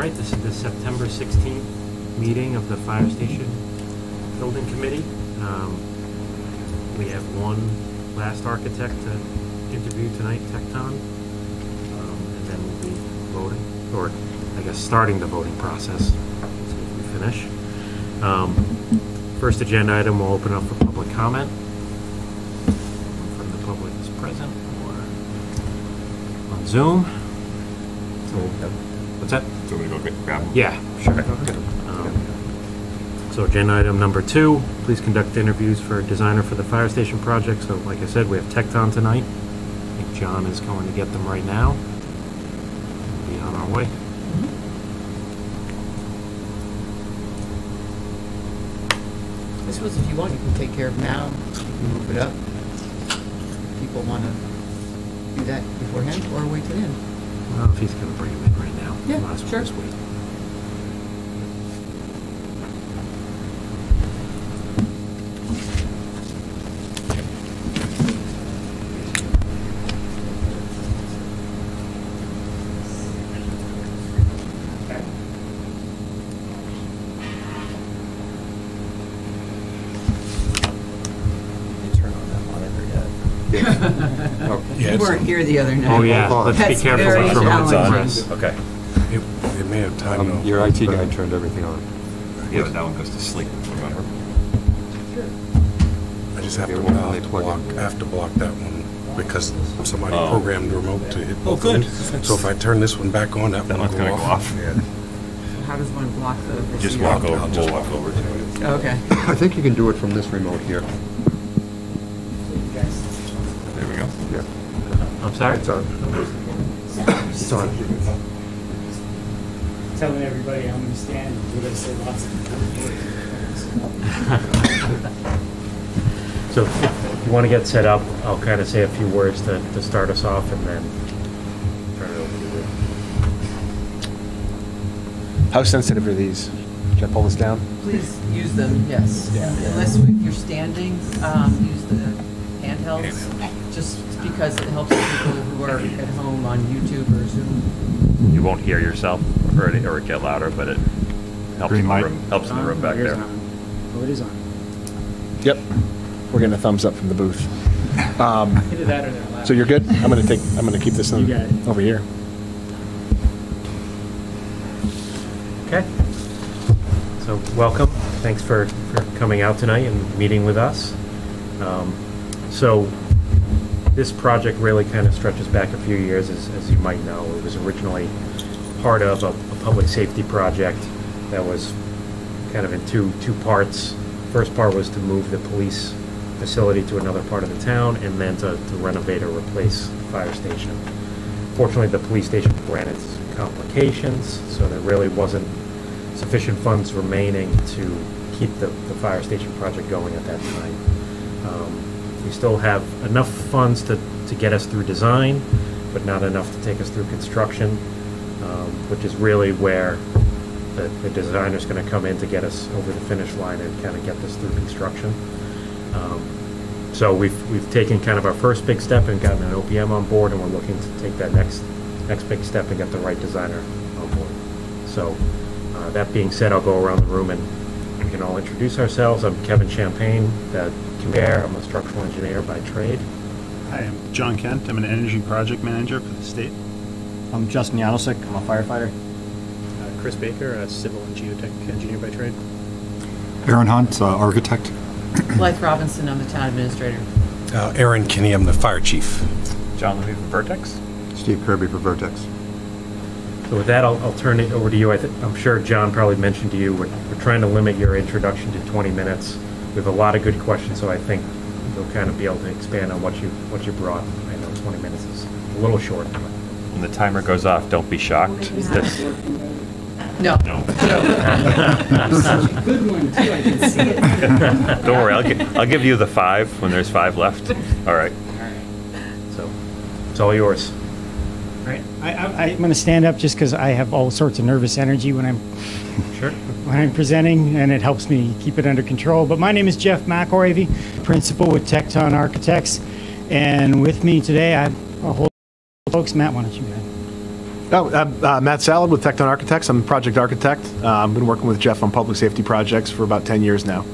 right, this is the September 16th meeting of the Fire Station Building Committee. Um, We have one last architect to interview tonight, Tecton. Um, And then we'll be voting, or I guess, starting the voting process once we finish. Um, First agenda item, we'll open up for public comment. From the public is present or on Zoom. So, What's that? So we go get, grab them? Yeah, sure. Um, So agenda item number two, please conduct interviews for a designer for the fire station project. So like I said, we have Tecton tonight. I think John is going to get them right now. Be on our way. I suppose if you want, you can take care of now, you can move it up. People want to do that beforehand or wait till the end. Well, if he's going to bring them in right now. Yeah, might as well sure. just wait. turn on that monitor yet? Oh, You weren't here the other night. Oh, yeah, let's be That's careful very with remote challenging. press. Okay. It it have time Um, though. Your IT guy turned everything on. Yeah, but that one goes to sleep, remember? I just have to, It won't I'll have to plug block, in. I have to block that one because somebody Oh. programmed the remote to hit Oh, both of them. good. So if I turn this one back on, that That one one's will gonna go go off. off. How does one block the receiver? Just walk I'll over, just we'll walk over to it. Okay. I think you can do it from this remote here. There we go. Yeah. I'm sorry? It's on. It's on. Telling everybody how many stand, we're gonna say lots of. So if you want to get set up, I'll kind of say a few words to, to start us off and then turn it over to you. How sensitive are these? Should I pull this down? Please use them, yes. Unless you're standing, um, use the handhelds, just because it helps people who are at home on YouTube or Zoom. You won't hear yourself or it, or it get louder, but it helps in Green the light. room, helps in the room back there. Oh, it is on. Yep. We're getting a thumbs up from the booth. Um, Either that or they're loud. so you're good? I'm gonna take, I'm gonna keep this You on, got it. over here. Okay. So welcome. Thanks for, for coming out tonight and meeting with us. Um, So this project really kind of stretches back a few years, as, as you might know. It was originally part of a, a public safety project that was kind of in two, two parts. First part was to move the police facility to another part of the town and then to, to renovate or replace the fire station. Fortunately, the police station ran some complications, so there really wasn't sufficient funds remaining to keep the, the fire station project going at that time. Um, We still have enough funds to, to get us through design, but not enough to take us through construction, which is really where the, the designer's gonna come in to get us over the finish line and kind of get this through construction. Um, So we've, we've taken kind of our first big step and gotten an OPM on board, and we're looking to take that next, next big step and get the right designer on board. So, uh, that being said, I'll go around the room and we can all introduce ourselves. I'm Kevin Champagne, uh, Compare, I'm a structural engineer by trade. Hi, I'm John Kent. I'm an energy project manager for the state. I'm Justin Yanosek. I'm a firefighter. Uh, Chris Baker, a civil and geotech engineer by trade. Aaron Hunt, uh, architect. Blythe Robinson, I'm the town administrator. Uh, Aaron Kinney, I'm the fire chief. John Louis from Vertex? Steve Kirby for Vertex. So with that, I'll, I'll turn it over to you. I thi- I'm sure John probably mentioned to you, we're, we're trying to limit your introduction to 20 minutes. We have a lot of good questions, so I think you'll kind of be able to expand on what you, what you brought. I know 20 minutes is a little short, but When the timer goes off, don't be shocked. Is this- No. No. Good one, too, I can see it. Don't worry, I'll gi- I'll give you the five when there's five left. All right. so, it's all yours. All right, I, I, I'm gonna stand up just because I have all sorts of nervous energy when I'm, Sure. when I'm presenting, and it helps me keep it under control. But my name is Jeff McElravy, principal with Tecton Architects, and with me today, I have a whole folks. Matt, why don't you go ahead? Oh, I'm uh, Matt Salad with Tecton Architects. I'm a project architect. Uh, I've been working with Jeff on public safety projects for about 10 years now.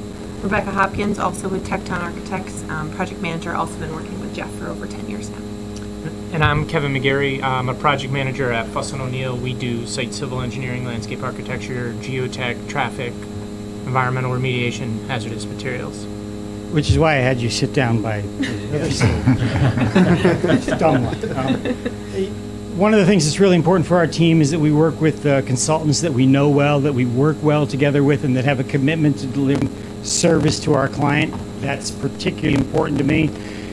Rebecca Hopkins, also with Tecton Architects, um, project manager, also been working with Jeff for over 10 years now. And I'm Kevin McGarry. I'm a project manager at Fuss and O'Neill. We do site civil engineering, landscape architecture, geotech, traffic, environmental remediation, hazardous materials. Which is why I had you sit down by the. Dumb one. Um, One of the things that's really important for our team is that we work with uh, consultants that we know well, that we work well together with, and that have a commitment to delivering service to our client. That's particularly important to me.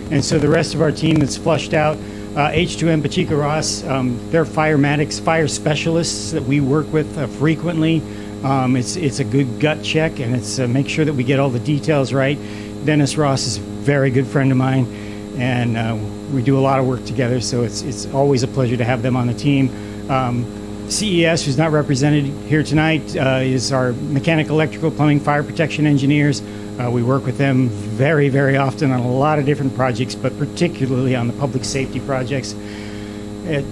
And so the rest of our team that's flushed out, uh, H2M Pacheco Ross, um, they're firematic, fire specialists that we work with uh, frequently. Um, it's it's a good gut check, and it's uh, make sure that we get all the details right. Dennis Ross is a very good friend of mine, and uh, we do a lot of work together. So it's it's always a pleasure to have them on the team. Um, CES, who's not represented here tonight, uh, is our mechanical, electrical, plumbing, fire protection engineers. Uh, we work with them very, very often on a lot of different projects, but particularly on the public safety projects. Uh,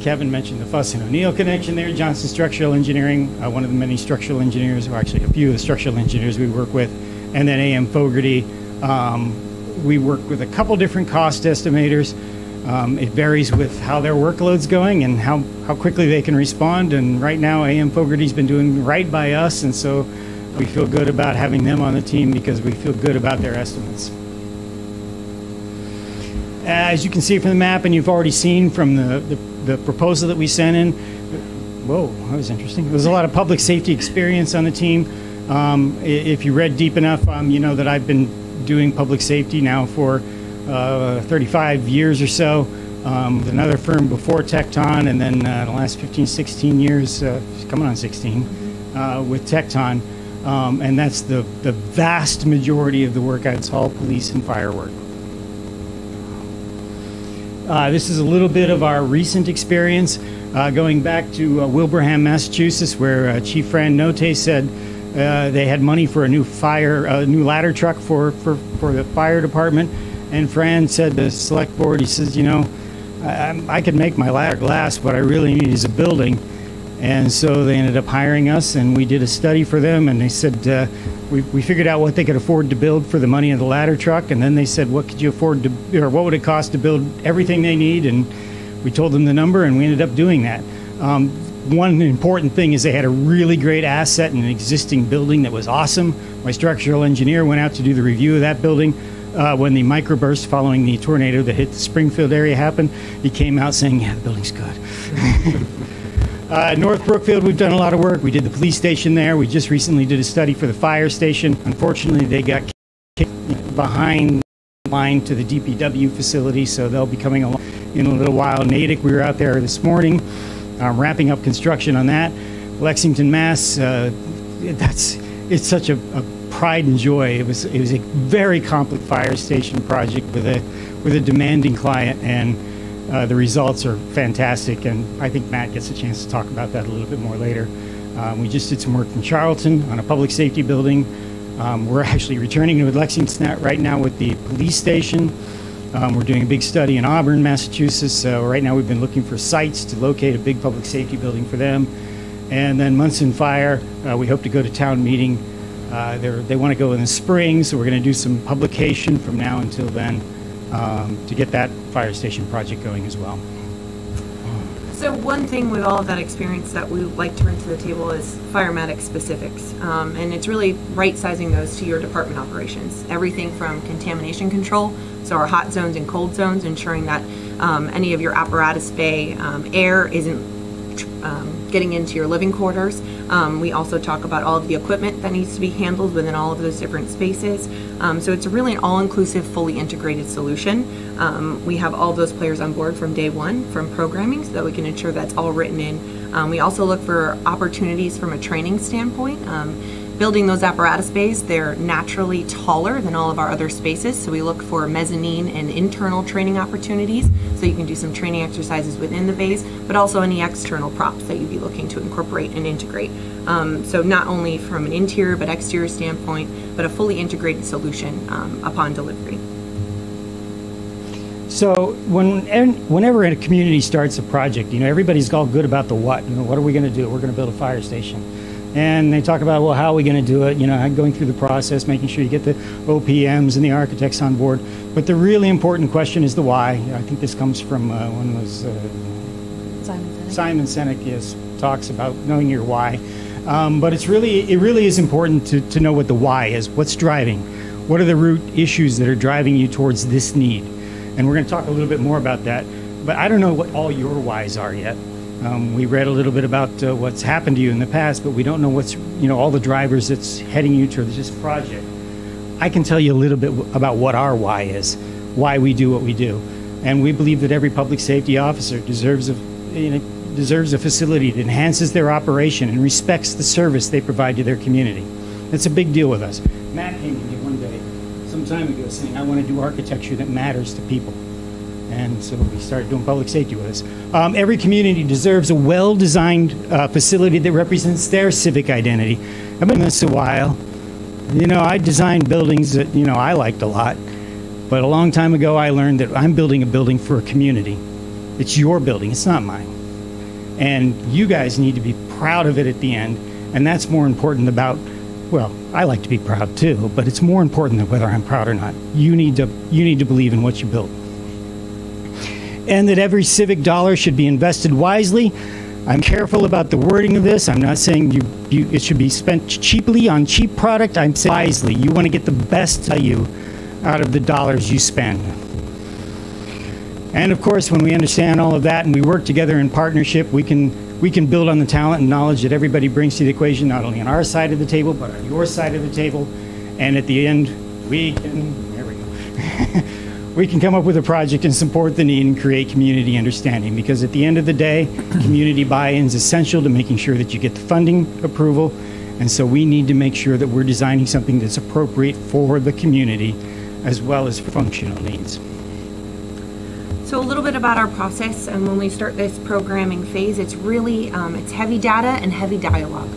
Kevin mentioned the Fuss and O'Neill connection there. Johnson Structural Engineering, uh, one of the many structural engineers, or actually a few of the structural engineers we work with, and then AM Fogarty. Um, we work with a couple different cost estimators. Um, it varies with how their workload's going and how, how quickly they can respond. And right now, AM Fogarty's been doing right by us, and so we feel good about having them on the team because we feel good about their estimates. As you can see from the map, and you've already seen from the, the, the proposal that we sent in, whoa, that was interesting. There's a lot of public safety experience on the team. Um, if you read deep enough, um, you know that I've been doing public safety now for uh, 35 years or so. Um, with another firm before Tecton, and then uh, the last 15, 16 years, uh, coming on 16, uh, with Tecton. Um, and that's the, the vast majority of the work I'd all police and fire work. Uh, this is a little bit of our recent experience, uh, going back to Wilbraham, Massachusetts, where Chief Fran Nothe said uh, they had money for a new fire, a new ladder truck for, for, for the fire department. And Fran said to the select board, he says, you know, I, I could make my ladder last. but I really need is a building. And so they ended up hiring us, and we did a study for them. And they said uh, we, we figured out what they could afford to build for the money of the ladder truck. And then they said, what could you afford to, or what would it cost to build everything they need? And we told them the number, and we ended up doing that. Um, one important thing is they had a really great asset in an existing building that was awesome. My structural engineer went out to do the review of that building. Uh, when the microburst following the tornado that hit the Springfield area happened, he came out saying, "Yeah, the building's good." Uh, North Brookfield, we've done a lot of work. We did the police station there. We just recently did a study for the fire station. Unfortunately, they got kicked behind line to the DPW facility, so they'll be coming along in a little while. Natick, we were out there this morning, um, wrapping up construction on that. Lexington, Mass, uh, that's it's such a, a pride and joy. It was it was a very complex fire station project with a with a demanding client and. Uh, the results are fantastic, and I think Matt gets a chance to talk about that a little bit more later. Um, we just did some work in Charlton on a public safety building. Um, we're actually returning to Lexington right now with the police station. Um, we're doing a big study in Auburn, Massachusetts. So right now we've been looking for sites to locate a big public safety building for them. And then Monson Fire, uh, we hope to go to town meeting. Uh, they're- want to go in the spring, so we're going to do some publication from now until then um, to get that fire station project going as well. So one thing with all of that experience that we like to bring to the table is firematic specifics. Um, and it's really right sizing those to your department operations. Everything from contamination control, so our hot zones and cold zones, ensuring that um, any of your apparatus bay um, air isn't um, getting into your living quarters. Um, we also talk about all of the equipment that needs to be handled within all of those different spaces. Um, so it's really an all-inclusive, fully integrated solution. Um, we have all those players on board from day one, from programming, so that we can ensure that's all written in. We also look for opportunities from a training standpoint. Building those apparatus bays, they're naturally taller than all of our other spaces, so we look for mezzanine and internal training opportunities, so you can do some training exercises within the bays, but also any external props that you'd be looking to incorporate and integrate. Um, so not only from an interior but exterior standpoint, but a fully integrated solution um, upon delivery. So when whenever a community starts a project, you know everybody's all good about the what. You know, what are we going to do? We're going to build a fire station, and they talk about well, how are we going to do it? You know, going through the process, making sure you get the OPMs and the architects on board. But the really important question is the why. I think this comes from uh, one was uh, Simon Sinek. Simon Sinek yes, talks about knowing your why. Um, but it's really it really is important to, to know what the why is. What's driving? What are the root issues that are driving you towards this need? And we're going to talk a little bit more about that. But I don't know what all your whys are yet. Um, we read a little bit about uh, what's happened to you in the past, but we don't know what's you know all the drivers that's heading you to this project. I can tell you a little bit about what our why is, why we do what we do, and we believe that every public safety officer deserves a you know, deserves a facility that enhances their operation and respects the service they provide to their community. That's a big deal with us. Matt came to me one day, some time ago, saying, "I want to do architecture that matters to people." And so we started doing public safety with us. Um, every community deserves a well-designed uh, facility that represents their civic identity. I've been this a while. You know, I designed buildings that, you know, I liked a lot. But a long time ago, I learned that I'm building a building for a community. It's your building, it's not mine. And you guys need to be proud of it at the end. And that's more important about, well, I like to be proud too, but it's more important than whether I'm proud or not. You need to, you need to believe in what you built. And that every civic dollar should be invested wisely. I'm careful about the wording of this. I'm not saying you, you it should be spent cheaply on cheap product. I'm saying wisely. You want to get the best value out of the dollars you spend. And of course, when we understand all of that and we work together in partnership, we can we can build on the talent and knowledge that everybody brings to the equation, not only on our side of the table, but on your side of the table. And at the end, we can there we go. we can come up with a project and support the need and create community understanding. Because at the end of the day, community buy-in is essential to making sure that you get the funding approval. And so we need to make sure that we're designing something that's appropriate for the community as well as functional needs. So a little bit about our process, and when we start this programming phase, it's really um, it's heavy data and heavy dialogue.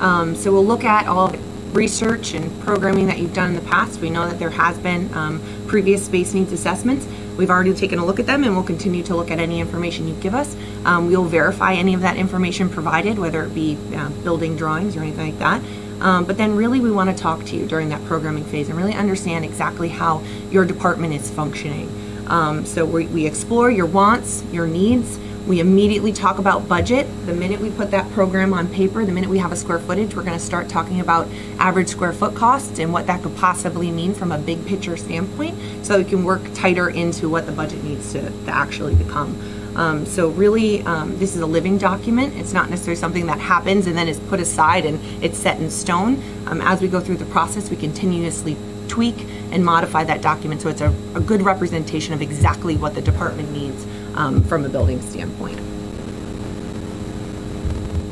Um, so we'll look at all the research and programming that you've done in the past. We know that there has been um, previous space needs assessments. We've already taken a look at them, and we'll continue to look at any information you give us. Um, we'll verify any of that information provided, whether it be uh, building drawings or anything like that. Um, but then really we want to talk to you during that programming phase and really understand exactly how your department is functioning. Um, so we, we explore your wants, your needs. We immediately talk about budget. The minute we put that program on paper, the minute we have a square footage, we're going to start talking about average square foot costs and what that could possibly mean from a big picture standpoint so we can work tighter into what the budget needs to, to actually become. Um, so really, um, this is a living document. It's not necessarily something that happens and then is put aside and it's set in stone. Um, as we go through the process, we continuously tweak and modify that document so it's a, a good representation of exactly what the department needs um, from a building standpoint.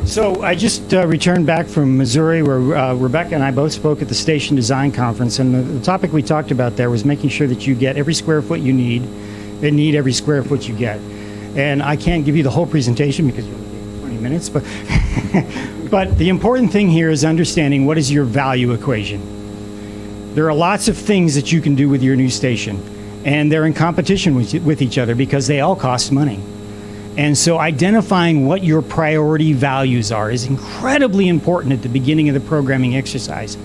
So I just uh, returned back from Missouri where uh, Rebecca and I both spoke at the Station Design Conference. And the, the topic we talked about there was making sure that you get every square foot you need and need every square foot you get. And I can't give you the whole presentation because you only get 20 minutes, but, but the important thing here is understanding what is your value equation. There are lots of things that you can do with your new station, and they're in competition with, with each other because they all cost money. And so identifying what your priority values are is incredibly important at the beginning of the programming exercise.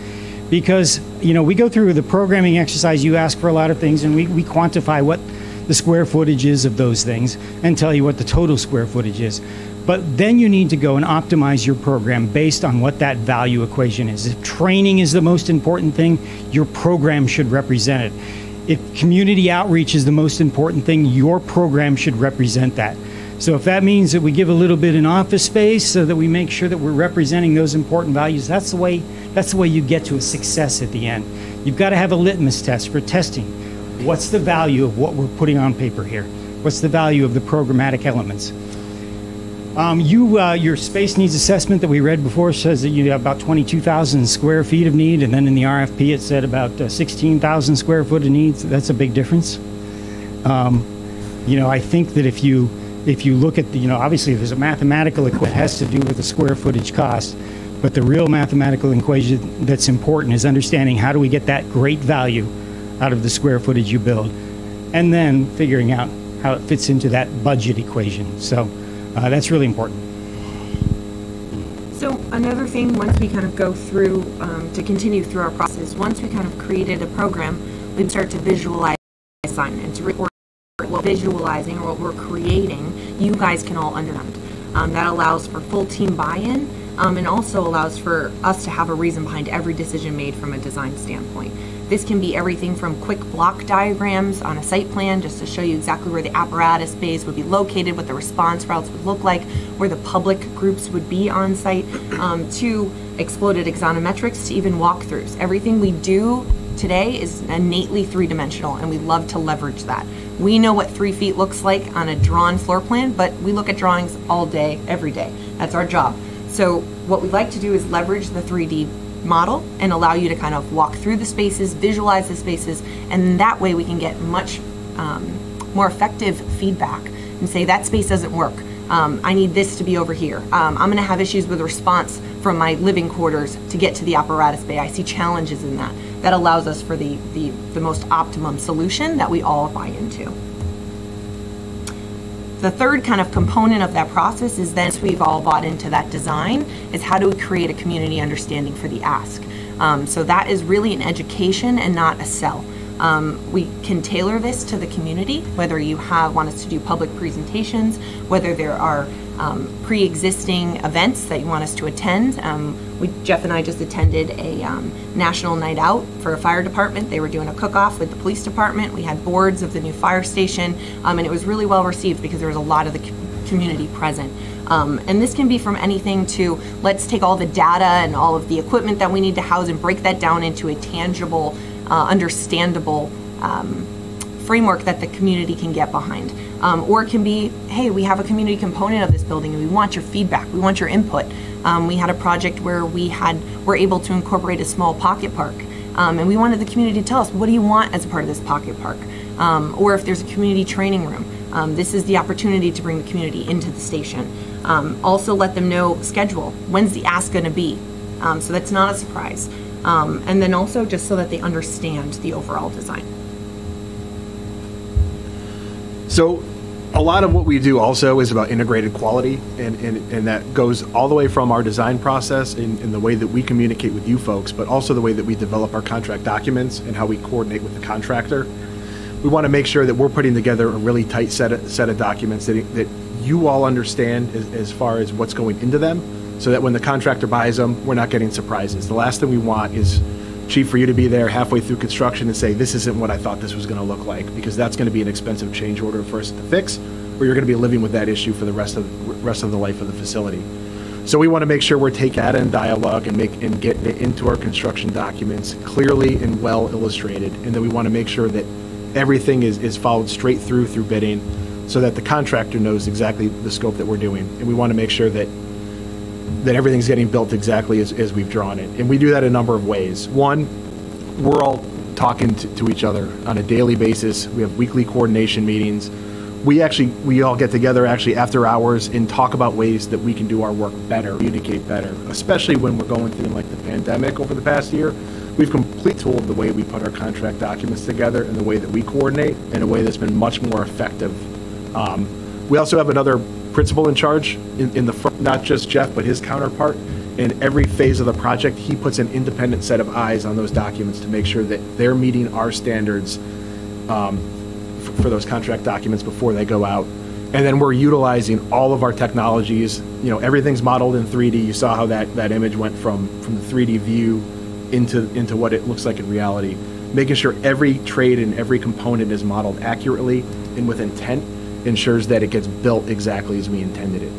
Because, you know, we go through the programming exercise, you ask for a lot of things, and we, we quantify what the square footage is of those things and tell you what the total square footage is. But then you need to go and optimize your program based on what that value equation is. If training is the most important thing, your program should represent it. If community outreach is the most important thing, your program should represent that. So if that means that we give a little bit in office space so that we make sure that we're representing those important values, that's the way that's the way you get to a success at the end. You've got to have a litmus test for testing. What's the value of what we're putting on paper here? What's the value of the programmatic elements? Um, you, uh, your space needs assessment that we read before says that you have about 22,000 square feet of need, and then in the RFP it said about uh, 16,000 square foot of needs. That's a big difference. Um, you know, I think that if you if you look at the, you know, obviously there's a mathematical equation has to do with the square footage cost, but the real mathematical equation that's important is understanding how do we get that great value out of the square footage you build. and then figuring out how it fits into that budget equation. So uh, that's really important. So another thing, once we kind of go through, um, to continue through our process, once we kind of created a program, we start to visualize to report what visualizing or what we're creating, you guys can all understand. Um, that allows for full team buy-in um, and also allows for us to have a reason behind every decision made from a design standpoint. This can be everything from quick block diagrams on a site plan just to show you exactly where the apparatus bays would be located, what the response routes would look like, where the public groups would be on site, um, to exploded axonometrics to even walkthroughs. Everything we do today is innately three-dimensional and we love to leverage that. We know what three feet looks like on a drawn floor plan, but we look at drawings all day, every day. That's our job. So what we like to do is leverage the 3D model and allow you to kind of walk through the spaces, visualize the spaces, and that way we can get much um, more effective feedback and say that space doesn't work. Um, I need this to be over here. Um, I'm going to have issues with response from my living quarters to get to the apparatus bay. I see challenges in that. That allows us for the, the, the most optimum solution that we all buy into. The third kind of component of that process is then we've all bought into that design is how do we create a community understanding for the ask. Um, so that is really an education and not a sell. Um, we can tailor this to the community, whether you have want us to do public presentations, whether there are um, pre-existing events that you want us to attend. Um, we, Jeff and I just attended a um, national night out for a fire department. They were doing a cook-off with the police department. We had boards of the new fire station, um, and it was really well received because there was a lot of the community present. Um, and this can be from anything to let's take all the data and all of the equipment that we need to house and break that down into a tangible, uh, understandable um, framework that the community can get behind. Um, or it can be, hey, we have a community component of this building and we want your feedback, we want your input. Um, we had a project where we had were able to incorporate a small pocket park, um, and we wanted the community to tell us what do you want as a part of this pocket park, um, or if there's a community training room. Um, this is the opportunity to bring the community into the station. Um, also, let them know schedule. When's the ask going to be? So that's not a surprise. And then also just so that they understand the overall design. So, a lot of what we do also is about integrated quality, and, and, and that goes all the way from our design process in, in the way that we communicate with you folks, but also the way that we develop our contract documents and how we coordinate with the contractor. We want to make sure that we're putting together a really tight set of, set of documents that, that you all understand as, as far as what's going into them, so that when the contractor buys them, we're not getting surprises. The last thing we want is chief for you to be there halfway through construction and say this isn't what I thought this was going to look like because that's going to be an expensive change order for us to fix or you're going to be living with that issue for the rest of rest of the life of the facility. So we want to make sure we're taking that in dialogue and make and getting it into our construction documents clearly and well illustrated and then we want to make sure that everything is, is followed straight through through bidding so that the contractor knows exactly the scope that we're doing and we want to make sure that that everything's getting built exactly as, as we've drawn it. And we do that a number of ways. One, we're all talking to, to each other on a daily basis. We have weekly coordination meetings. We actually, we all get together actually after hours and talk about ways that we can do our work better, communicate better, especially when we're going through like the pandemic over the past year. We've completely tooled the way we put our contract documents together and the way that we coordinate in a way that's been much more effective. Um, we also have another principal in charge in, in the front, not just Jeff, but his counterpart. In every phase of the project, he puts an independent set of eyes on those documents to make sure that they're meeting our standards um, for those contract documents before they go out. And then we're utilizing all of our technologies. You know, everything's modeled in 3D. You saw how that, that image went from, from the 3D view into, into what it looks like in reality. Making sure every trade and every component is modeled accurately and with intent ensures that it gets built exactly as we intended it.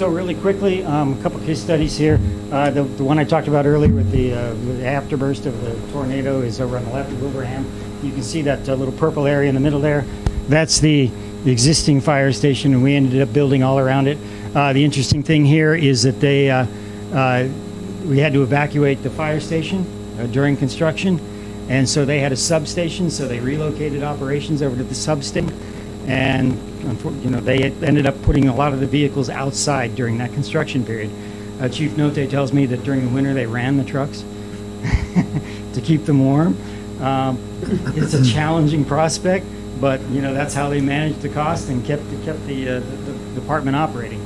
So really quickly, um, a couple case studies here. Uh, the, the one I talked about earlier with the, uh, the afterburst of the tornado is over on the left of Wilbraham. You can see that uh, little purple area in the middle there. That's the, the existing fire station, and we ended up building all around it. Uh, the interesting thing here is that they, uh, uh, we had to evacuate the fire station during construction, and so they had a substation, so they relocated operations over to the substation, and you know they ended up putting a lot of the vehicles outside during that construction period. Uh, Chief Nothe tells me that during the winter they ran the trucks to keep them warm. Um, It's a challenging prospect, but, you know, that's how they managed the cost and kept, kept the, uh, the the department operating.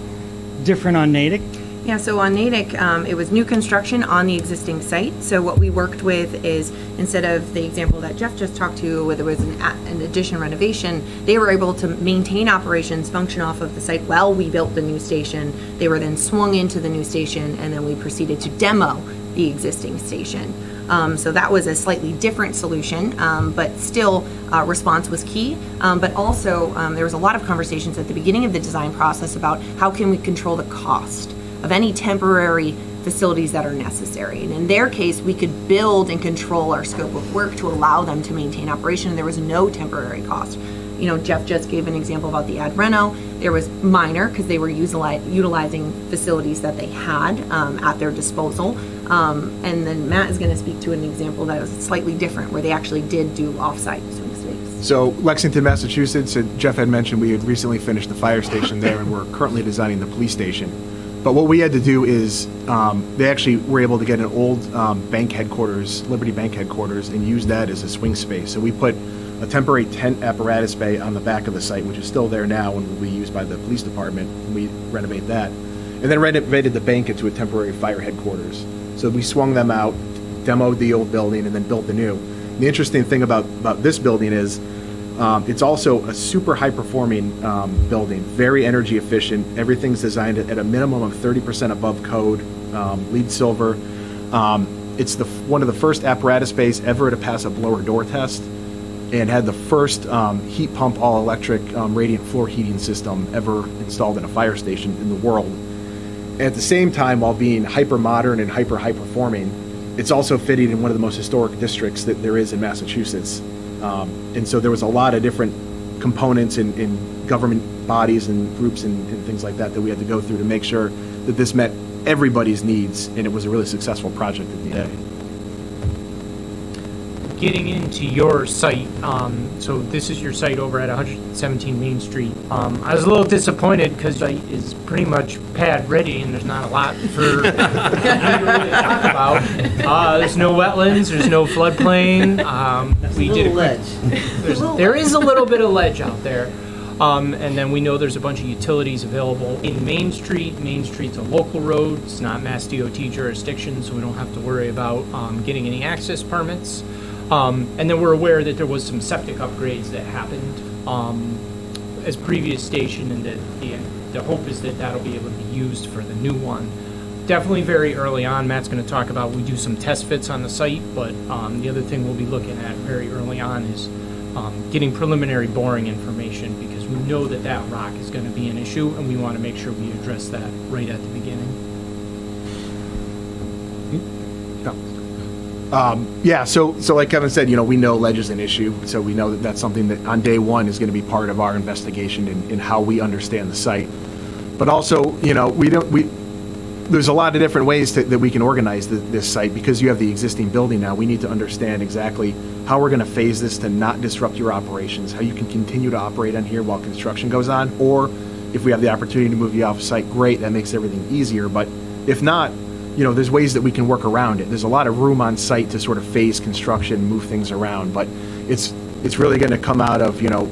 Different on Natick, Yeah, so on Natick, um, it was new construction on the existing site. So what we worked with is, instead of the example that Jeff just talked to, where there was an, an addition renovation, they were able to maintain operations, function off of the site while we built the new station. They were then swung into the new station, and then we proceeded to demo the existing station. Um, so that was a slightly different solution, um, but still, uh, response was key. Um, but also, um, there was a lot of conversations at the beginning of the design process about how can we control the cost of any temporary facilities that are necessary. And in their case, we could build and control our scope of work to allow them to maintain operation, and there was no temporary cost. You know, Jeff just gave an example about the ad reno. There was minor, because they were utilizing facilities that they had um, at their disposal. Um, And then Matt is gonna speak to an example that was slightly different, where they actually did do off-site swing space. So Lexington, Massachusetts, Jeff had mentioned we had recently finished the fire station there, and we're currently designing the police station. But what we had to do is, um, they actually were able to get an old um, bank headquarters, Liberty Bank headquarters, and use that as a swing space. So we put a temporary tent apparatus bay on the back of the site, which is still there now and will be used by the police department. We renovate that, and then renovated the bank into a temporary fire headquarters. So we swung them out, demoed the old building, and then built the new. The interesting thing about about this building is um, it's also a super high performing um, building, very energy efficient. Everything's designed at a minimum of 30% above code, um, LEED silver. Um, it's the one of the first apparatus bays ever to pass a blower door test and had the first um, heat pump all electric um, radiant floor heating system ever installed in a fire station in the world. At the same time, while being hyper modern and hyper high performing, it's also fitting in one of the most historic districts that there is in Massachusetts. Um, and so there was a lot of different components in, in government bodies and groups and, and things like that that we had to go through to make sure that this met everybody's needs and it was a really successful project at the end. Getting into your site, um, so this is your site over at 117 Main Street. Um, I was a little disappointed because site is pretty much pad ready and there's not a lot for you to talk about. Uh, there's no wetlands, there's no floodplain. Um, we did a quick- there's, there is a little bit of ledge out there. Um, and then we know there's a bunch of utilities available in Main Street. Main Street's a local road, it's not Mass DOT jurisdiction, so we don't have to worry about, um, getting any access permits. Um, and then we're aware that there was some septic upgrades that happened, um, as previous station and that the, the hope is that that'll be able to be used for the new one. Definitely very early on, Matt's gonna talk about, we do some test fits on the site, but, um, the other thing we'll be looking at very early on is, um, getting preliminary boring information because we know that that rock is gonna be an issue and we wanna make sure we address that right at the beginning. Um, yeah, so, so like Kevin said, you know, we know ledge is an issue, so we know that that's something that on day one is gonna be part of our investigation in, in how we understand the site. But also, you know, we don't, we, there's a lot of different ways that, that we can organize th- this site, because you have the existing building now, we need to understand exactly how we're gonna phase this to not disrupt your operations, how you can continue to operate on here while construction goes on, or if we have the opportunity to move you off-site, great, that makes everything easier, but if not, you know, there's ways that we can work around it. There's a lot of room on site to sort of phase construction, move things around, but it's, it's really gonna come out of, you know,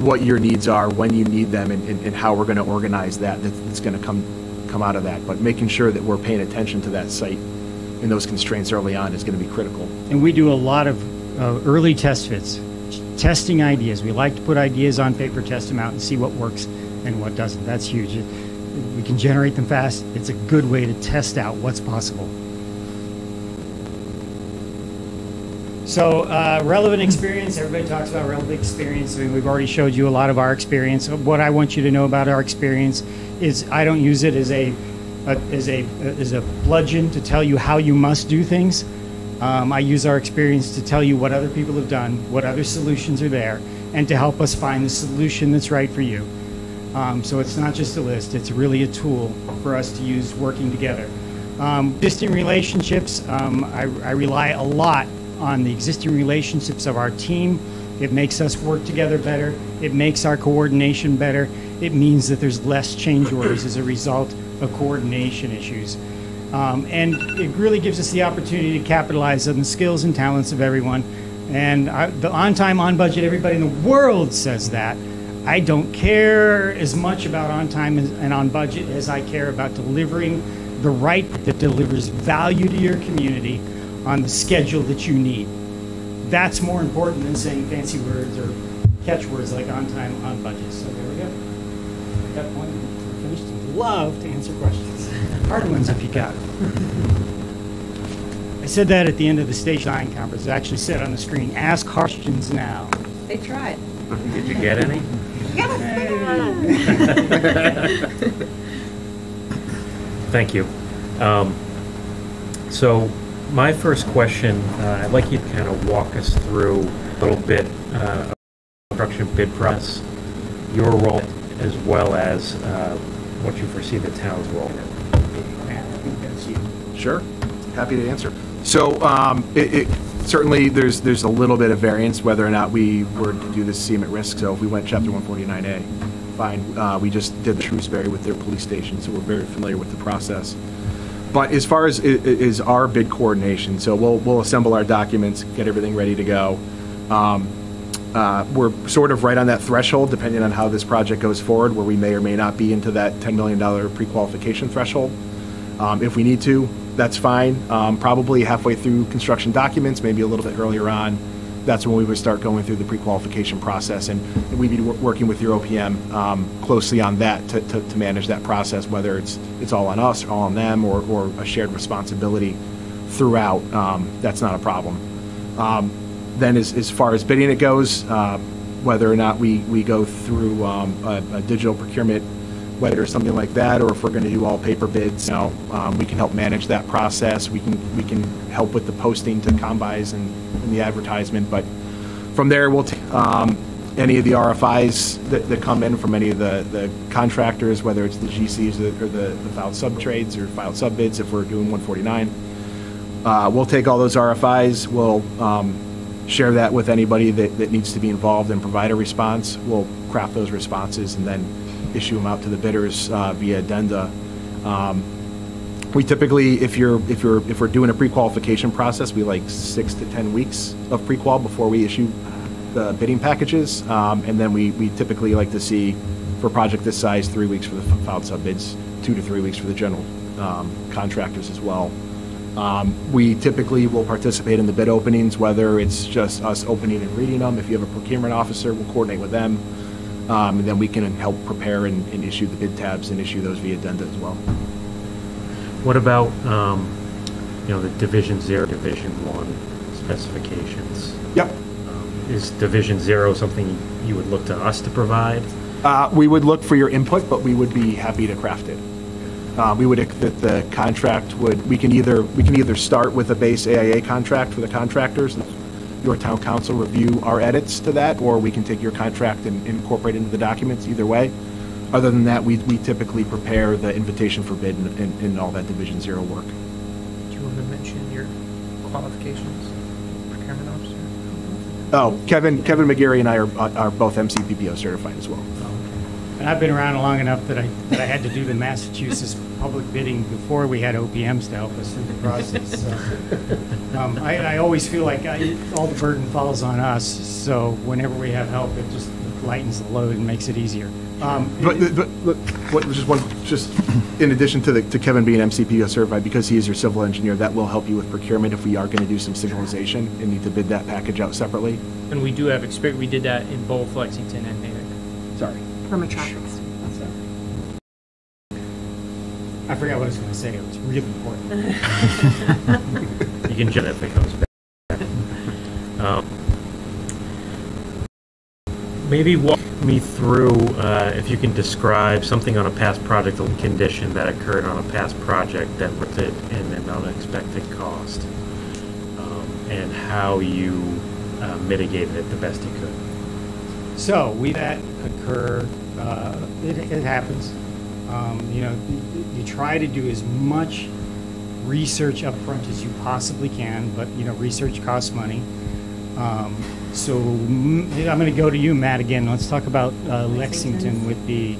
what your needs are, when you need them, and, and and how we're gonna organize that, that's, that's gonna come, come out of that. But making sure that we're paying attention to that site and those constraints early on is gonna be critical. and we do a lot of uh, early test fits, testing ideas. We like to put ideas on paper, test them out, and see what works and what doesn't. That's huge. Can generate them fast. It's a good way to test out what's possible. So, uh, relevant experience, everybody talks about relevant experience. I mean, we've already showed you a lot of our experience. What I want you to know about our experience is I don't use it as a, a as a as a bludgeon to tell you how you must do things. Um, I use our experience to tell you what other people have done, what other solutions are there, and to help us find the solution that's right for you. Um, so it's not just a list, it's really a tool for us to use working together. Um, existing relationships, um, I, I rely a lot on the existing relationships of our team. It makes us work together better. It makes our coordination better. It means that there's less change orders as a result of coordination issues. Um, and it really gives us the opportunity to capitalize on the skills and talents of everyone And I, the on time, on budget, everybody in the world says that. I don't care as much about on time and on budget as I care about delivering the right that delivers value to your community on the schedule that you need. That's more important than saying fancy words or catchwords like on time, on budget. So there we go. At that point, we're finished. Love to answer questions. Hard ones if you got it. I said that at the end of the Station Design conference. It actually said on the screen, ask questions now. They tried. Did you get any? Thank you. Um, So my first question, uh, I'd like you to kind of walk us through a little bit uh, of construction bid process, your role, as well as uh, what you foresee the town's role in it. Matt, I think that's you. Sure, happy to answer. So um, it, it, certainly, there's, there's a little bit of variance whether or not we were to do this CM at risk. So if we went chapter 149A, fine. Uh, We just did the Shrewsbury with their police station, so we're very familiar with the process. But as far as is our bid coordination, so we'll, we'll assemble our documents, get everything ready to go. Um, uh, We're sort of right on that threshold, depending on how this project goes forward, where we may or may not be into that $10 million pre-qualification threshold. Um, If we need to, that's fine. Um, Probably halfway through construction documents, maybe a little bit earlier on, that's when we would start going through the pre-qualification process. And we'd be wor- working with your OPM um, closely on that to, to to manage that process, whether it's, it's all on us, or all on them, or, or a shared responsibility throughout. Um, That's not a problem. Um, Then as, as far as bidding it goes, uh, whether or not we, we go through um, a, a digital procurement or something like that, or if we're going to do all paper bids, you know, um, we can help manage that process. We can, we can help with the posting to COMMBUYS and, and the advertisement, but from there, we'll, take um, any of the RFIs that, that come in from any of the, the contractors, whether it's the GCs or the, the filed sub-trades or filed sub-bids, if we're doing 149. Uh, We'll take all those RFIs, we'll um, share that with anybody that, that needs to be involved and provide a response. We'll craft those responses and then issue them out to the bidders uh, via addenda. Um, We typically, if you're, if you're, if we're doing a pre-qualification process, we like six to 10 weeks of pre-qual before we issue the bidding packages. Um, And then we, we typically like to see, for a project this size, three weeks for the filed sub-bids, two to three weeks for the general um, contractors as well. Um, We typically will participate in the bid openings, whether it's just us opening and reading them. If you have a procurement officer, we'll coordinate with them. Um, And then we can help prepare and and issue the bid tabs and issue those via addenda as well. What about, um, you know, the Division Zero, Division One specifications? Yep. Um, Is Division Zero something you would look to us to provide? Uh, We would look for your input, but we would be happy to craft it. Uh, We would, that the contract would, we can either, we can either start with a base AIA contract for the contractors, your town counsel review our edits to that, or we can take your contract and incorporate into the documents, either way. Other than that, we we typically prepare the invitation for bid and- and and all that Division Zero work. Do you want to mention your qualifications, procurement officer? Oh, Kevin, Kevin McGarry and I are are both MCPPO certified as well. And I've been around long enough that I, that I had to do the Massachusetts public bidding before we had OPMs to help us through the process. So, um, I, I always feel like I, all the burden falls on us, so whenever we have help, it just lightens the load and makes it easier. Um, But, but, but, what, just one, just in addition to the, to Kevin being MCPO certified, because he is your civil engineer, that will help you with procurement if we are gonna do some signalization and need to bid that package out separately. And we do have experience, we did that in both Lexington and Natick. Sorry. From a traffic I forgot what I was going to say. It was really important. You can judge if it comes back. Um, Maybe walk me through, uh, if you can describe something on a past project or condition that occurred on a past project that resulted in an unexpected cost, um, and how you uh, mitigated it the best you could. So we that occur. Uh, it, it happens. Um, you know, you, you try to do as much research up front as you possibly can, but you know, research costs money. Um, so I'm going to go to you, Matt, again. Let's talk about uh, Lexington with the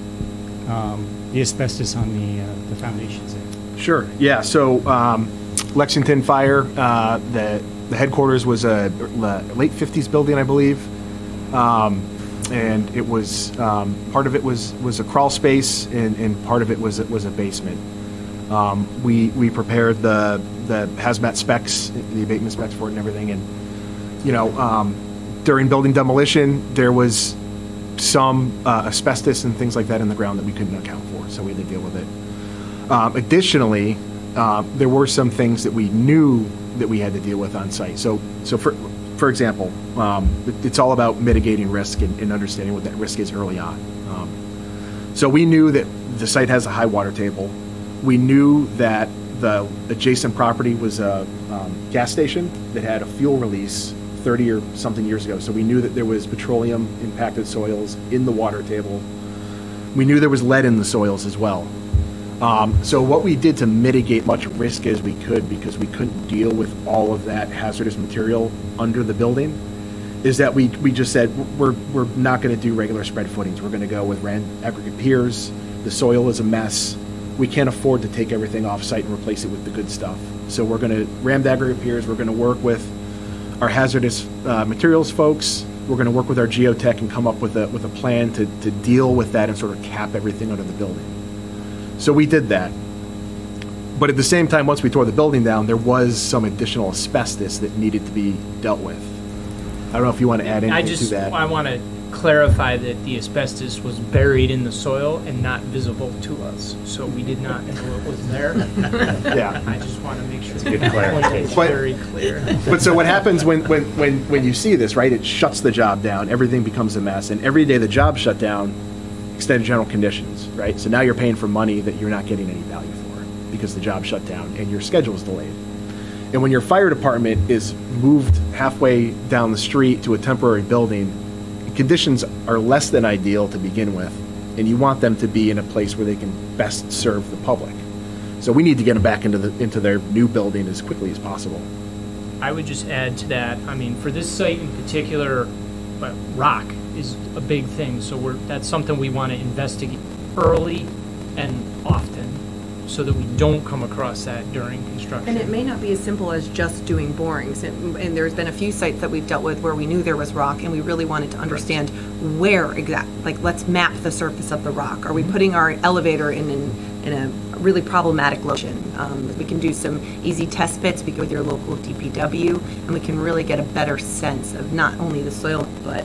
um, the asbestos on the uh, the foundations there. Sure, yeah, so, um, Lexington Fire, uh, the, the headquarters was a late 50s building, I believe. Um, and it was, um, part of it was, was a crawl space and, and part of it was, was a basement. Um, we, we prepared the, the hazmat specs, the abatement specs for it and everything. And, you know, um, during building demolition, there was some uh, asbestos and things like that in the ground that we couldn't account for, so we had to deal with it. Um, additionally, uh, there were some things that we knew that we had to deal with on site. So, so for, for example, um, it's all about mitigating risk and, and understanding what that risk is early on. Um, so we knew that the site has a high water table. We knew that the adjacent property was a um, gas station that had a fuel release 30 or something years ago. So we knew that there was petroleum impacted soils in the water table. We knew there was lead in the soils as well. Um, so what we did to mitigate much risk as we could, because we couldn't deal with all of that hazardous material under the building, is that we, we just said, we're, we're not gonna do regular spread footings. We're gonna go with rammed aggregate piers. The soil is a mess. We can't afford to take everything off-site and replace it with the good stuff. So we're gonna rammed aggregate piers. We're gonna work with our hazardous uh, materials folks. We're gonna work with our geotech and come up with a, with a plan to, to deal with that and sort of cap everything under the building. So we did that. But at the same time, once we tore the building down, there was some additional asbestos that needed to be dealt with. I don't know if you want to add I anything to just, that. I just want to clarify that the asbestos was buried in the soil and not visible to us. So we did not know it was there. Yeah. I just want to make sure. good that point is clarification. But- Very clear. But so what happens when, when, when, when you see this, right, it shuts the job down, everything becomes a mess, and every day the job shut down, extended general conditions, right? So now you're paying for money that you're not getting any value for because the job shut down and your schedule is delayed. And when your fire department is moved halfway down the street to a temporary building, conditions are less than ideal to begin with, and you want them to be in a place where they can best serve the public. So we need to get them back into the, into their new building as quickly as possible. I would just add to that, I mean, for this site in particular, rock is a big thing, so we're, that's something we want to investigate early and often, so that we don't come across that during construction. And it may not be as simple as just doing borings. And and there's been a few sites that we've dealt with where we knew there was rock and we really wanted to understand where exactly, like, let's map the surface of the rock. Are we putting our elevator in, an- in a really problematic location? Um, We can do some easy test bits, we go with your local DPW, and we can really get a better sense of not only the soil, but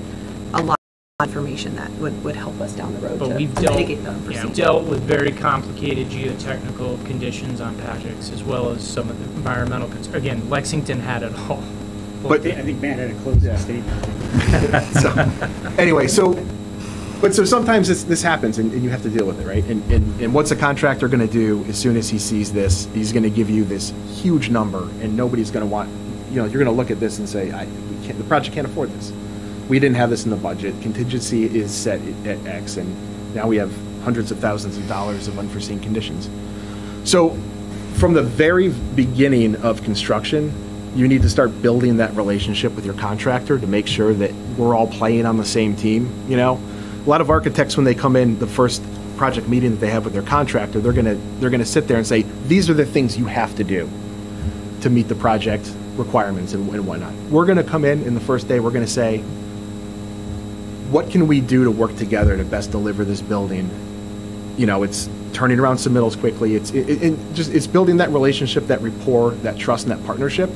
a information that would, would help us down the road But to we've to dealt, mitigate the yeah, unforeseen. dealt with very complicated geotechnical conditions on projects, as well as some of the environmental concerns. Again, Lexington had it all. But- I think Matt had a closing statement. so, anyway, so, but so sometimes this, this happens and, and you have to deal with it, right? And, and, and what's a contractor gonna do as soon as he sees this? He's gonna give you this huge number and nobody's gonna want, you know, you're gonna look at this and say, I, we can't, the project can't afford this. We didn't have this in the budget. Contingency is set at X and now we have hundreds of thousands of dollars of unforeseen conditions. So, from the very beginning of construction, you need to start building that relationship with your contractor to make sure that we're all playing on the same team, you know? A lot of architects, when they come in, the first project meeting that they have with their contractor, they're gonna, they're gonna sit there and say, these are the things you have to do to meet the project requirements and and whatnot. We're gonna come in, in the first day, we're gonna say, what can we do to work together to best deliver this building you know, it's turning around submittals quickly. It's it, it, just it's building that relationship, that rapport, that trust, and that partnership.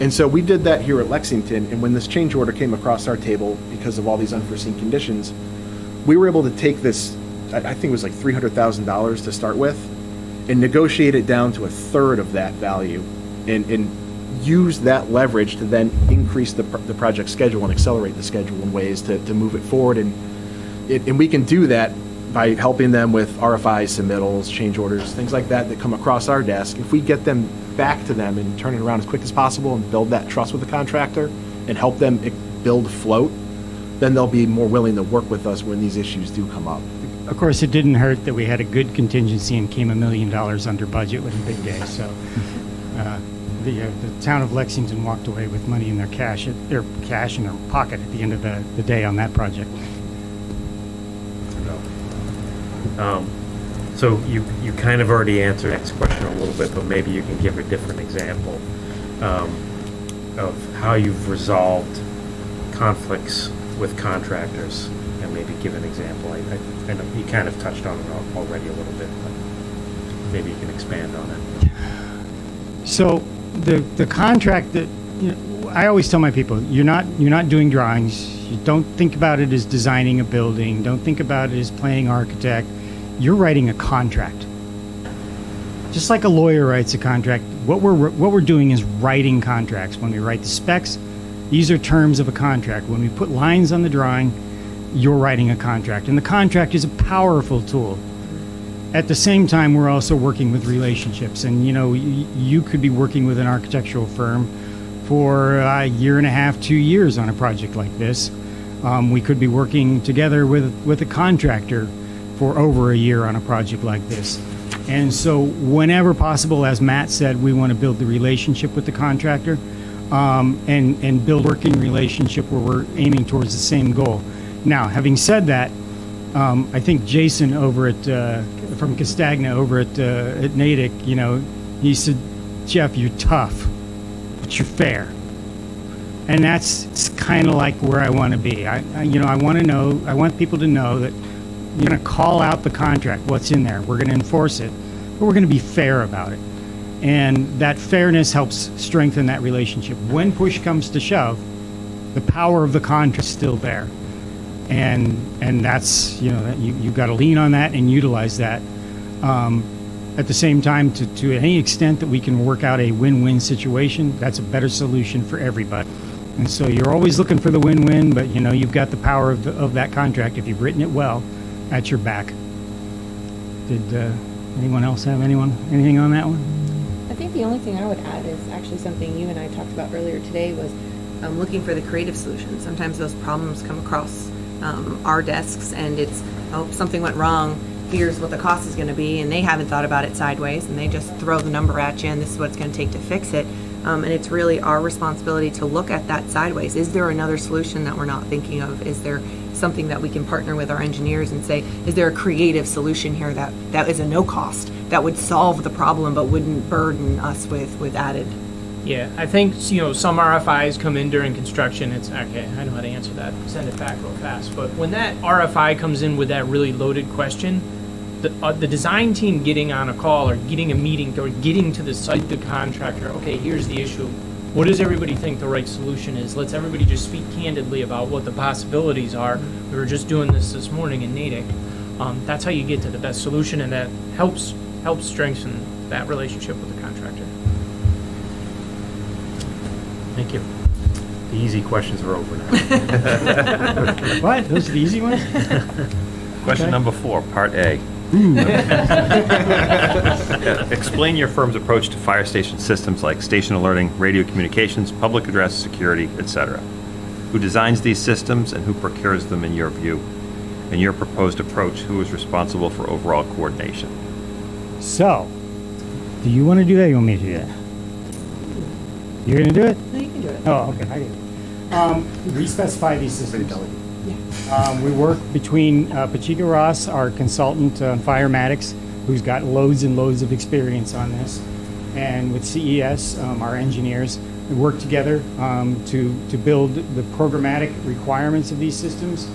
And so we did that here at Lexington. And when this change order came across our table because of all these unforeseen conditions, we were able to take this. I, think it was like three hundred thousand dollars to start with, and negotiate it down to a third of that value, and use that leverage to then increase the, the project schedule and accelerate the schedule in ways to, to move it forward. And it, and we can do that by helping them with RFIs, submittals, change orders, things like that that come across our desk. If we get them back to them and turn it around as quick as possible and build that trust with the contractor and help them build float, then they'll be more willing to work with us when these issues do come up. Of course, it didn't hurt that we had a good contingency and came a million dollars under budget with a big day, so. uh, The, uh, the town of Lexington walked away with money in their cash, their cash in their pocket at the end of the, the day on that project. Um, So you, you kind of already answered the next question a little bit, but maybe you can give a different example um, of how you've resolved conflicts with contractors, and maybe give an example. I, I- I know you kind of touched on it already a little bit, but maybe you can expand on it. So the, the contract that, you know, I always tell my people, you're not, you're not doing drawings. You don't think about it as designing a building. Don't think about it as playing architect. You're writing a contract. Just like a lawyer writes a contract, what we're, what we're doing is writing contracts. When we write the specs, these are terms of a contract. When we put lines on the drawing, you're writing a contract. And the contract is a powerful tool at the same time, we're also working with relationships. And, you know, you could be working with an architectural firm for a year and a half, two years on a project like this. Um, we could be working together with, with a contractor for over a year on a project like this. And so, whenever possible, as Matt said, we want to build the relationship with the contractor um, and, and build working relationship where we're aiming towards the same goal. Now, having said that, um, I think Jason over at uh, from Castagna over at uh, at Natick, you know, he said, "Jeff, you're tough, but you're fair," and that's kind of like where I want to be. I, I, you know, I want to know, I want people to know that you're going to call out the contract, what's in there. We're going to enforce it, but we're going to be fair about it, and that fairness helps strengthen that relationship. When push comes to shove, the power of the contract is still there and and that's you know you you've got to lean on that and utilize that. Um, at the same time, to, to any extent that we can work out a win-win situation, that's a better solution for everybody. And so you're always looking for the win-win, but you know you've got the power of, the, of that contract if you've written it well, at your back. Did uh, anyone else have anyone anything on that one? I think the only thing I would add is actually something you and I talked about earlier today was um, looking for the creative solution. Sometimes those problems come across um, our desks and it's, oh, something went wrong, here's what the cost is gonna be, and they haven't thought about it sideways, and they just throw the number at you, and this is what it's gonna take to fix it. Um, and it's really our responsibility to look at that sideways. Is there another solution that we're not thinking of? Is there something that we can partner with our engineers and say, is there a creative solution here that, that is a no cost, that would solve the problem but wouldn't burden us with, with added Yeah, I think, you know, some RFIs come in during construction, it's, okay, I know how to answer that, send it back real fast. But when that RFI comes in with that really loaded question, the, uh, the design team getting on a call or getting a meeting or getting to the site, the contractor, okay, here's the issue. What does everybody think the right solution is? Let's everybody just speak candidly about what the possibilities are. We were just doing this this morning in Natick. Um, that's how you get to the best solution and that helps, helps strengthen that relationship with the contractor. Thank you. The easy questions are over now. What? Those are the easy ones? Question Okay. number four, part A. Hmm. Explain your firm's approach to fire station systems like station alerting, radio communications, public address, security, etc. Who designs these systems and who procures them in your view? In your proposed approach, who is responsible for overall coordination? So, do you want to do that? Or you want me to do that? You're gonna do it? No, you can do it. Oh, okay, I do. Um, we specify these systems. Um, we work between uh, Pacheco Ross, our consultant on Firematics, who's got loads and loads of experience on this, and with CES, um, our engineers. We work together um, to, to build the programmatic requirements of these systems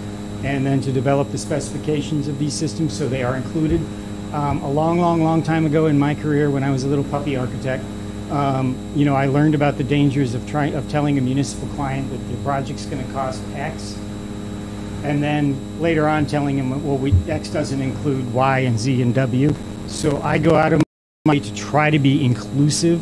and then to develop the specifications of these systems so they are included. Um, a long, long, long time ago in my career, when I was a little puppy architect, um, you know, I learned about the dangers of trying of telling a municipal client that the project's going to cost X, and then later on telling him, well, we, X doesn't include Y and Z and W. So I go out of my way to try to be inclusive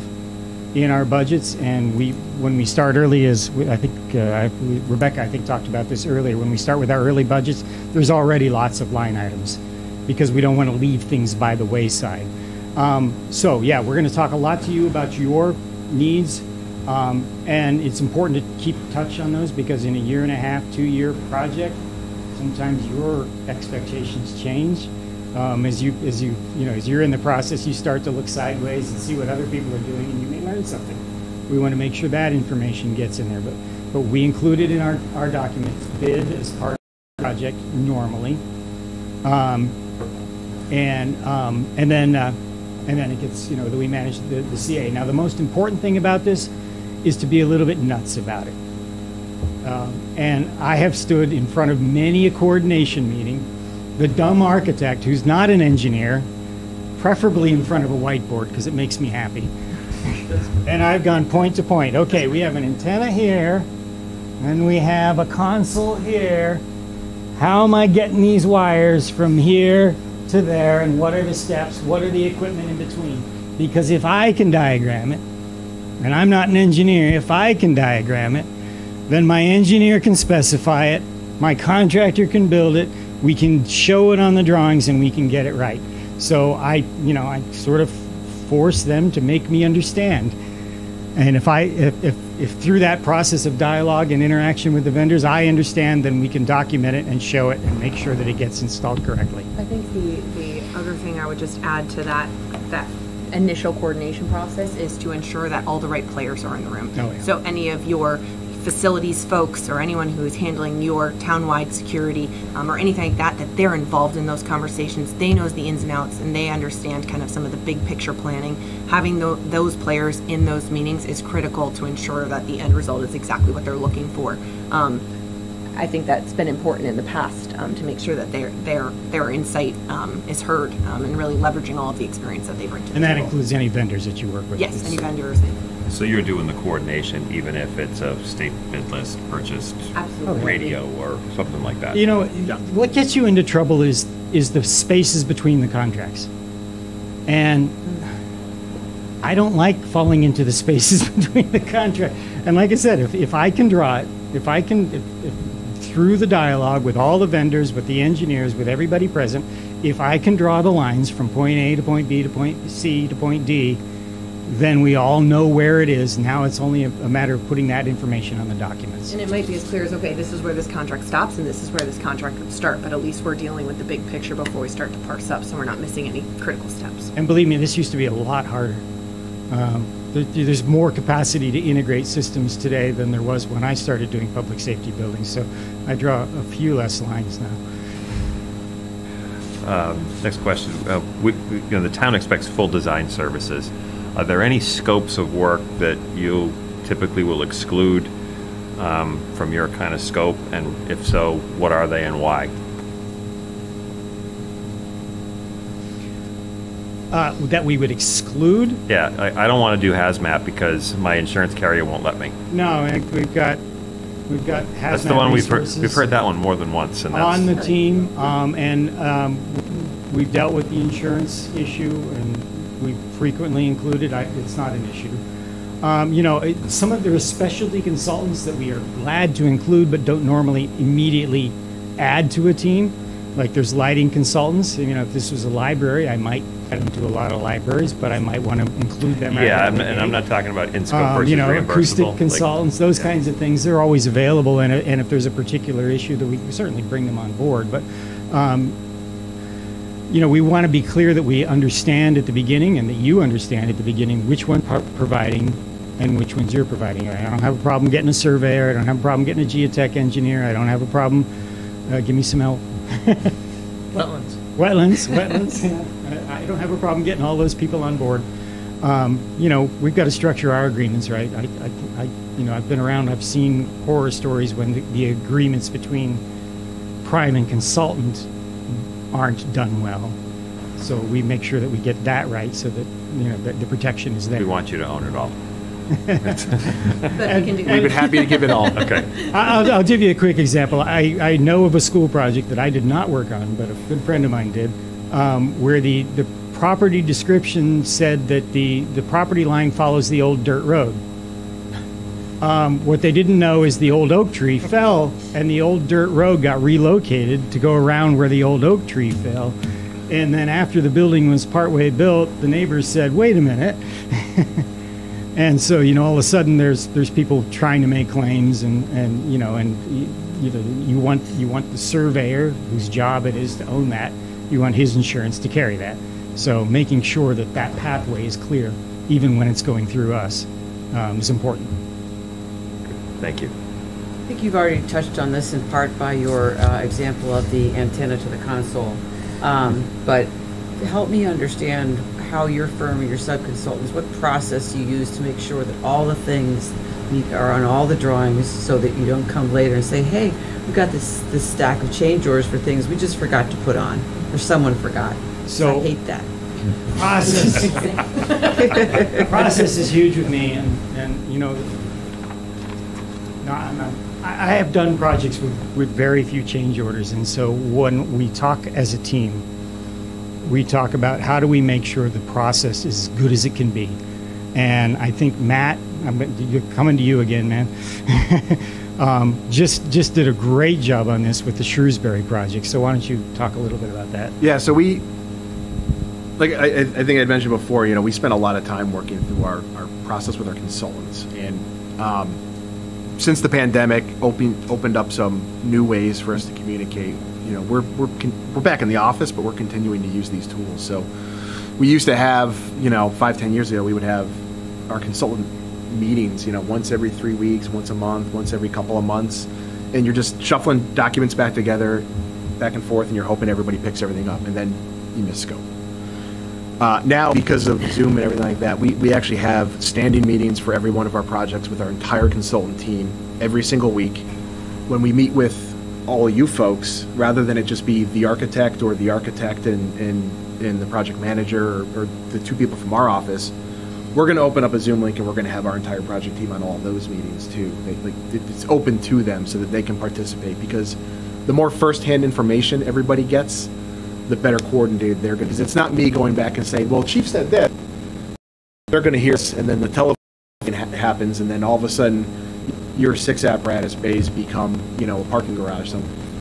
in our budgets, and we, when we start early, as we- I think uh, we- Rebecca, I think talked about this earlier. When we start with our early budgets, there's already lots of line items because we don't want to leave things by the wayside. Um, so yeah, we're going to talk a lot to you about your needs, um, and it's important to keep touch on those because in a year and a half, two-year project, sometimes your expectations change. Um, as you, as you, you know, as you're in the process, you start to look sideways and see what other people are doing, and you may learn something. We want to make sure that information gets in there, but, but we include it in our, our document, bid as part of the project normally. Um, and um, and then uh, and then it gets you know that we manage the, the CA. Now the most important thing about this is to be a little bit nuts about it. Um, and I have stood in front of many a coordination meeting. The dumb architect, who's not an engineer, preferably in front of a whiteboard because it makes me happy. and I've gone point to point. Okay, we have an antenna here, and we have a console here. How am I getting these wires from here to there, and what are the steps? What are the equipment in between? Because if I can diagram it, and I'm not an engineer, if I can diagram it, then my engineer can specify it, my contractor can build it, we can show it on the drawings, and we can get it right. So I, you know, I sort of force them to make me understand. And if I, if, if, if through that process of dialogue and interaction with the vendors, I understand, then we can document it and show it and make sure that it gets installed correctly. I think the, the other thing I would just add to that, that initial coordination process is to ensure that all the right players are in the room. Oh, yeah. So any of your facilities folks or anyone who is handling your townwide security um, or anything like that, that they're involved in those conversations. They knows the ins and outs and they understand kind of some of the big picture planning. Having tho- those players in those meetings is critical to ensure that the end result is exactly what they're looking for. Um, I think that's been important in the past um, to make sure that their their their insight um, is heard um, and really leveraging all of the experience that they bring to the And that table. includes any vendors that you work with. yes, any vendors. So you're doing the coordination even if it's a state bid list purchased Absolutely. radio or something like that? You know, what gets you into trouble is is the spaces between the contracts. And I don't like falling into the spaces between the contract. And like I said, if, if I can draw it, if I can, if, if, through the dialogue with all the vendors, with the engineers, with everybody present, if I can draw the lines from point A to point B to point C to point D, then we all know where it is. Now it's only a, a matter of putting that information on the documents. And it might be as clear as, okay, this is where this contract stops and this is where this contract would start, but at least we're dealing with the big picture before we start to parse up, so we're not missing any critical steps. And believe me, this used to be a lot harder. Um, there, there's more capacity to integrate systems today than there was when I started doing public safety buildings. So I draw a few less lines now. Um, Next question. Uh, we- we- You know, the town expects full design services. Are there any scopes of work that you typically will exclude um, from your kind of scope? And if so, what are they and why? Uh, that we would exclude? Yeah, I I don't want to do hazmat because my insurance carrier won't let me. No, we've got we've got hazmat That's the one we've heard, we've heard that one more than once, and that's. on the team, um, and um, we've dealt with the insurance issue, and we frequently included. I, it's not an issue. Um, you know, it, some of there are specialty consultants that we are glad to include, but don't normally immediately add to a team. Like there's lighting consultants. You know, if this was a library, I might add them to a lot of libraries, but I might want to include them. Yeah, I'm- the and I'm not talking about in-scope Um, versus you know, acoustic like- consultants, those kinds of things, they're always available, and, and if there's a particular issue, that we can certainly bring them on board, but, um, you know, we want to be clear that we understand at the beginning, and that you understand at the beginning, which one par- providing and which ones you're providing. I don't have a problem getting a surveyor, I don't have a problem getting a geotech engineer, I don't have a problem, uh, give me some help. Wetlands. Wetlands, wetlands. yeah. I I don't have a problem getting all those people on board. Um, you know, we've got to structure our agreements right. I, I, I, you know, I've been around. I've seen horror stories when the, the agreements between prime and consultant aren't done well. So we make sure that we get that right, so that you know that the protection is there. We want you to own it all. But we can do. We've been happy to give it all. Okay. I- I'll, I'll give you a quick example. I, I know of a school project that I did not work on, but a good friend of mine did, um, where the, the property description said that the, the property line follows the old dirt road. Um, what they didn't know is the old oak tree fell, and the old dirt road got relocated to go around where the old oak tree fell. And then after the building was partway built, the neighbors said, "Wait a minute." And so, you know, all of a sudden, there's there's people trying to make claims, and and you know, and you, know, you want you want the surveyor whose job it is to own that, you want his insurance to carry that. So, making sure that that pathway is clear, even when it's going through us, um, is important. Thank you. I think you've already touched on this in part by your uh, example of the antenna to the console. Um, But help me understand how your firm or your sub-consultants, what process you use to make sure that all the things are on all the drawings so that you don't come later and say, hey, we've got this, this stack of change orders for things we just forgot to put on, or someone forgot. So- I hate that. Process. Process is huge with me, and, and, you know, no, I'm not, I, I have done projects with, with very few change orders, and so when we talk as a team, we talk about how do we make sure the process is as good as it can be. And I think Matt, I'm you're coming to you again, man. um, just just did a great job on this with the Shrewsbury project. So why don't you talk a little bit about that? Yeah, so we, like I, I I think I'd mentioned before, you know, we spent a lot of time working through our, our process with our consultants. And um, since the pandemic open, opened up some new ways for us to communicate, you know, we're, we're, we're back in the office, but we're continuing to use these tools. So we used to have, you know, five, ten years ago, we would have our consultant meetings, you know, once every three weeks, once a month, once every couple of months. And you're just shuffling documents back together, back and forth, and you're hoping everybody picks everything up, and then you miss scope. Uh, now, because of Zoom and everything like that, we, we actually have standing meetings for every one of our projects with our entire consultant team every single week. When we meet with all you folks, rather than it just be the architect or the architect and, and, and the project manager or, or the two people from our office, we're going to open up a Zoom link and we're going to have our entire project team on all those meetings too. They, like, it's open to them so that they can participate because the more firsthand information everybody gets, the better coordinated they're going to. Because it's not me going back and saying, "Well, Chief said that." They're going to hear, this, and then the telephone happens, and then all of a sudden, your six apparatus bays become, you know, a parking garage, so,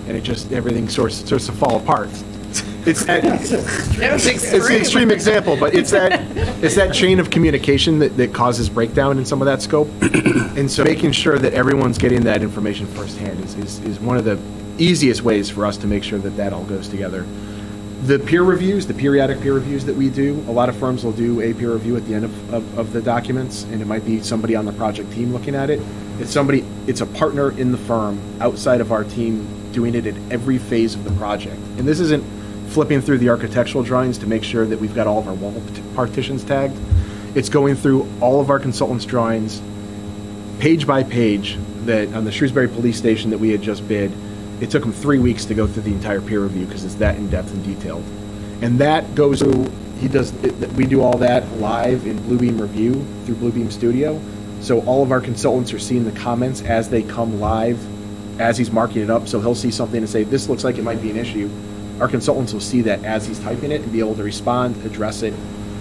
and it just everything sorts starts to fall apart. It's that, it's an extreme example, but it's that it's that chain of communication that, that causes breakdown in some of that scope. And so making sure that everyone's getting that information firsthand is, is, is one of the easiest ways for us to make sure that that all goes together. The peer reviews, the periodic peer reviews that we do, a lot of firms will do a peer review at the end of, of, of the documents, and it might be somebody on the project team looking at it. It's somebody, it's a partner in the firm outside of our team doing it at every phase of the project. And this isn't flipping through the architectural drawings to make sure that we've got all of our wall partitions tagged. It's going through all of our consultants' drawings, page by page, that on the Shrewsbury Police Station that we had just bid, it took them three weeks to go through the entire peer review because it's that in-depth and detailed. And that goes through, he does, it- we do all that live in Bluebeam Revu through Bluebeam Studio. So all of our consultants are seeing the comments as they come live, as he's marking it up. So he'll see something and say, this looks like it might be an issue. Our consultants will see that as he's typing it and be able to respond, address it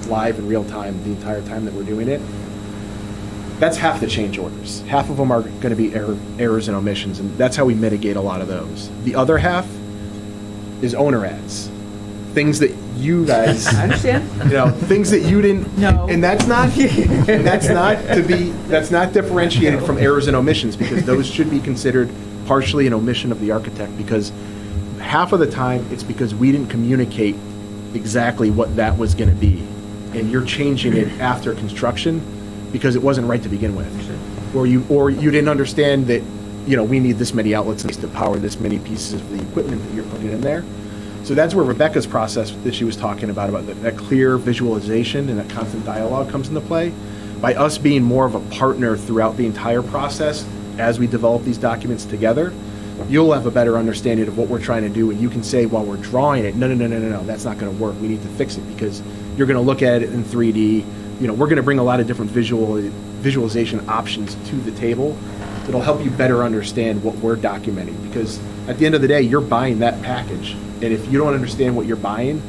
live in real time, the entire time that we're doing it. That's half the change orders. Half of them are going to be error, errors and omissions, and that's how we mitigate a lot of those. The other half is owner ads, things that you guys, I understand. you know, things that you didn't. No. And that's not, and that's not to be, that's not differentiated from errors and omissions because those should be considered partially an omission of the architect because half of the time it's because we didn't communicate exactly what that was going to be, and you're changing it after construction because it wasn't right to begin with, or you or you didn't understand that you know we need this many outlets to power this many pieces of the equipment that you're putting in there. So that's where Rebecca's process that she was talking about, about that, that clear visualization and that constant dialogue comes into play. By us being more of a partner throughout the entire process as we develop these documents together, you'll have a better understanding of what we're trying to do, and you can say while we're drawing it, no, no, no, no, no, no, that's not going to work. We need to fix it because you're going to look at it in 3D. You know, we're going to bring a lot of different visual visualization options to the table that'll help you better understand what we're documenting. Because at the end of the day, you're buying that package, and if you don't understand what you're buying,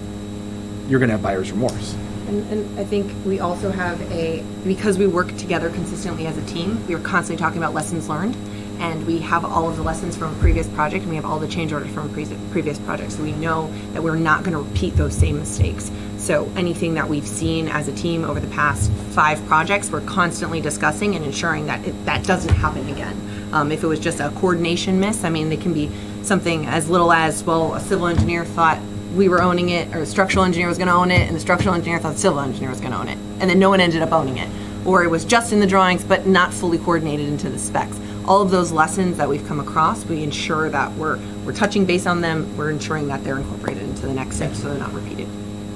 you're going to have buyer's remorse. And, and I think we also have a, because we work together consistently as a team, we are constantly talking about lessons learned. And we have all of the lessons from a previous project, and we have all the change orders from a pre- previous project. So we know that we're not going to repeat those same mistakes. So anything that we've seen as a team over the past five projects, we're constantly discussing and ensuring that it, that doesn't happen again. Um, if it was just a coordination miss, I mean, they can be something as little as, well, a civil engineer thought we were owning it, or the structural engineer was gonna own it, and the structural engineer thought the civil engineer was gonna own it. And then no one ended up owning it. Or it was just in the drawings, but not fully coordinated into the specs. All of those lessons that we've come across, we ensure that we're, we're touching base on them, we're ensuring that they're incorporated into the next step so they're not repeated.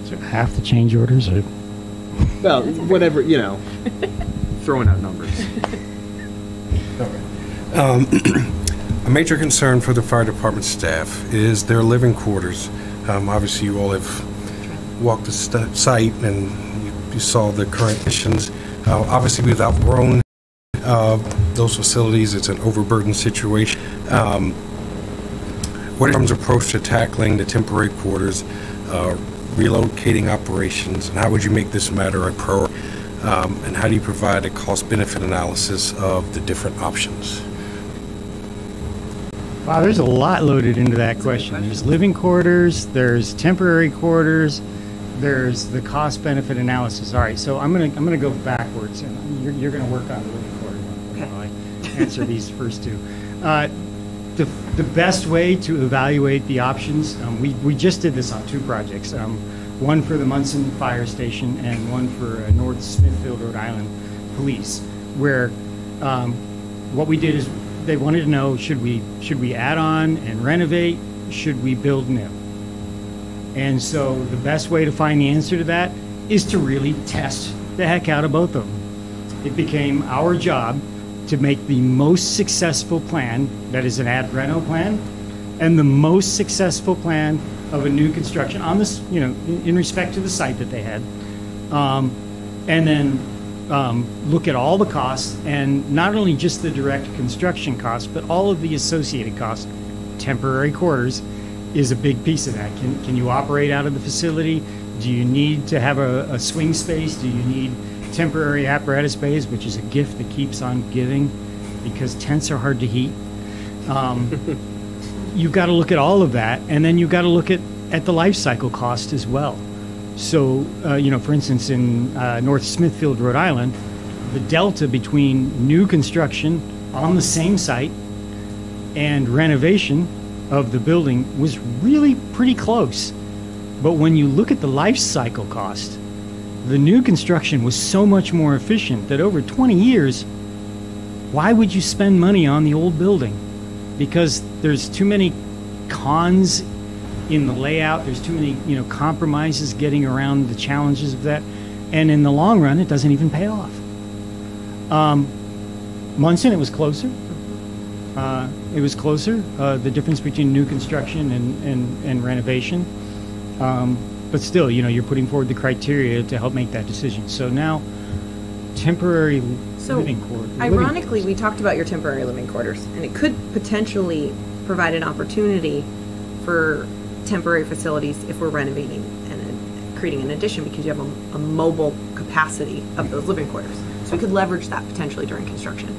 So half the change orders are. Well, whatever, you know, throwing out numbers. A major concern for the fire department staff is their living quarters. Um, Obviously, you all have walked the st- site and you- you saw the current conditions. Uh, Obviously, we've outgrown uh, those facilities. It's an overburdened situation. Um, What is your approach to tackling the temporary quarters, uh, relocating operations, and how would you make this matter a priority? Um, And how do you provide a cost-benefit analysis of the different options? Wow, there's a lot loaded into that question. There's living quarters, there's temporary quarters, there's the cost benefit analysis. All right, so I'm gonna I'm gonna go backwards, and you're, you're gonna work on the living quarter one while I answer these first two. Uh, the best way to evaluate the options, um, we we just did this on two projects, um, one for the Monson Fire Station and one for uh, North Smithfield, Rhode Island Police, where um, what we did is they wanted to know should we should we add on and renovate? Should we build new? And so the best way to find the answer to that is to really test the heck out of both of them. It became our job to make the most successful plan that is an ad reno plan and the most successful plan of a new construction on this you know in, respect to the site that they had um, and then um, look at all the costs and not only just the direct construction costs, but all of the associated costs. Temporary quarters is a big piece of that. Can, can you operate out of the facility? Do you need to have a, a swing space? Do you need temporary apparatus bays, which is a gift that keeps on giving because tents are hard to heat? Um, you've got to look at all of that, and then you've got to look at, at the life cycle cost as well. So, uh, you know, for instance, in uh, North Smithfield, Rhode Island, the delta between new construction on the same site and renovation of the building was really pretty close. But when you look at the life cycle cost, the new construction was so much more efficient that over 20 years, why would you spend money on the old building? Because there's too many cons in the layout. There's too many, you know, compromises getting around the challenges of that, and in the long run, it doesn't even pay off. Um, Monson, it was closer. Uh, it was closer. Uh, the difference between new construction and and, and renovation, um, but still, you know, you're putting forward the criteria to help make that decision. So now, temporary So, living quarters. ironically, we talked about your temporary living quarters, and it could potentially provide an opportunity for temporary facilities if we're renovating and uh, creating an addition because you have a, a mobile capacity of those living quarters. So we could leverage that potentially during construction.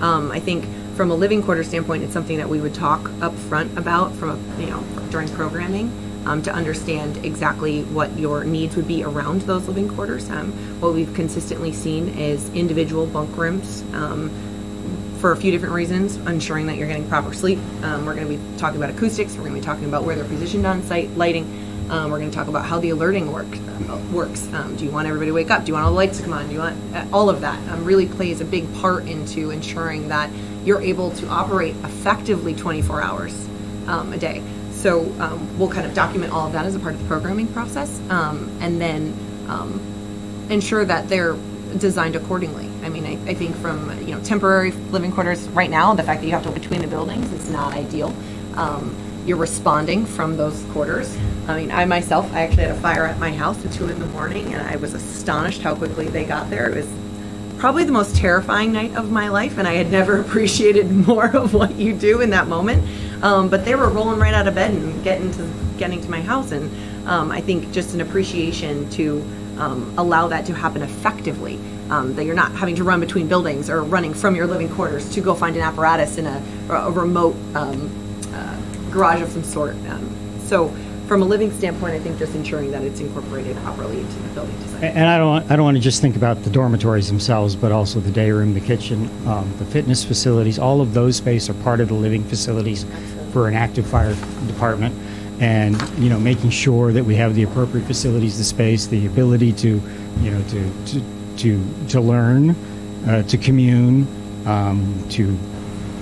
Um, I think from a living quarter standpoint, it's something that we would talk up front about from a, you know, during programming um, to understand exactly what your needs would be around those living quarters. Um, what we've consistently seen is individual bunk rooms um, for a few different reasons, ensuring that you're getting proper sleep. Um, we're going to be talking about acoustics. We're going to be talking about where they're positioned on site, lighting. Um, we're going to talk about how the alerting work uh, works. Um, do you want everybody to wake up? Do you want all the lights to come on? Do you want uh, all of that? Um, really plays a big part into ensuring that you're able to operate effectively 24 hours um, a day. So um, we'll kind of document all of that as a part of the programming process, um, and then um, ensure that they're designed accordingly. I mean, I, I think from you know temporary living quarters right now, the fact that you have to between the buildings is not ideal. Um, you're responding from those quarters. I mean, I myself, I actually had a fire at my house at two in the morning, and I was astonished how quickly they got there. It was probably the most terrifying night of my life, and I had never appreciated more of what you do in that moment. Um, but they were rolling right out of bed and getting to getting to my house, and um, I think just an appreciation to um, allow that to happen effectively. Um, that you're not having to run between buildings or running from your living quarters to go find an apparatus in a, a remote um, uh, garage of some sort. Um, so, from a living standpoint, I think just ensuring that it's incorporated properly into the building design. And I don't, want- I don't want to just think about the dormitories themselves, but also the day room, the kitchen, um, the fitness facilities, all of those space are part of the living facilities for an active fire department. And, you know, making sure that we have the appropriate facilities, the space, the ability to, you know, to, to, to, to learn, uh, to commune, um, to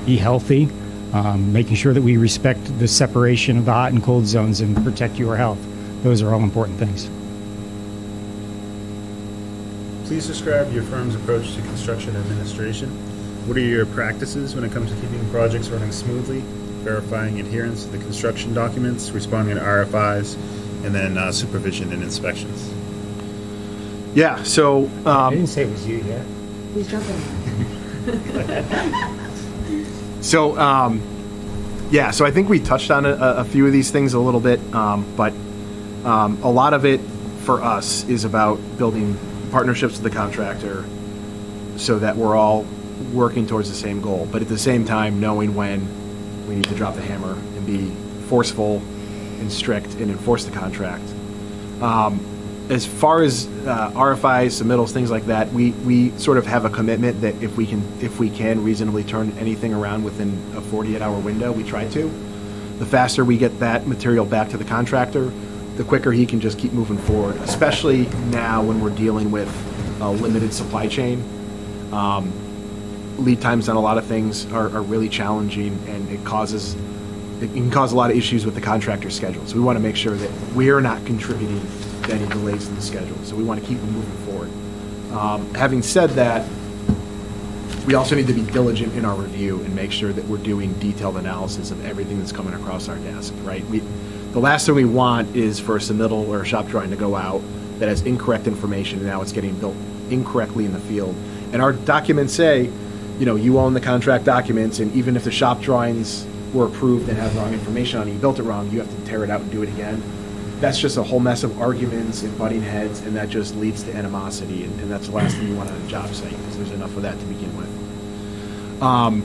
be healthy, um, making sure that we respect the separation of the hot and cold zones and protect your health. Those are all important things. please describe your firm's approach to construction administration. What are your practices when it comes to keeping projects running smoothly, verifying adherence to the construction documents, responding to RFIs, and then uh, supervision and inspections? Yeah, so, I um, didn't say it was you yet. Please jump in. So, um, yeah, so I think we touched on a, a few of these things a little bit, um, but um, a lot of it for us is about building partnerships with the contractor so that we're all working towards the same goal, but at the same time knowing when we need to drop the hammer and be forceful and strict and enforce the contract. Um, as far as uh, RFIs, submittals, things like that, we, we sort of have a commitment that if we can if we can reasonably turn anything around within a 48-hour window, we try to. The faster we get that material back to the contractor, the quicker he can just keep moving forward. Especially now when we're dealing with a limited supply chain, um, lead times on a lot of things are, are really challenging, and it causes it can cause a lot of issues with the contractor schedule. So we want to make sure that we're not contributing any delays in the schedule. So we want to keep them moving forward. Um, having said that, we also need to be diligent in our review and make sure that we're doing detailed analysis of everything that's coming across our desk, right? We, the last thing we want is for a submittal or a shop drawing to go out that has incorrect information and now it's getting built incorrectly in the field. And our documents say, you know, you own the contract documents and even if the shop drawings were approved and have wrong information on it, you built it wrong, you have to tear it out and do it again. That's just a whole mess of arguments and butting heads and that just leads to animosity and, and that's the last thing you want on a job site because there's enough of that to begin with. Um,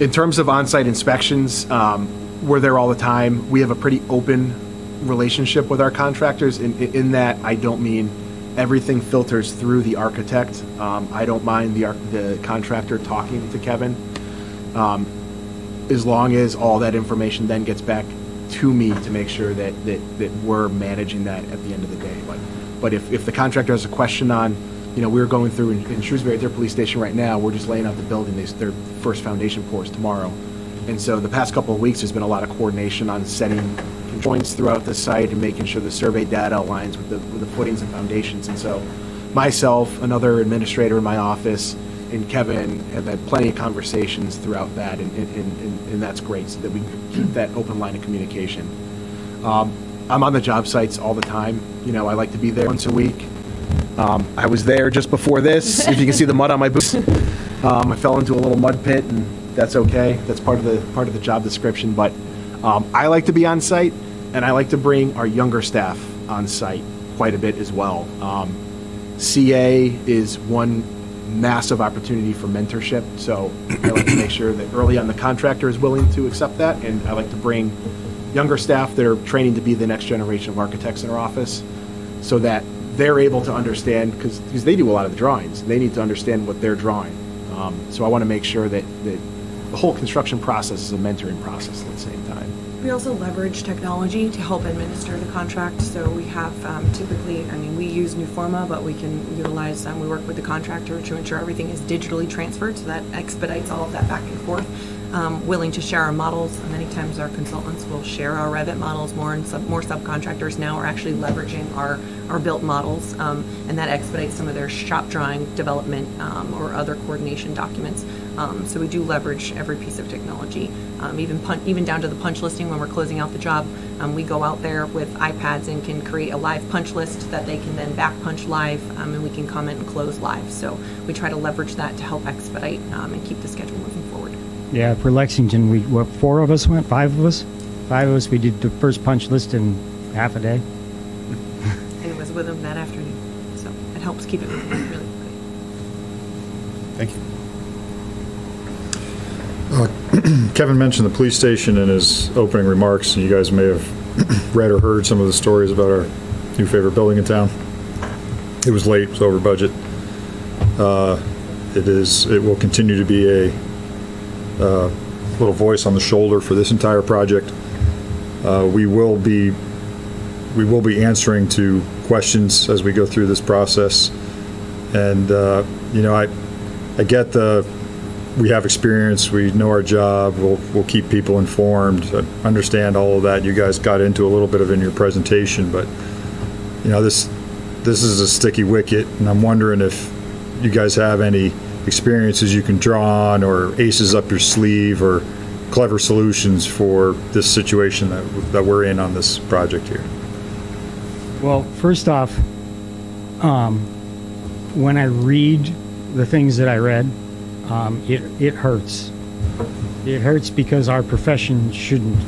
in terms of on-site inspections, um, we're there all the time. We have a pretty open relationship with our contractors. In, in that, I don't mean everything filters through the architect. Um, I don't mind the, the contractor talking to Kevin, um, as long as all that information then gets back to me to make sure that, that, that we're managing that at the end of the day. But, but if, if the contractor has a question on, you know, we're going through in, in Shrewsbury at their police station right now, we're just laying out the building, they, their first foundation pours tomorrow. And so the past couple of weeks, there's been a lot of coordination on setting joints throughout the site and making sure the survey data aligns with the, with the footings and foundations. And so myself, another administrator in my office, and Kevin have had plenty of conversations throughout that, and, and, and, and that's great, so that we keep that open line of communication. Um, I'm on the job sites all the time. You know, I like to be there once a week. Um, I was there just before this. If you can see the mud on my boots, um, I fell into a little mud pit, and that's okay. That's part of the part of the job description. But um, I like to be on site, and I like to bring our younger staff on site quite a bit as well. Um, CA is one massive opportunity for mentorship. So I like to make sure that early on the contractor is willing to accept that, and I like to bring younger staff that are training to be the next generation of architects in our office, so that they're able to understand because they do a lot of the drawings. They need to understand what they're drawing. Um, so I want to make sure that, that the whole construction process is a mentoring process at the same time. We also leverage technology to help administer the contract. So we have um, typically, I mean, we use Newforma, but we can utilize, um, we work with the contractor to ensure everything is digitally transferred, so that expedites all of that back and forth. Um, willing to share our models. Many times our consultants will share our Revit models. More and sub, more subcontractors now are actually leveraging our, our built models, um, and that expedites some of their shop drawing development um, or other coordination documents. Um, so we do leverage every piece of technology, um, even pun- even down to the punch listing when we're closing out the job. Um, we go out there with iPads and can create a live punch list that they can then back punch live, um, and we can comment and close live. So we try to leverage that to help expedite um, and keep the schedule moving forward. Yeah, for Lexington, we what four of us went, five of us, five of us. We did the first punch list in half a day. And it was with them that afternoon, so it helps keep it moving really quickly. Thank you. Kevin mentioned the police station in his opening remarks, and you guys may have read or heard some of the stories about our new favorite building in town. It was late, it was over budget. Uh, It is, it will continue to be a uh, little voice on the shoulder for this entire project. Uh, We will be, we will be answering to questions as we go through this process. And, uh, you know, I, I get the, we have experience, we know our job, we'll, we'll keep people informed, I understand all of that. You guys got into a little bit of in your presentation, but, you know, this, this is a sticky wicket, and I'm wondering if you guys have any experiences you can draw on, or aces up your sleeve, or clever solutions for this situation that, that we're in on this project here. Well, first off, um, when I read the things that I read, um, it, it hurts. It hurts because our profession shouldn't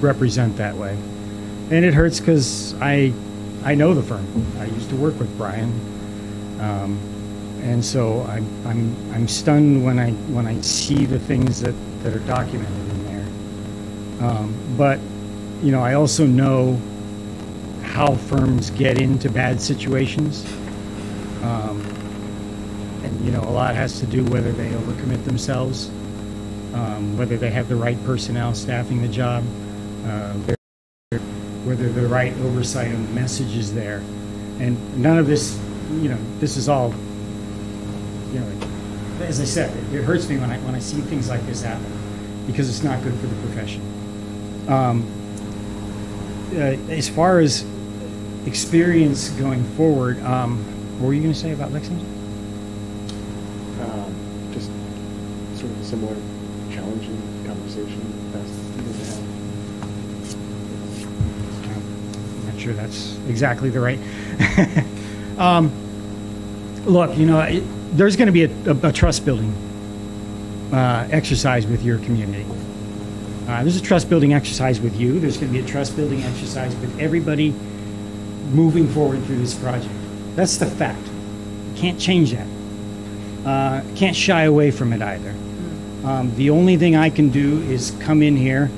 represent that way. And it hurts because I, I know the firm. I used to work with Brian. Um, and so I'm, I'm, I'm stunned when I, when I see the things that, that are documented in there. Um, but, you know, I also know how firms get into bad situations. Um, and, you know, a lot has to do whether they overcommit themselves, um, whether they have the right personnel staffing the job, uh, whether the right oversight on the message is there. And none of this, you know, this is all, you know, as I said, it, it hurts me when I, when I see things like this happen because it's not good for the profession. Um, uh, as far as experience going forward, um, what were you going to say about Lexington? Um, Just sort of a similar challenging conversation that's I'm not sure that's exactly the right. um, look, you know, it, there's going to be a, a, a trust building uh, exercise with your community. Uh, there's a trust building exercise with you. There's going to be a trust building exercise with everybody moving forward through this project. That's the fact. Can't change that. Uh, can't shy away from it either. Um, the only thing I can do is come in here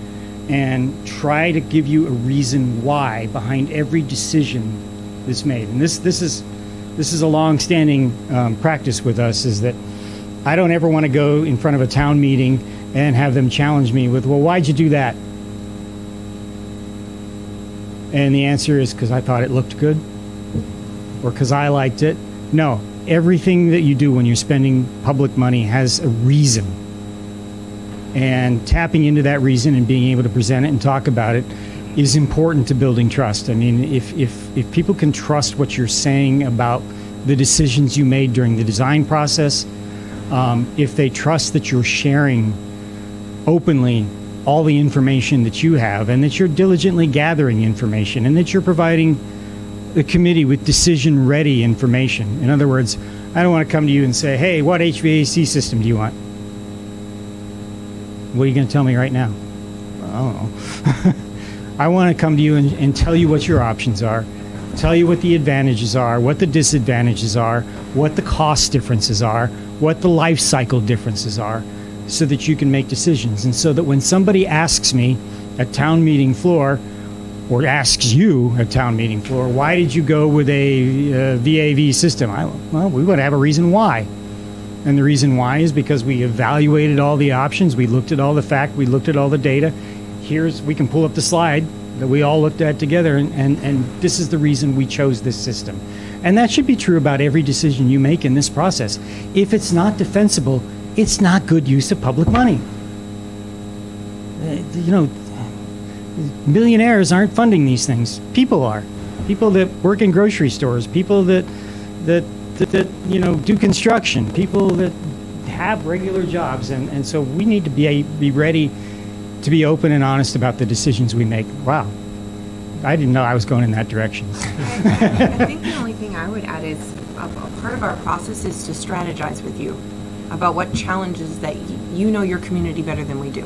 and try to give you a reason why behind every decision that's made. And this this is this is a long-standing um, practice with us. Is that I don't ever want to go in front of a town meeting and have them challenge me with, "Well, why'd you do that?" And the answer is because I thought it looked good or because I liked it. No, everything that you do when you're spending public money has a reason. And tapping into that reason and being able to present it and talk about it is important to building trust. I mean, if, if, if people can trust what you're saying about the decisions you made during the design process, um, if they trust that you're sharing openly all the information that you have and that you're diligently gathering information and that you're providing the committee with decision ready information. In other words, I don't want to come to you and say, hey, what HVAC system do you want? What are you going to tell me right now? I don't know. I want to come to you and, and tell you what your options are, tell you what the advantages are, what the disadvantages are, what the cost differences are, what the life cycle differences are, so that you can make decisions. And so that when somebody asks me at town meeting floor, or asks you at town meeting floor, why did you go with a uh, VAV system? I, well, we would have a reason why. And the reason why is because we evaluated all the options, we looked at all the fact, we looked at all the data. Here's, we can pull up the slide that we all looked at together, and, and, and this is the reason we chose this system. And that should be true about every decision you make in this process. If it's not defensible, it's not good use of public money. Uh, you know, millionaires aren't funding these things. People are. People that work in grocery stores, people that that that, that you know do construction, people that have regular jobs, and, and so we need to be be ready to be open and honest about the decisions we make. Wow, I didn't know I was going in that direction. I think the only thing I would add is a, a part of our process is to strategize with you about what challenges that you know your community better than we do,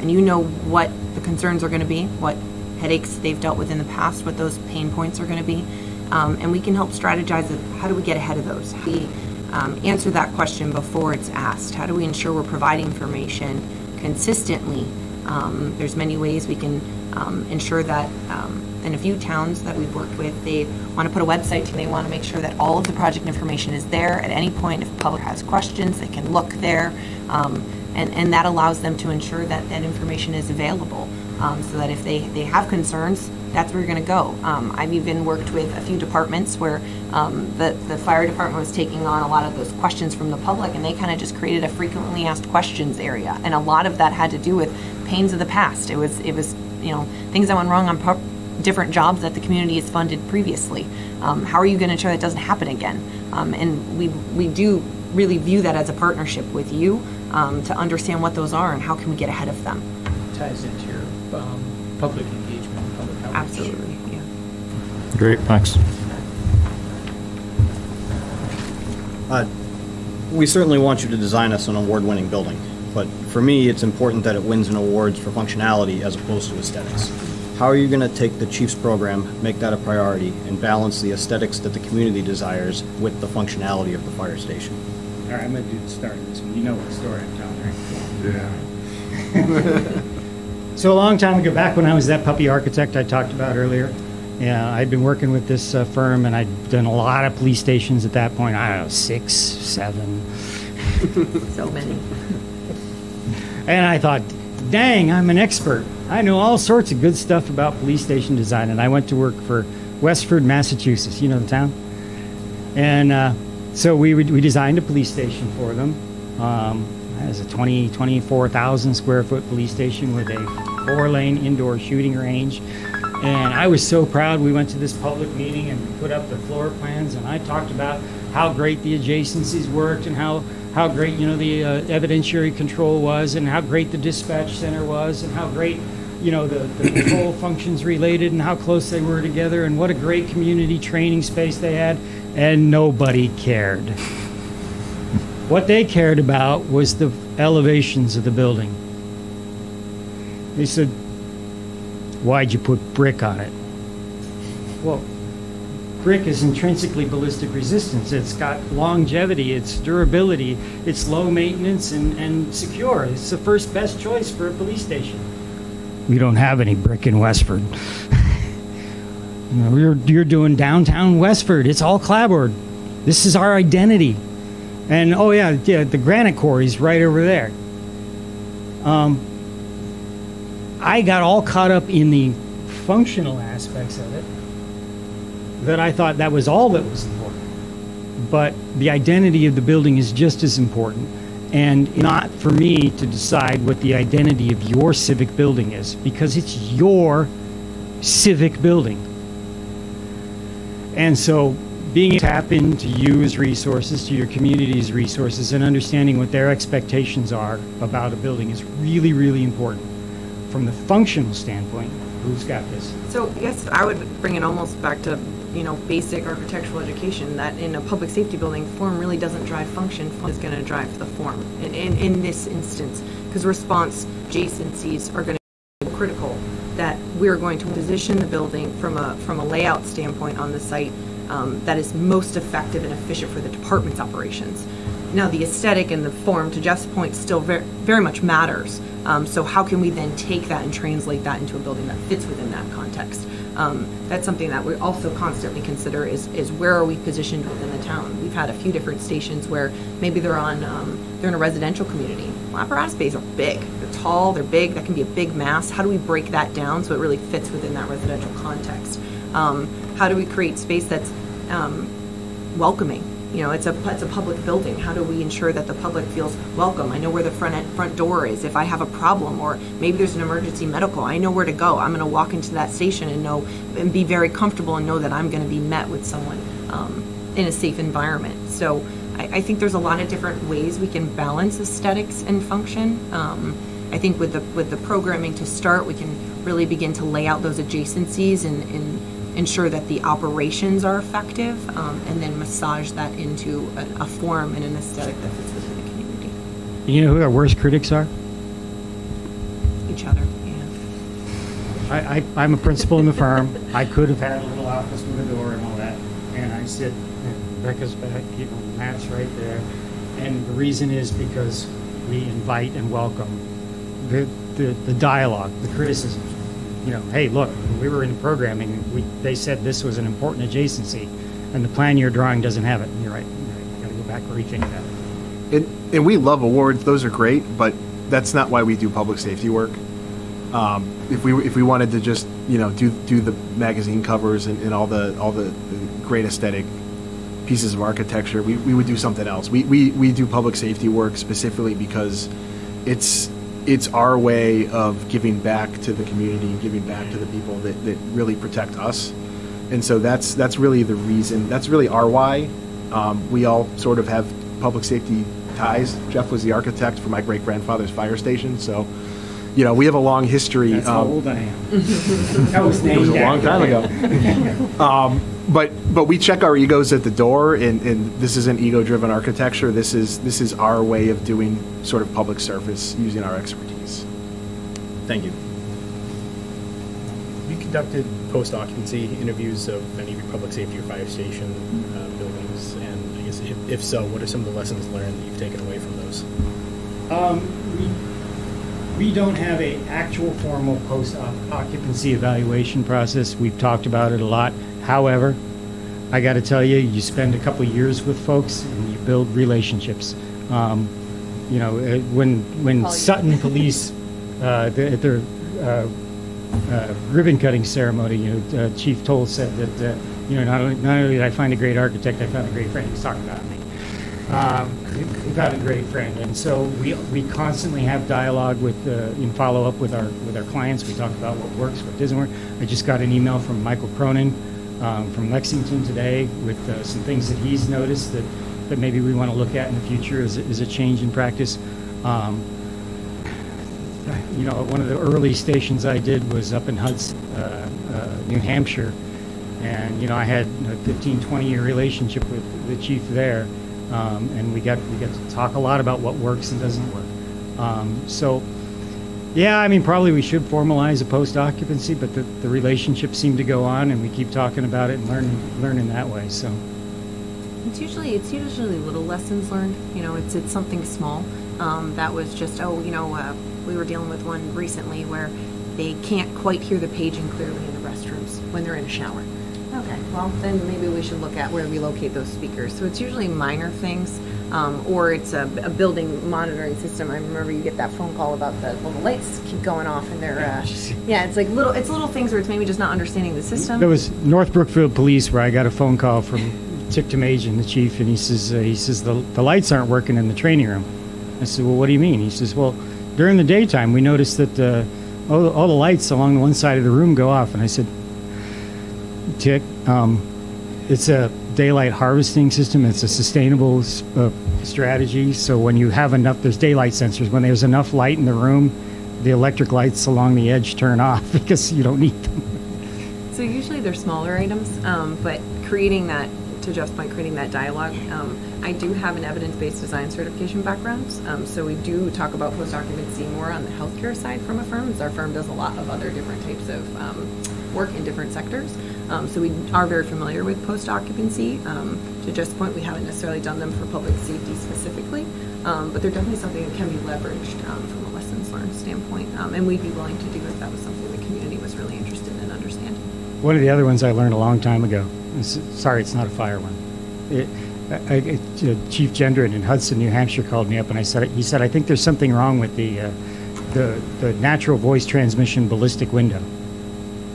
and you know what the concerns are going to be, what headaches they've dealt with in the past, what those pain points are going to be, um, and we can help strategize how do we get ahead of those. How do we um, answer that question before it's asked? How do we ensure we're providing information consistently? Um, there's many ways we can um, ensure that. Um, in a few towns that we've worked with, they want to put a website and they want to make sure that all of the project information is there at any point. If the public has questions, they can look there. Um, and, and that allows them to ensure that that information is available so that if they, they have concerns, that's where you're going to go. Um, I've even worked with a few departments where um, the, the fire department was taking on a lot of those questions from the public and they kind of just created a frequently asked questions area. And a lot of that had to do with pains of the past. It was, it was you know, things that went wrong on pro- different jobs that the community has funded previously. Um, how are you going to ensure that doesn't happen again? Um, and we we do really view that as a partnership with you um, to understand what those are and how can we get ahead of them. Ties into your um, public. Absolutely, yeah. Great, thanks. Uh, We certainly want you to design us an award-winning building, but for me, it's important that it wins an awards for functionality as opposed to aesthetics. How are you going to take the Chiefs program, make that a priority, and balance the aesthetics that the community desires with the functionality of the fire station? All right, I'm gonna do the start of this one. You know what story I'm telling, right? Yeah. So a long time ago, back when I was that puppy architect I talked about earlier, yeah, I'd been working with this uh, firm and I'd done a lot of police stations at that point. I don't know, six, seven. So many. And I thought, dang, I'm an expert. I know all sorts of good stuff about police station design. And I went to work for Westford, Massachusetts. You know the town? And uh, so we, we designed a police station for them. Um, was a 20, 24,000 square foot police station with a four lane indoor shooting range. And I was so proud. We went to this public meeting and we put up the floor plans and I talked about how great the adjacencies worked and how, how great, you know, the uh, evidentiary control was and how great the dispatch center was and how great, you know, the, the control functions related and how close they were together and what a great community training space they had. And nobody cared. What they cared about was the elevations of the building. They said, Why'd you put brick on it? Well, brick is intrinsically ballistic resistance. It's got longevity, it's durability, it's low maintenance and, and secure. It's the first best choice for a police station. We don't have any brick in Westford. you know, you're, you're doing downtown Westford. It's all clapboard. This is our identity. And oh yeah, yeah, the granite quarry's right over there. Um, I got all caught up in the functional aspects of it that I thought that was all that was important. But the identity of the building is just as important. And not for me to decide what the identity of your civic building is, because it's your civic building. And so being able to tap into you as resources, to your community's resources, and understanding what their expectations are about a building is really, really important. From the functional standpoint, who's got this? So I guess I would bring it almost back to, you know, basic architectural education, that in a public safety building, form really doesn't drive function, Form is gonna drive the form, in, in, in this instance. Because response adjacencies are gonna be critical, that we're going to position the building from a, from a layout standpoint on the site um, that is most effective and efficient for the department's operations. Now, the aesthetic and the form, to Jeff's point, still very, very much matters. Um, so how can we then take that and translate that into a building that fits within that context? Um, that's something that we also constantly consider is, is where are we positioned within the town? We've had a few different stations where maybe they're on, um, they're in a residential community. Well, apparatus bays are big. They're tall, they're big, that can be a big mass. How do we break that down so it really fits within that residential context? Um, how do we create space that's um, welcoming? You know, it's a it's a public building. How do we ensure that the public feels welcome? I know where the front front door is. If I have a problem or maybe there's an emergency medical, I know where to go. I'm going to walk into that station and know and be very comfortable and know that I'm going to be met with someone um, in a safe environment. So I, I think there's a lot of different ways we can balance aesthetics and function. Um, I think with the with the programming to start, we can really begin to lay out those adjacencies and, and ensure that the operations are effective, um, and then massage that into a, a form and an aesthetic that fits within the community. You know who our worst critics are? Each other, yeah. I, I, I'm a principal in the firm. I could have had a little office with a door and all that. And I sit, and Becca's back, you know, Matt's right there. And the reason is because we invite and welcome the, the, the dialogue, the criticism. You know, hey, look, we were in programming, we, they said this was an important adjacency, and the plan you're drawing doesn't have it. And you're right. Right. You gotta go back and rethink that. And, and we love awards; those are great, but that's not why we do public safety work. Um, if we if we wanted to just you know do do the magazine covers and, and all the all the, the great aesthetic pieces of architecture, we, we would do something else. We, we we do public safety work specifically because it's it's our way of giving back to the community, and giving back to the people that, that really protect us. And so that's, that's really the reason, that's really our why. Um, we all sort of have public safety ties. Jeff was the architect for my great-grandfather's fire station, so, you know, we have a long history. That's how um, old I am. That was named it was a long time ago. um, but but we check our egos at the door, and, and this isn't ego-driven architecture. This is this is our way of doing sort of public service using our expertise. Thank you. You conducted post-occupancy interviews of any of your public safety or fire station uh, buildings, and I guess if, if so, what are some of the lessons learned that you've taken away from those? Um, we, don't have a actual formal post-occupancy evaluation process. We've talked about it a lot. However, I got to tell you, you spend a couple years with folks and you build relationships. Um, you know, uh, when when Sutton Police uh, at their uh, uh, ribbon cutting ceremony, you know, uh, Chief Towle said that uh, you know not only, not only did I find a great architect, I found a great friend. He was talking about me. Um, we found a great friend, and so we we constantly have dialogue with uh, in follow up with our with our clients. We talk about what works, what doesn't work. I just got an email from Michael Cronin um, from Lexington today with uh, some things that he's noticed that that maybe we want to look at in the future as a, as a change in practice. Um, you know, one of the early stations I did was up in Hudson, uh, uh, New Hampshire, and you know I had a 15, 20 year relationship with the chief there, um, and we get we got to talk a lot about what works and doesn't work. Um, so, yeah, I mean, probably we should formalize a post occupancy, but the, the relationship seemed to go on, and we keep talking about it and learning learning that way. So. It's usually it's usually little lessons learned. You know, it's it's something small. Um, that was just oh, you know, uh, we were dealing with one recently where they can't quite hear the paging clearly in the restrooms when they're in a shower. Okay, well then maybe we should look at where we locate those speakers. So it's usually minor things, um, or it's a, a building monitoring system. I remember you get that phone call about the well, the lights keep going off and they're uh, yeah, it's like little it's little things where it's maybe just not understanding the system. There was North Brookfield Police where I got a phone call from Chick Tamajian, the chief, and he says uh, he says the the lights aren't working in the training room. I said, well, what do you mean? He says, well, during the daytime we noticed that uh, all, the- all the lights along one side of the room go off, and I said, Chick, um, it's a daylight harvesting system. It's a sustainable uh, strategy. So when you have enough, there's daylight sensors. When there's enough light in the room, the electric lights along the edge turn off because you don't need them. So usually they're smaller items, um, but creating that, to Jeff's point, creating that dialogue. Um, I do have an evidence-based design certification background, um, so we do talk about post-occupancy more on the healthcare side from a firm, as our firm does a lot of other different types of um, work in different sectors. Um, so we are very familiar with post-occupancy. Um, to Jeff's point, we haven't necessarily done them for public safety specifically, um, but they're definitely something that can be leveraged um, from a lessons learned standpoint, um, and we'd be willing to do if that was something the community was really interested in understanding. One of the other ones I learned a long time ago. Sorry, it's not a fire one. It, I, I, Chief Gendron in Hudson, New Hampshire, called me up and I said, he said, I think there's something wrong with the, uh, the, the natural voice transmission ballistic window.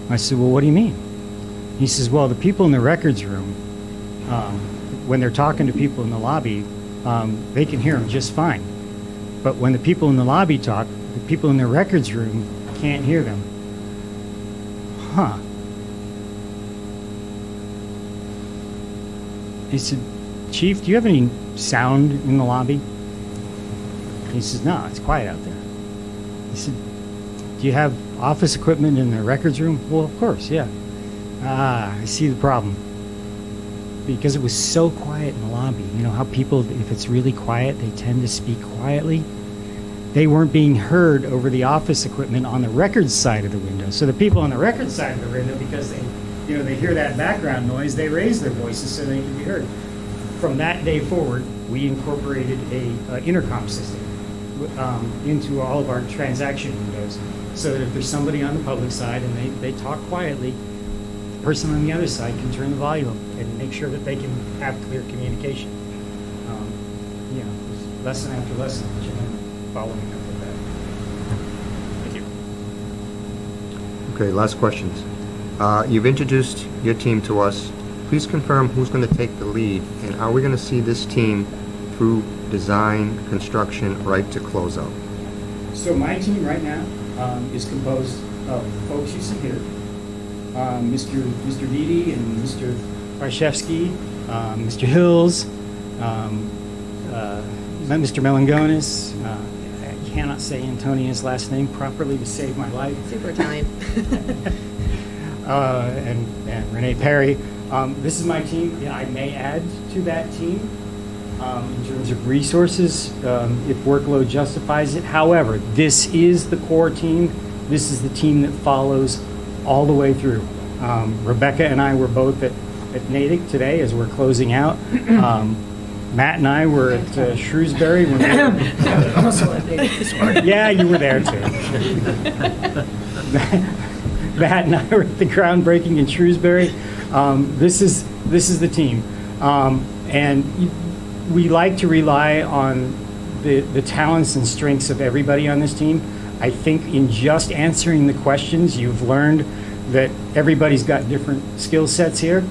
I said, well, what do you mean? He says, well, the people in the records room, um, when they're talking to people in the lobby, um, they can hear them just fine. But when the people in the lobby talk, the people in the records room can't hear them. Huh. He said, Chief, do you have any sound in the lobby? He says, No, it's quiet out there. He said, Do you have office equipment in the records room? Well, of course, yeah. Ah, I see the problem. Because it was so quiet in the lobby. You know how people, if it's really quiet, they tend to speak quietly? They weren't being heard over the office equipment on the records side of the window. So the people on the records side of the window, because they, you know, they hear that background noise, they raise their voices so they can be heard. From that day forward, we incorporated a intercom system um, into all of our transaction windows, so that if there's somebody on the public side and they, they talk quietly, person on the other side can turn the volume up and make sure that they can have clear communication. Um, you know, lesson after lesson, that you learn following up with that. Thank you. Okay, last questions. Uh, You've introduced your team to us. Please confirm who's going to take the lead, and are we going to see this team through design, construction, right to closeout? So my team right now um, is composed of folks you see here. Um, Mr. Mr. Didi and Mr. Barshevsky, um, Mr. Hills, um, uh, Mr. Melangonis. Uh, I cannot say Antonia's last name properly to save my life. Super Italian. uh, and, and Renee Perry. Um, this is my team. Yeah, I may add to that team um, in terms of resources um, if workload justifies it. However, this is the core team. This is the team that follows all the way through. Um, Rebecca and I were both at, at Natick today as we're closing out. Um, Matt and I were at uh, Shrewsbury. When we were, yeah, you were there too. Matt and I were at the groundbreaking in Shrewsbury. Um, this is this is the team, um, and we like to rely on the the talents and strengths of everybody on this team. I think in just answering the questions, you've learned that everybody's got different skill sets here,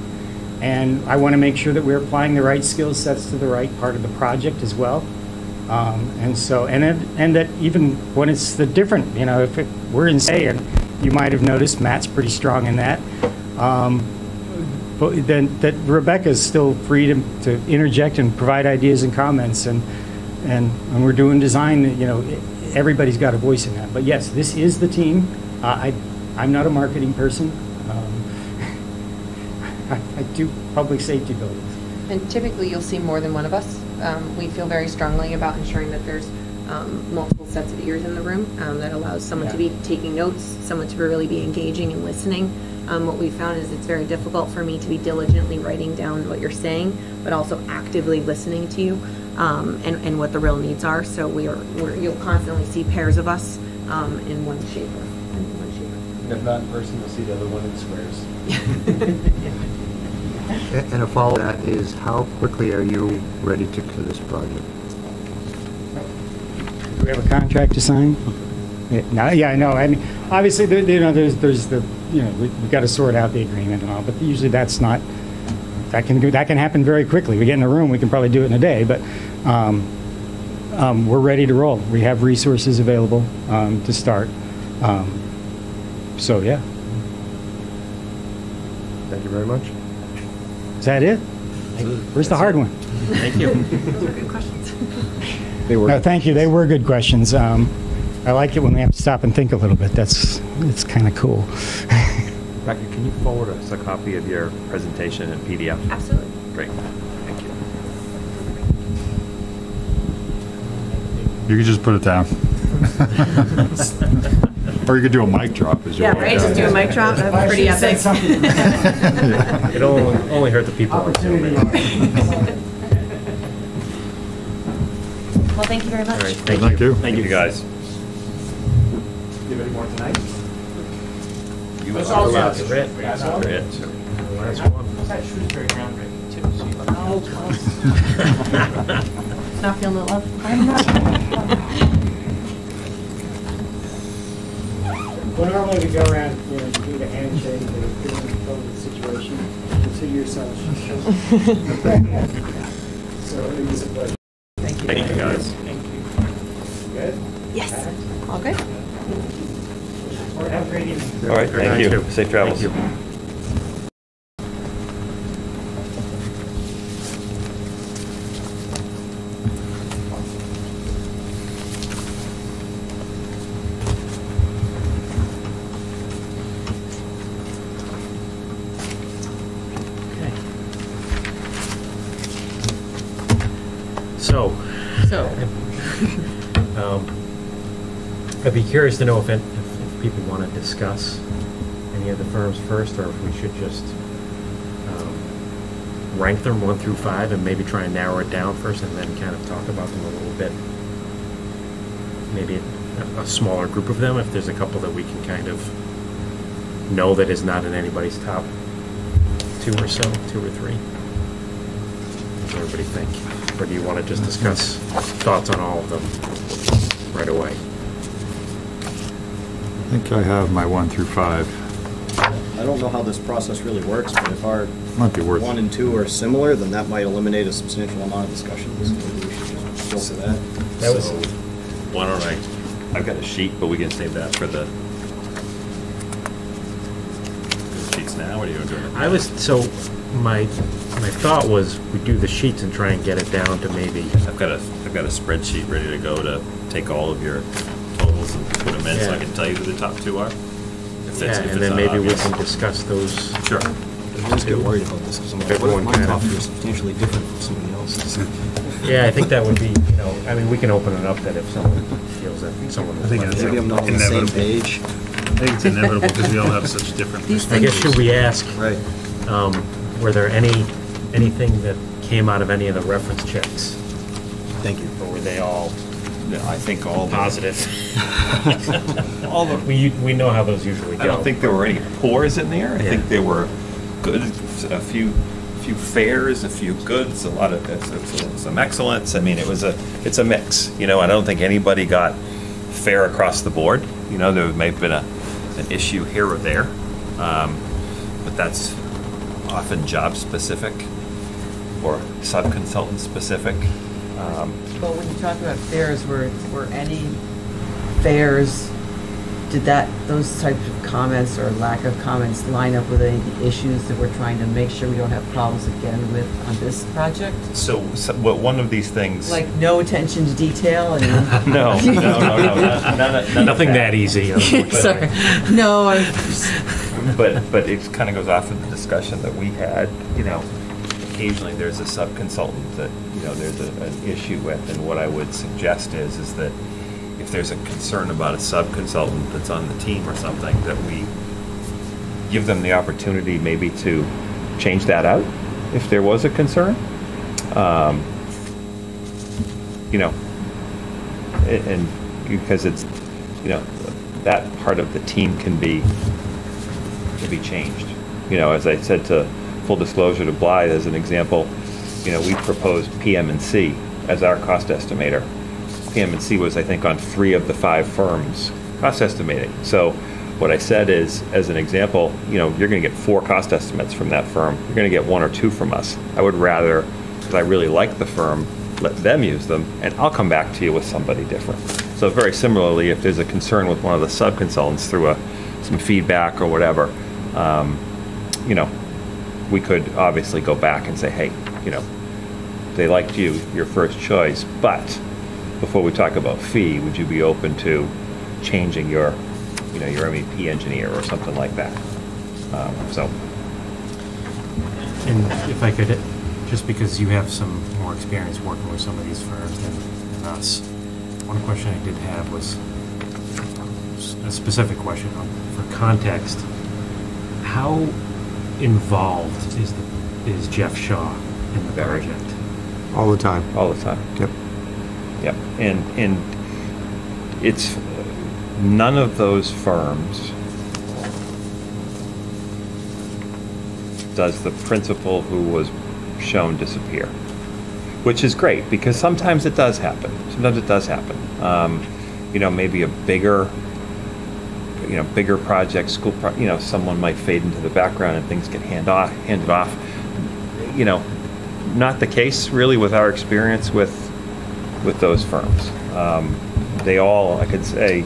and I want to make sure that we're applying the right skill sets to the right part of the project as well. Um, and so, and it, and that even when it's the different, you know, if it, we're in say, and you might have noticed Matt's pretty strong in that. Um, but then that Rebecca's still free to, to interject and provide ideas and comments, and and we're doing design, you know, everybody's got a voice in that. But yes, this is the team. Uh, I I'm not a marketing person. Um, I, I do public safety buildings. And typically, you'll see more than one of us. Um, We feel very strongly about ensuring that there's um, multiple sets of ears in the room. um, That allows someone to be taking notes, someone to really be engaging and listening. Um, What we found is it's very difficult for me to be diligently writing down what you're saying, but also actively listening to you um, and and what the real needs are. So we are, we're- you'll constantly see pairs of us um, in one shape or in one shape. And if not in person, you'll see the other one in squares. A- And a follow to that is, how quickly are you ready to, to this project? Do we have a contract to sign? Yeah, No, yeah, I know. I mean, obviously, there, you know, there's, there's the, you know, we, we got to sort out the agreement and all, but usually that's not, that can do, that can happen very quickly. We get in a room, we can probably do it in a day, but, um, um, we're ready to roll. We have resources available, um, to start. Um, so, yeah. Thank you very much. Is that it? Where's the hard one? Thank you. Those are good questions. They were. No, thank you. They were good questions. Um, I like it when we have to stop and think a little bit. That's, it's kind of cool. Rebecca, can you forward us a copy of your presentation in PDF? Absolutely. Great, thank you. You could just put it down. Or you could do a mic drop as you Yeah, walk right, just do a mic drop, that's pretty epic. It'll only only hurt the people. on Zoom. Well, thank you very much. All right, thank Thank you. you. Thank you, guys. Do you have any more tonight? You That's are all the set. last. That's it. That's it. Last one. Was that Shrewsbury groundbreaking too? so you- Oh, oh close. Not feeling the love? I'm not. Well, normally we go around, you know, do the handshake, the different COVID situation, consider yourself. So it is a pleasure. Thank you. Thank you, guys. Good? Yes, all good? Or have a great evening. All right, thank Thank you. you. Safe travels. Thank you. So, So, um, I'd be curious to know if, it- if if people want to discuss of the firms first, or if we should just um, rank them one through five and maybe try and narrow it down first and then kind of talk about them a little bit. Maybe a, a smaller group of them, if there's a couple that we can kind of know that is not in anybody's top two or so, two or three. What does everybody think? Or do you want to just discuss thoughts on all of them right away? I think I have my one through five. I don't know how this process really works, but if our Might be worth one and two are similar, then that might eliminate a substantial amount of discussion. So maybe we should just go for that. That was- Why don't I I've got a sheet, but we can save that for the sheets now, or are you doing it? I was, so, my, my thought was we do the sheets and try and get it down to maybe, I've got a, I've got a spreadsheet ready to go to take all of your totals and put them in, so I Yeah. can tell you who the top two are. If yeah, if and it's then not maybe we obvious. can discuss those. Sure. I just get worried about this because I'm like, what if Everyone my kind coffee of- is substantially different from somebody else's? Yeah, I think that would be, you know, I mean, we can open it up that if someone feels that someone. I think it's Maybe I'm not on the same Inevitable. page. I think it's inevitable because we all have such different These I guess, should we ask, Right. um, were there any, anything that came out of any of the reference checks? Thank you. Or were they all Yeah, I think all the- positive? All the, We, we know how those usually go. I don't think there were any poors in there. I Yeah. think there were good, a few, few fairs, a few goods, a lot of, it's- it's- some excellence. I mean, it was a, it's a mix, you know, I don't think anybody got fair across the board. You know, there may have been a, an issue here or there. Um, But that's often job-specific or sub-consultant specific. Um, But when you talk about fairs, were, were any fairs, did that, those types of comments or lack of comments line up with any of the issues that we're trying to make sure we don't have problems again with on this project? So, so, what, one of these things. Like no attention to detail and. No, no, no, no, none- none of- none of Nothing that easy, Sorry, no, I, But, but it kind of goes off of the discussion that we had, you know, occasionally there's a sub-consultant that, you know, there's a, an issue with, and what I would suggest is, is that if there's a concern about a sub-consultant that's on the team or something, that we give them the opportunity maybe to change that out, if there was a concern. Um, You know, and because it's, you know, that part of the team can be, can be changed. You know, as I said to, full disclosure to Blythe as an example, you know, we proposed PM&C as our cost estimator. PM&C was, I think, on three of the five firms cost estimating. So what I said is, as an example, you know, you're gonna get four cost estimates from that firm. You're gonna get one or two from us. I would rather, because I really like the firm, let them use them, and I'll come back to you with somebody different. So very similarly, if there's a concern with one of the sub-consultants through a, some feedback or whatever, um, you know, we could obviously go back and say, hey, you know, they liked you, your first choice, but before we talk about fee, would you be open to changing your, you know, your MEP engineer or something like that? Um, So, And if I could, just because you have some more experience working with some of these firms than us, one question I did have was a specific question for context. How involved is, the is Jeff Shaw in the Very. project? All the time. all the time. Yep. Yep, and, and it's, none of those firms does the principal who was shown disappear, which is great, because sometimes it does happen. Sometimes it does happen. Um, You know, maybe a bigger, you know, bigger projects, school, pro- you know, someone might fade into the background and things get hand off, handed off. You know, not the case really with our experience with, with those firms. Um, They all, I could say,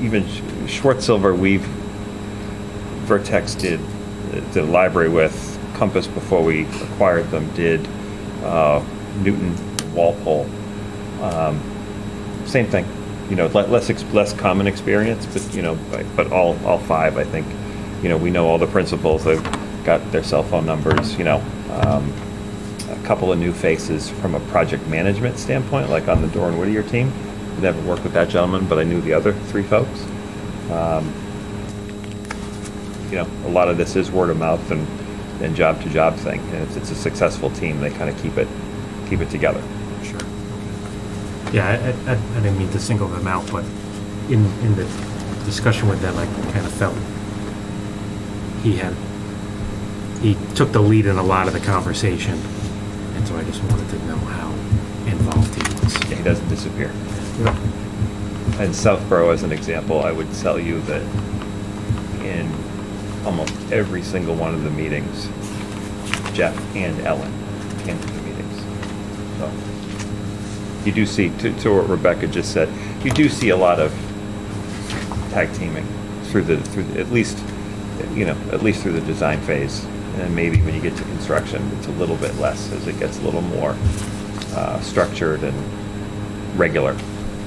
even Schwartz-Silver, we've, Vertex did, the library with, Compass before we acquired them did, uh, Newton, Walpole. Um, Same thing, you know, less, less common experience, but, you know, but- but all, all five, I think, you know, we know all the principals, they've got their cell phone numbers, you know. um, A couple of new faces from a project management standpoint, like on the Dore and Whittier team. I Never worked with that gentleman, but I knew the other three folks. Um, You know, a lot of this is word of mouth and, and job to job thing. And if it's a successful team, they kind of keep it, keep it together. Yeah, I, I, I didn't mean to single them out, but in, in the discussion with them, I kind of felt he had, he took the lead in a lot of the conversation, and so I just wanted to know how involved he was. Yeah, He doesn't disappear. And Southborough, as an example, I would tell you that in almost every single one of the meetings, Jeff and Ellen came to the meetings. So, you do see, to, to what Rebecca just said, you do see a lot of tag teaming through the, through, the- at least, you know, at least through the design phase. And maybe when you get to construction, it's a little bit less as it gets a little more, uh, structured and regular.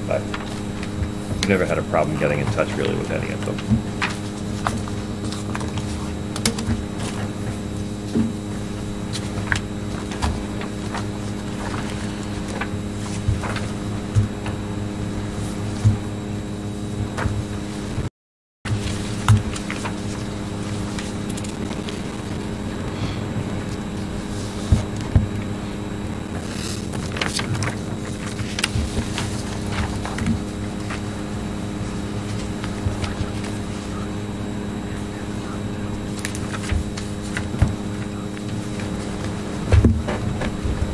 But I've never had a problem getting in touch really with any of them.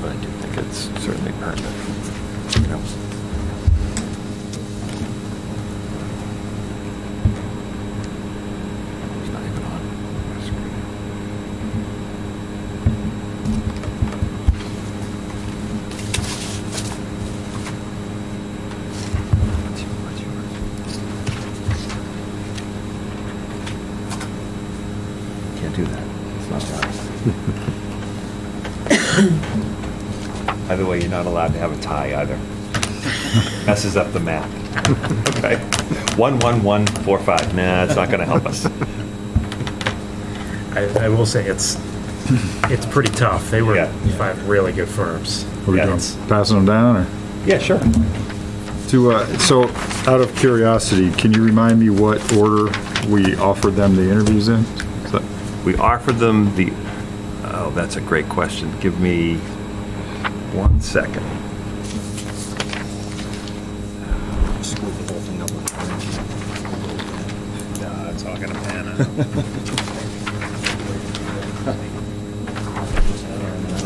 But I do think it's certainly pertinent. you know. It's not even on my screen. What's your- what's yours? Can't do that. It's not allowed. Either way, you're not allowed to have a tie either. Messes up the math. Okay. One, one, one, four, five. Nah, it's not gonna help us. I, I will say it's, it's pretty tough. They were Yeah. five really good firms. Are we Yeah, doing? Passing them down, or? Yeah, sure. To, uh, so, out of curiosity, can you remind me what order we offered them the interviews in? Is We offered them the, oh, that's a great question. Give me one second. Screw the whole thing up Nah, it's all gonna pan out.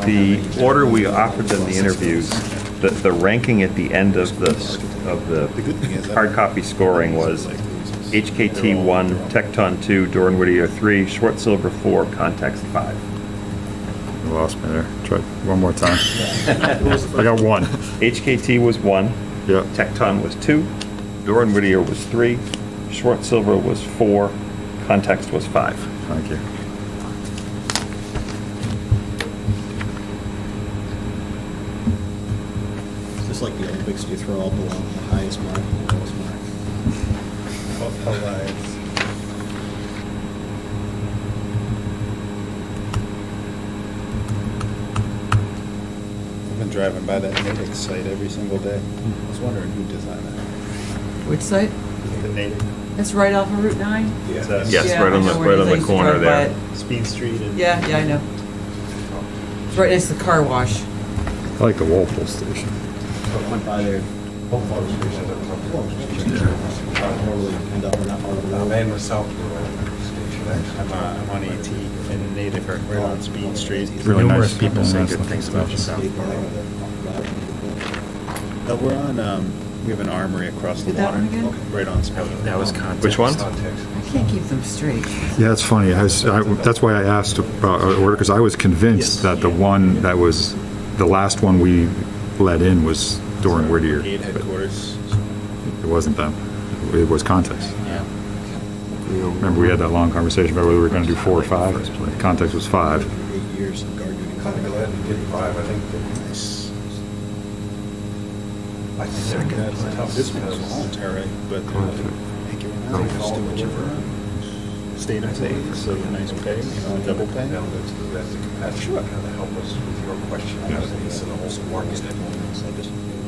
The order we offered them the interviews, the, the ranking at the end of the, of the hard copy scoring was HKT one, Tecton two, Dore and Whittier three, Schwartz Silver four, Context five. Lost me there. Try one more time. I got one. HKT was one, Yeah. Tecton was two, Dore and Whittier was three, Schwartz Silver was four, Context was five. Thank you. It's just like the Olympics, you throw out the the highest mark, and the lowest mark. I've been driving by that Natick site every single day. I was wondering who designed that. Which site? The Natick. It's right off of Route 9? Yes, Yes, Yeah, right I on the, know where right it on is. I the used to corner drive by there. it. Speen Street and. Yeah, yeah, I know. It's right next to the car wash. I like the Walpole station. I went by there. Normally end up not on the road. And myself. I'm, uh, I'm on AT and in Natick, right on Speen Street. Really Numerous nice. people say Nice good things about the station. Uh, we're on, um, we have an armory across the Did that water. one again? Right on Speen. That was context. Which one? I can't keep them straight. Yeah, it's funny. I was- I- That's why I asked about our order, because I was convinced that the one that was, the last one we let in was Dore and Whittier. Gate headquarters. It wasn't them. It was context. Yeah. Remember, we had that long conversation about whether we were going to do four or five? The Context was five. Eight years of guard duty. Kind of glad we did five, I think. Nice. I think That's tough. This one was voluntary, but uh, thank you. Now you just do whatever. State employees, so nice pay, you know, double pay. No, that's, that's the capacity, Sure. kind of help us with your question. How does it in the whole market?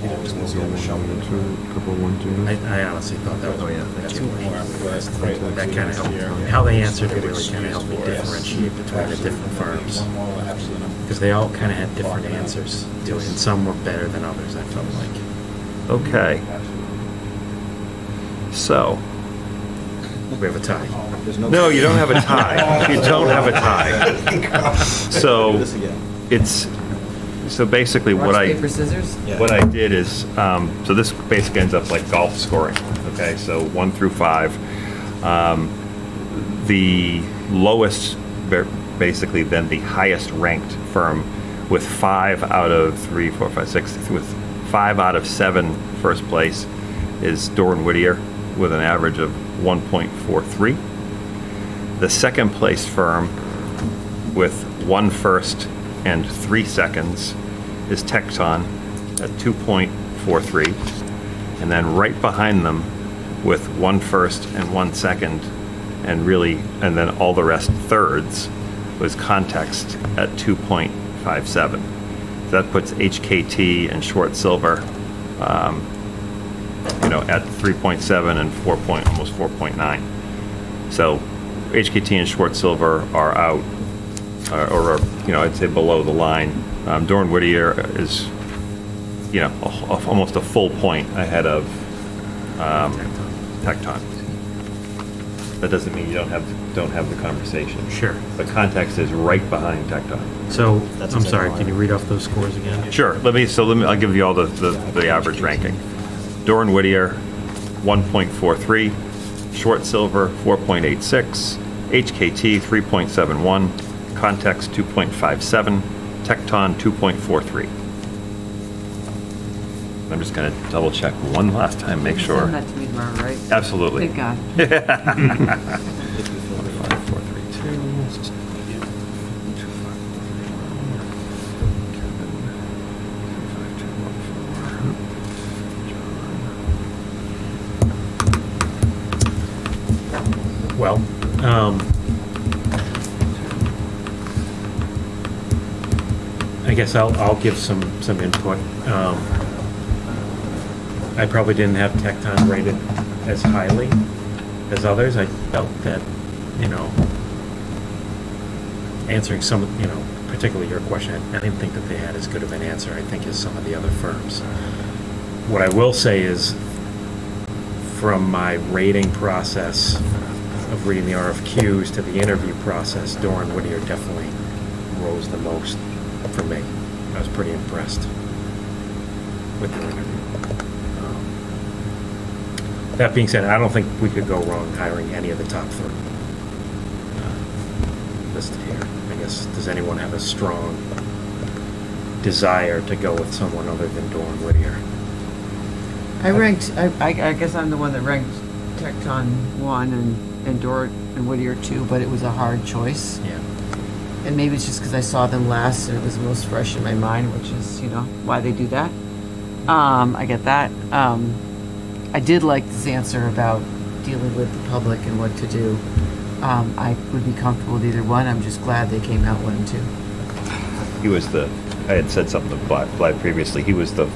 You know, it's gonna be able to show you. I, I honestly thought that was, oh, That's thank you. more request. right, That kind of next year. helped, how they answered it really kind of helped me excused differentiate between the different firms. One more, absolutely. Because they all kind of had different answers to it, and some were better than others, I felt like. Okay. So, We have a tie. No. no, you don't have a tie. You don't have a tie. So, it's, so basically what Rock, I. paper, scissors? What I did is, um, so this basically ends up like golf scoring, okay? So one through five. Um, the lowest, basically, then the highest ranked firm with five out of three, four, five, six, with five out of seven first place is Dore and Whittier with an average of 1.43. The second place firm with one first and three seconds is Tecton at 2.43. And then right behind them with one first and one second, and really, and then all the rest thirds, was Context at 2.57. So that puts HKT and Schwartz Silver, um, you know, at 3.7 and 4 point, almost 4.9. So HKT and Schwartz Silver are out, uh, or, are, you know, I'd say below the line. Um, Dore and Whittier is, you know, a- a- almost a full point ahead of um, Tecton. That doesn't mean you don't have, don't have the conversation. Sure. The context is right behind Tecton. So, That's I'm sorry, why. can you read off those scores again? Sure, let me, so let me, I'll give you all the, the, the average ranking. Dore and Whittier, 1.43, Schwartz Silver, 4.86, HKT, 3.71, Context, 2.57, Tecton, 2.43. I'm just gonna double check one last time, make sure. Send that to me tomorrow, right? Absolutely. Thank God. Five, four, three, two. Well, um, I guess I'll, I'll give some, some input. Um, I probably didn't have Tecton rated as highly as others. I felt that, you know, answering some, of you know, particularly your question, I didn't think that they had as good of an answer, I think, as some of the other firms. What I will say is, from my rating process of reading the RFQs to the interview process, Dore and Whittier definitely rose the most for me. I was pretty impressed with their interview. Um, That being said, I don't think we could go wrong hiring any of the top three uh, listed here. I guess, does anyone have a strong desire to go with someone other than Dore and Whittier? I ranked, I, I I guess I'm the one that ranked Tecton one and, and Dore and Whittier two, but it was a hard choice. Yeah. And maybe it's just because I saw them last and it was most fresh in my mind, which is, you know, why they do that. Um, I get that. Um, I did like this answer about dealing with the public and what to do. Um, I would be comfortable with either one. I'm just glad they came out one and two. He was the, I had said something to Bly previously, he was the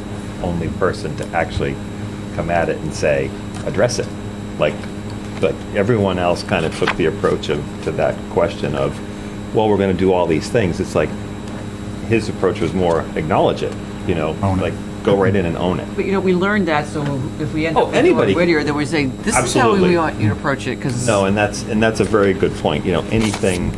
only person to actually come at it and say, address it. Like, but everyone else kind of took the approach of, to that question of, well, we're gonna do all these things. It's like, his approach was more acknowledge it, you know, like, go right in and own it. But you know, we learned that, so if we end Oh, up with anybody- Dore Whittier, then we're saying, this is how we want you to approach it, because. No, and that's, and that's a very good point. You know, anything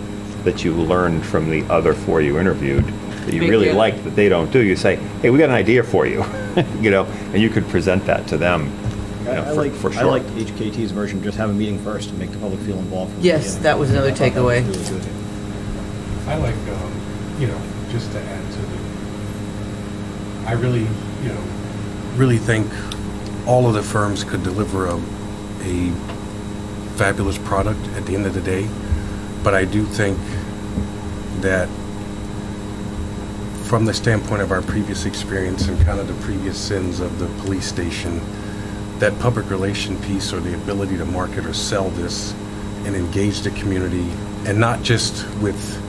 that you learned from the other four you interviewed that you Big really deal. liked that they don't do, you say, hey, we got an idea for you, you know, and you could present that to them, you I know, I for, like, for I sure. like HKT's version, just have a meeting first and make the public feel involved. Yes, that was another I that was takeaway. I like, um, you know, just to add to the, I really, you know, really think all of the firms could deliver a, a fabulous product at the end of the day. But I do think that from the standpoint of our previous experience and kind of the previous sins of the police station, that public relation piece or the ability to market or sell this and engage the community, and not just with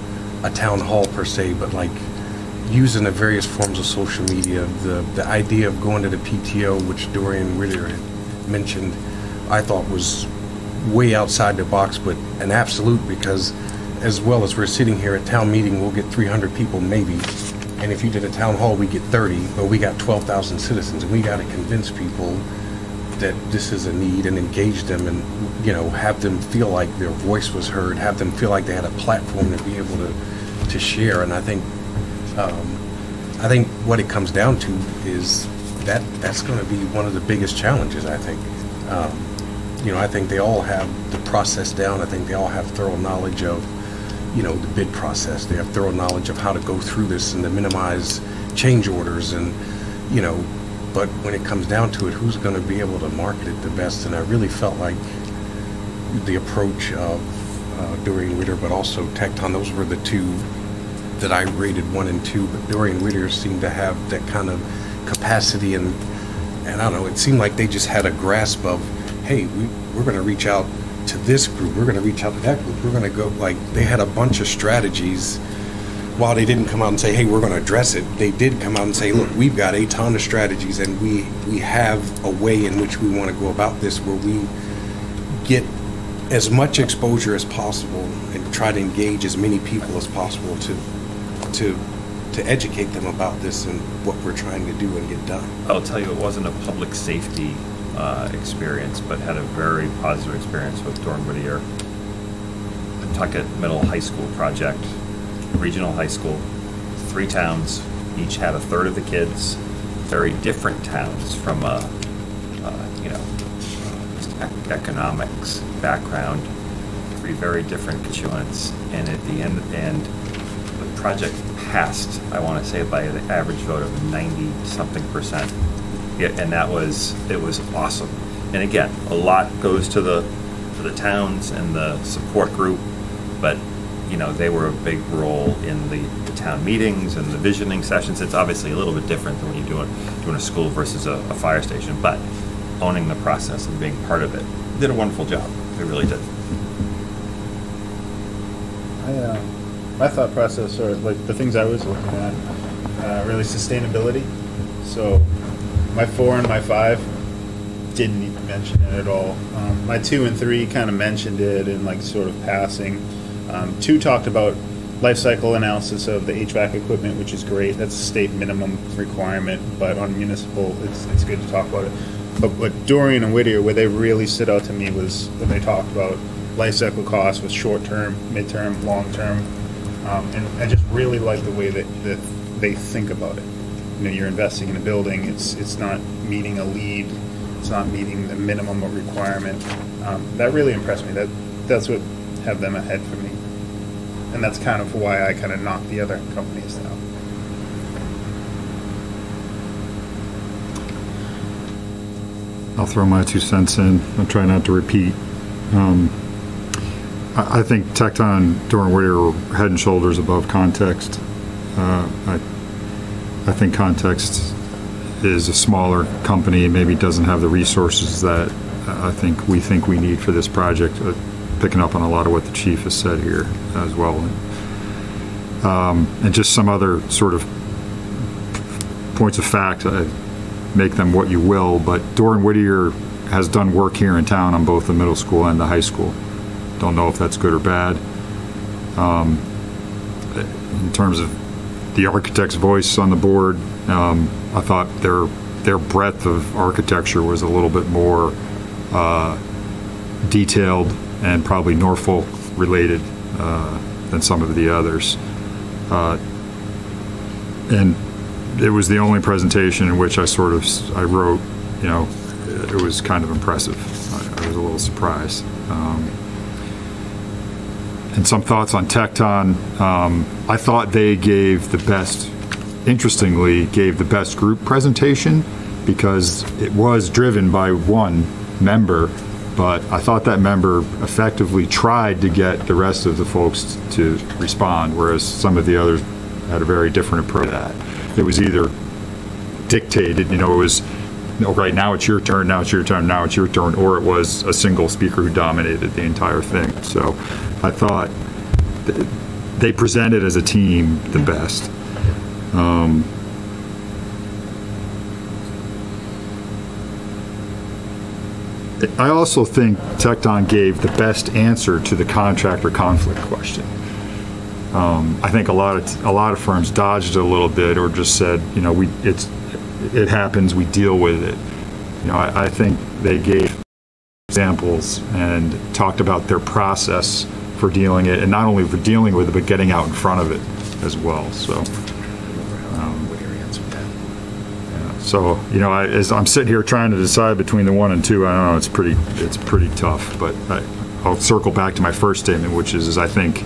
a town hall per se, but like using the various forms of social media, the, the idea of going to the PTO, which Dorian had mentioned, I thought was way outside the box, but an absolute because as well as we're sitting here at town meeting, we'll get 300 people maybe. And if you did a town hall, we get 30, but we got 12,000 citizens and we got to convince people that this is a need and engage them and, you know, have them feel like their voice was heard, have them feel like they had a platform to be able to, to share. And I think, um, I think what it comes down to is that that's going to be one of the biggest challenges, I think. Um, you know, I think they all have the process down. I think they all have thorough knowledge of, you know, the bid process. They have thorough knowledge of how to go through this and to minimize change orders and, you know, but when it comes down to it, who's going to be able to market it the best? And I really felt like the approach of uh, Dore and Whittier, but also Tecton, those were the two that I rated one and two. But Dore and Whittier seemed to have that kind of capacity and and I don't know, it seemed like they just had a grasp of, hey, we, we're going to reach out to this group, we're going to reach out to that group, we're going to go, like, they had a bunch of strategies. While they didn't come out and say, hey, we're going to address it, they did come out and say, look, we've got a ton of strategies and we, we have a way in which we want to go about this where we get as much exposure as possible and try to engage as many people as possible to, to to educate them about this and what we're trying to do and get done. I'll tell you, it wasn't a public safety uh, experience, but had a very positive experience with Dore and Whittier. Pentucket Middle High School project, regional high school, three towns, each had a third of the kids, very different towns from a, you know, ec- economics background, three very different constituents, and at the end, and the project passed, I want to say by the average vote of 90-something percent. Yeah, and that was, it was awesome. And again, a lot goes to the, to the towns and the support group, but, you know, they were a big role in the, the town meetings and the visioning sessions. It's obviously a little bit different than when you're doing, doing a school versus a, a fire station, but owning the process and being part of it, did a wonderful job. They really did. I, uh, my thought process, or like the things I was looking at, uh, really sustainability. So my four and my five didn't mention it at all. Um, my two and three kind of mentioned it in like sort of passing. Um, two talked about life cycle analysis of the HVAC equipment, which is great. That's a state minimum requirement, but on municipal, it's, it's good to talk about it. But Dore and Whittier, where they really stood out to me was when they talked about life cycle costs with short term, mid term, long term. Um, and I just really like the way that, that they think about it. You know, you're investing in a building, it's, it's not meeting a lead, it's not meeting the minimum requirement. Um, that really impressed me. That, that's what have them ahead for me. And that's kind of why I kind of knocked the other companies down. I'll throw my two cents in. I'll try not to repeat. Um, I, think Tecton, Dore and Whittier are head and shoulders above context. Uh, I, I think context is a smaller company, maybe doesn't have the resources that I think we think we need for this project. Uh, picking up on a lot of what the chief has said here as well. Um, and just some other sort of points of fact. Uh, make them what you will, but Dore and Whittier has done work here in town on both the middle school and the high school. Don't know if that's good or bad. Um, in terms of the architect's voice on the board, um, I thought their their breadth of architecture was a little bit more uh, detailed and probably Norfolk related uh, than some of the others. Uh, and it was the only presentation in which I sort of I wrote, you know, it was kind of impressive. I, I was a little surprised. Um, and some thoughts on Tecton. Um, I thought they gave the best, interestingly, gave the best group presentation because it was driven by one member, but I thought that member effectively tried to get the rest of the folks to respond, whereas some of the others had a very different approach to that it was either dictated, you know, it was, right now it's your turn, now it's your turn, now it's your turn, or it was a single speaker who dominated the entire thing. So I thought they presented as a team the best. Um, I also think Tecton gave the best answer to the contractor conflict question. Um, I think a lot of a lot of firms dodged it a little bit or just said, you know, we it's it happens, we deal with it. You know, I, I think they gave examples and talked about their process for dealing it, and not only for dealing with it, but getting out in front of it as well. So. Um, yeah, So, you know, I, as I'm sitting here trying to decide between the one and two, I don't know, it's pretty, it's pretty tough. But I, I'll circle back to my first statement, which is, is I think,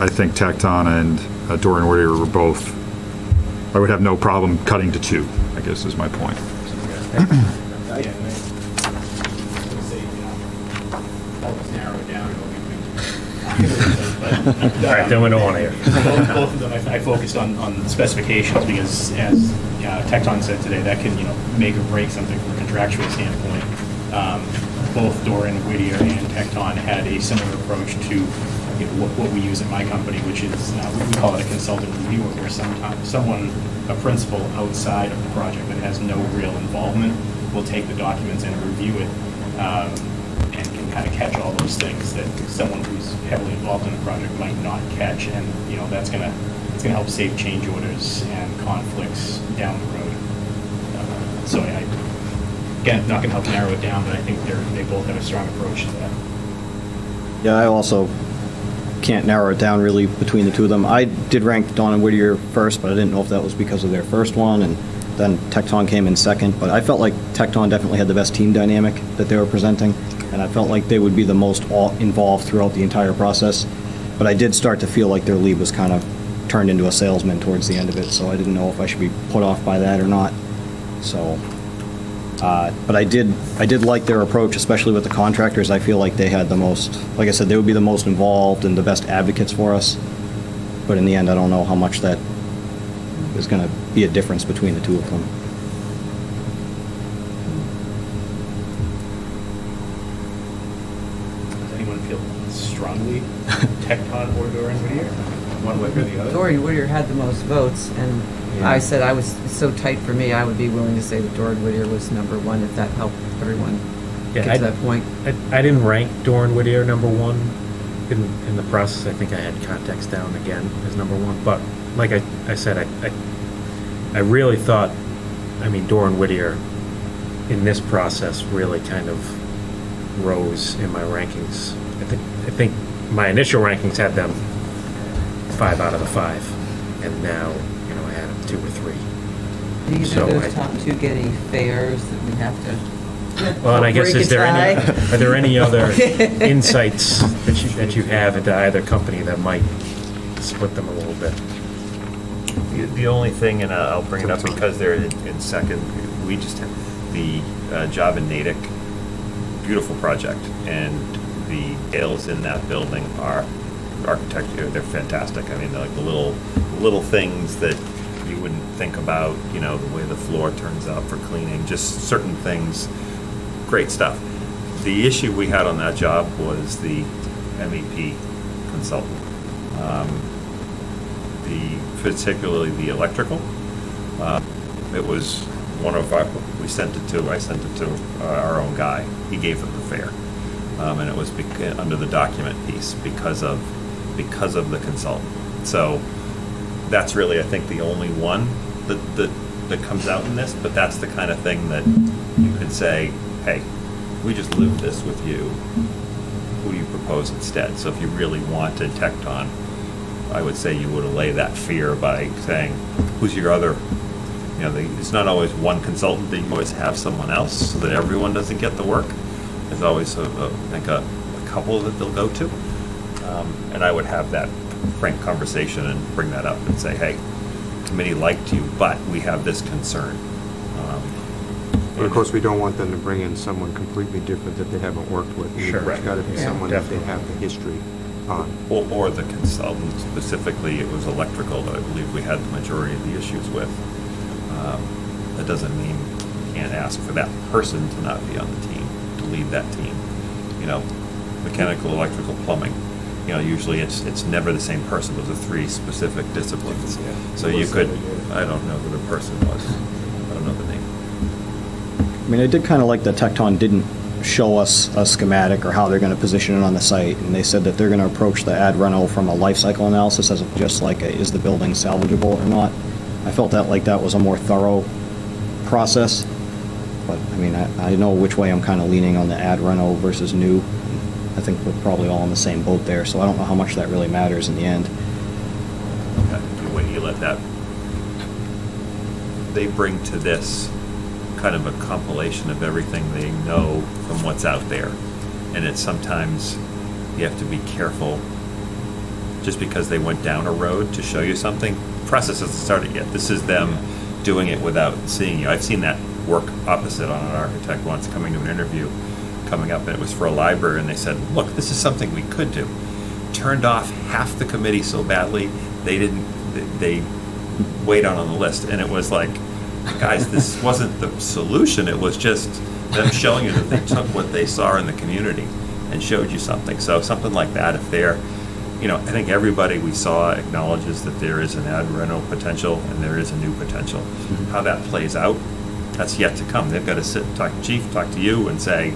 I think Tecton and uh, Dore and Whittier were both, I would have no problem cutting to two, I guess is my point. All right, then we don't want to hear. Both of them, I I focused on, on specifications because as uh, Tecton said today, that can, you know, make or break something from a contractual standpoint. Um, Both Dore and Whittier and Tecton had a similar approach to, you know, what, what we use at my company, which is, uh, we call it a consultant reviewer, where sometimes, someone, a principal outside of the project that has no real involvement will take the documents and review it, um, kind of catch all those things that someone who's heavily involved in the project might not catch, and, you know, that's gonna, it's gonna help save change orders and conflicts down the road. Uh, So I, again, not gonna help narrow it down, but I think they're, they both have a strong approach to that. Yeah, I also can't narrow it down really between the two of them. I did rank Dore and Whittier first, but I didn't know if that was because of their first one, and then Tecton came in second. But I felt like Tecton definitely had the best team dynamic that they were presenting, and I felt like they would be the most involved throughout the entire process. But I did start to feel like their lead was kind of turned into a salesman towards the end of it, so I didn't know if I should be put off by that or not. So, uh, But I did, I did like their approach, especially with the contractors. I feel like they had the most, like I said, they would be the most involved and the best advocates for us. But in the end, I don't know how much that is going to be a difference between the two of them. Does anyone feel strongly Tecton or Dore and Whittier? One way or the other? Dore and Whittier had the most votes, and Yeah. I said I was so tight for me, I would be willing to say that Dore and Whittier was number one if that helped everyone Yeah, get I- to that point. I, I didn't rank Dore and Whittier number one in, in the process. I think I had context down again as number one. But like I, I said, I, I, I really thought, I mean, Dore and Whittier in this process really kind of rose in my rankings. I think, I think my initial rankings had them five out of the five. And now, you know, I had them two or three. Do either So of I- those top two get any fares that we have to? Well, and I guess, break is a there any, tie? are there any other insights that you, that you have into either company that might split them a little bit? The the only thing, and I'll bring it up because they're in in second, we just had the uh, job in Natick, beautiful project, and the dales in that building are architecture, they're fantastic. I mean, like the little, little things that you wouldn't think about, you know, the way the floor turns out for cleaning, just certain things, great stuff. The issue we had on that job was the MEP consultant. Um, the, particularly the electrical. Uh, It was one of our, we sent it to, I sent it to uh, our own guy. He gave them the fare. Um, And it was under the document piece because of, because of the consultant. So that's really, I think, the only one that, that, that comes out in this, but that's the kind of thing that you could say, hey, we just lived this with you. Who do you propose instead? So if you really wanted Tecton, I would say you would allay that fear by saying, who's your other, you know, the- it's not always one consultant, that you always have someone else, so that everyone doesn't get the work. There's always, think, a a couple that they'll go to. Um, And I would have that frank conversation and bring that up and say, hey, committee liked you, but we have this concern. Um, But of course, we don't want them to bring in someone completely different that they haven't worked with. Sure. It's got to be Yeah. someone that they Definitely. have the history on. Or, or the consultant specifically, it was electrical that I believe we had the majority of the issues with. Um, That doesn't mean you can't ask for that person to not be on the team, to lead that team. You know, mechanical, electrical, plumbing, you know, usually it's, it's never the same person, those are three specific disciplines. So you could, I don't know who the person was, I don't know the name. I mean, I did kind of like that Tecton didn't show us a schematic or how they're going to position it on the site, and they said that they're going to approach the ad reno from a life cycle analysis as of just like, a, is the building salvageable or not? I felt that like that was a more thorough process, but, I mean, I, I know which way I'm kind of leaning on the ad reno versus new. I think we're probably all in the same boat there, so I don't know how much that really matters in the end. Okay, wait, you let that they bring to this kind of a compilation of everything they know from what's out there. And it's sometimes, you have to be careful, just because they went down a road to show you something, process hasn't started yet. This is them doing it without seeing you. I've seen that work opposite on an architect once coming to an interview, coming up, and it was for a library, and they said, look, this is something we could do. Turned off half the committee so badly, they didn't, they weighed on on the list, and it was like, guys, this wasn't the solution, it was just them showing you that they took what they saw in the community and showed you something. So something like that, if they're, you know, I think everybody we saw acknowledges that there is an ad rental potential and there is a new potential. Mm-hmm. How that plays out, that's yet to come. They've got to sit and talk to chief, talk to you and say,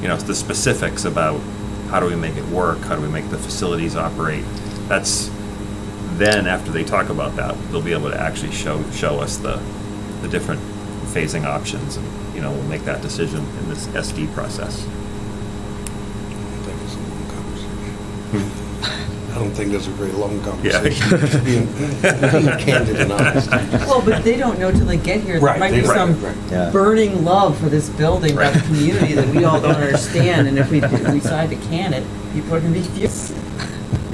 you know, the specifics about how do we make it work, how do we make the facilities operate. That's, then after they talk about that, they'll be able to actually show, show us the, the different phasing options and, you know, we'll make that decision in this SD process. I don't think that's a very long conversation. Just being being candid and honest. Well, but they don't know till they get here. There Right, might they- be right, some right. Yeah. burning love for this building by the community that we all don't understand, and if we we decide to can it, people are gonna be furious.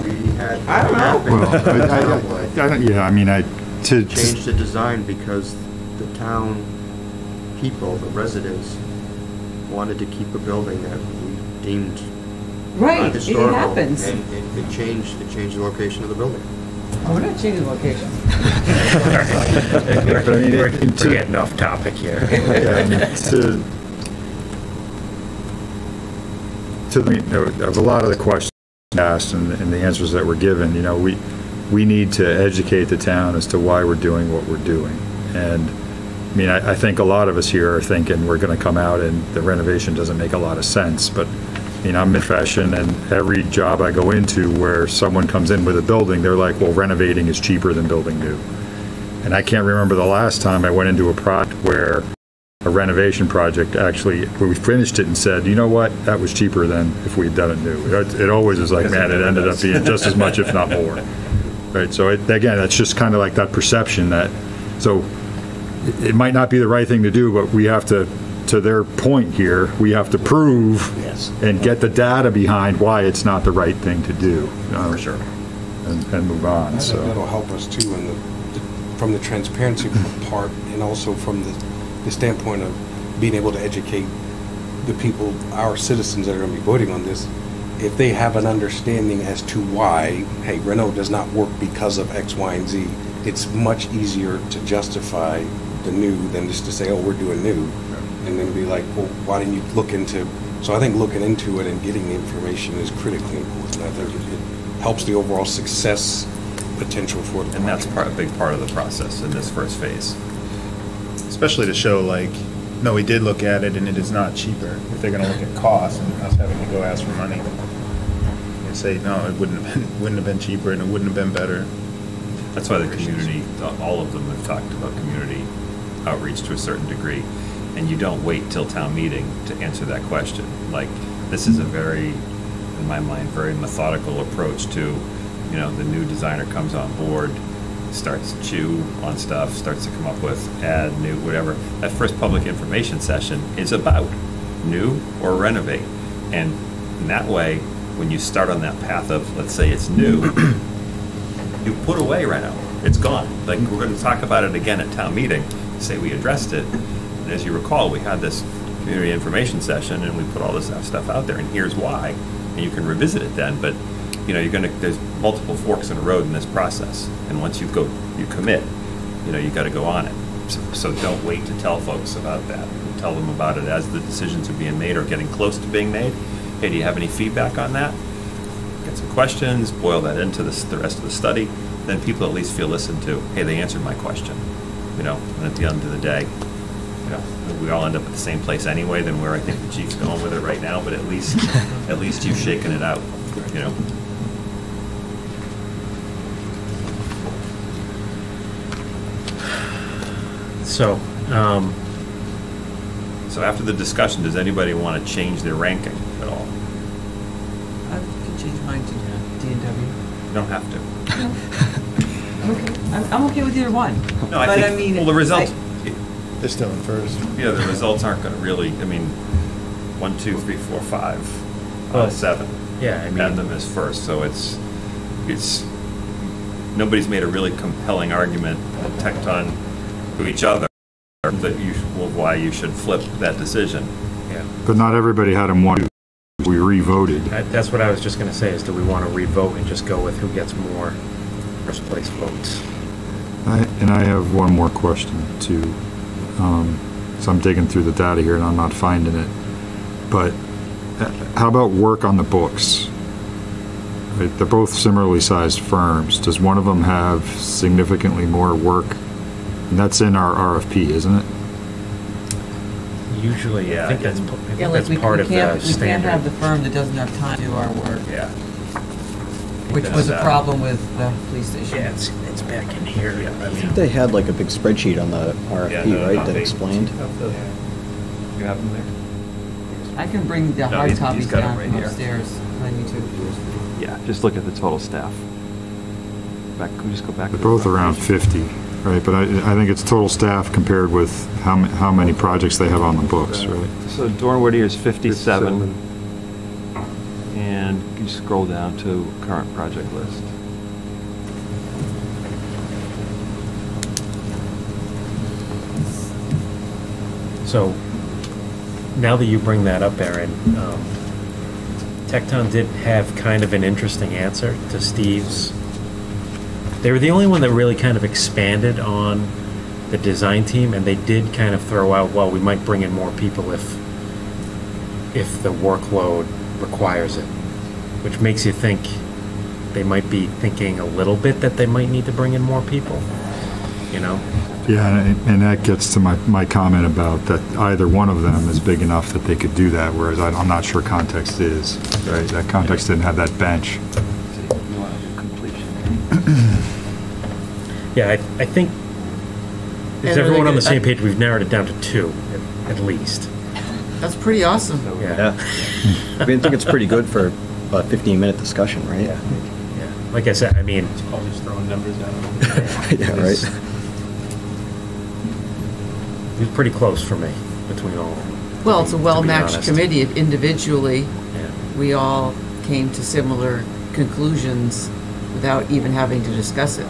We had. I don't know. Well, I- I- I don't- Yeah, I mean, I, to. Changed the design because the town people, the residents, wanted to keep a building that we deemed Right, it historical. happens. And it it changed, it changed the location of the building. Oh, We're not changing the location. But I mean, it- We're we're getting off topic here. Yeah, mean, to, to the, you know, of a lot of the questions asked and, and the answers that were given, you know, we, we need to educate the town as to why we're doing what we're doing. And, I mean, I, I think a lot of us here are thinking we're gonna come out and the renovation doesn't make a lot of sense, but, I mean, I'm in fashion and every job I go into where someone comes in with a building, they're like, well, renovating is cheaper than building new. And I can't remember the last time I went into a project where a renovation project actually, where we finished it and said, you know what, that was cheaper than if we'd done it new. It it always is like, man, it ended up being just as much, if not more. Right, so it, again, that's just kind of like that perception that, so it- it might not be the right thing to do, but we have to, to their point here, we have to prove and get the data behind why it's not the right thing to do. For um, sure. And, and move on, I think so. that'll help us too, in the, the- from the transparency part, and also from the, the standpoint of being able to educate the people, our citizens that are gonna be voting on this, if they have an understanding as to why, hey, Renault does not work because of X, Y, and Z, it's much easier to justify the new than just to say, oh, we're doing new. And then be like, well, why didn't you look into, so I think looking into it and getting the information is critically important. I think it it helps the overall success potential for the And that's part, a big part of the process in this first phase. Especially to show like, no, we did look at it and it is not cheaper. If they're gonna look at cost and us having to go ask for money. And say, no, it wouldn't have been, wouldn't have been cheaper and it wouldn't have been better. That's why the community, all of them have talked about community outreach to a certain degree. And you don't wait till town meeting to answer that question. Like, this is a very, in my mind, very methodical approach to, you know, the new designer comes on board, starts to chew on stuff, starts to come up with add, new, whatever. That first public information session is about new or renovate. And in that way, when you start on that path of, let's say it's new, you put away Reno. It's gone. Like, we're going to talk about it again at town meeting, say we addressed it. As you recall, we had this community information session and we put all this stuff out there and here's why. And you can revisit it then, but, you know, you're to, there's multiple forks in the road in this process. And once you go, you commit, you know, you got to go on it. So, so don't wait to tell folks about that. Tell them about it as the decisions are being made or getting close to being made. Hey, do you have any feedback on that? get some questions, boil that into the, the rest of the study, then people at least feel listened to. Hey, they answered my question, you know, and at the end of the day, we all end up at the same place anyway than where I think the chief's going with it right now, but at least, at least you've shaken it out, you know? So, um, So after the discussion, does anybody want to change their ranking at all? I could change mine to D and W. You don't have to. I'm okay. I'm, I'm okay with either one. No, I But think, mean, well, the results, I- They're still in first. Yeah, the results aren't gonna really, I mean, one, two, three, four, five, Well, uh, seven. yeah, I mean- Had them as first, so it's, it's, nobody's made a really compelling argument, Tecton, to each other, that you, well, why you should flip that decision. Yeah. But not everybody had them one. We re-voted. I- That's what I was just gonna say, is do we want to revote and just go with who gets more first place votes? I- And I have one more question too. Um, So I'm digging through the data here and I'm not finding it. But uh, how about work on the books? Right, They're both similarly sized firms. Does one of them have significantly more work? And that's in our RFP, isn't it? Usually, Yeah, I think that's, didn't- p- I Yeah, like that's we part we of the can't, we can't have the firm that doesn't have time to do our work, Yeah. Which was a problem with the police station. Yeah, it's, it's back in here. I think they had like a big spreadsheet on the Yeah, RFP, no, right, that explained? You have them there? I can bring the No, hard he's- he's copies got 'em down right from here. upstairs if I need to. Yeah, just look at the total staff. Back, can we just go back? They're to the both around page? 50, right? But I, I think it's total staff compared with how, ma- how many projects they have on the books, right? So Dore and Whittier is 57. And you scroll down to current project list. So, now that you bring that up, Aaron, um, Tecton did have kind of an interesting answer to Steve's. They were the only one that really kind of expanded on the design team, and they did kind of throw out, well, we might bring in more people if, if the workload requires it, which makes you think they might be thinking a little bit that they might need to bring in more people, you know? Yeah, and and that gets to my, my comment about that either one of them is big enough that they could do that, whereas I- I'm not sure context is, right? That context didn't have that bench. You want to do completion. Yeah, I, I think, And is are everyone on the gonna- same page? We've narrowed it down to two, at- at least. That's pretty awesome. Yeah. Yeah. I mean, I think it's pretty good for a 15-minute discussion, right? Yeah. Like I said, I mean, I'll just throwing numbers out. Yeah, right? it was pretty close for me between all of them. Well, it's a to be well-matched honest. committee. If individually, Yeah. we all came to similar conclusions without even having to discuss it.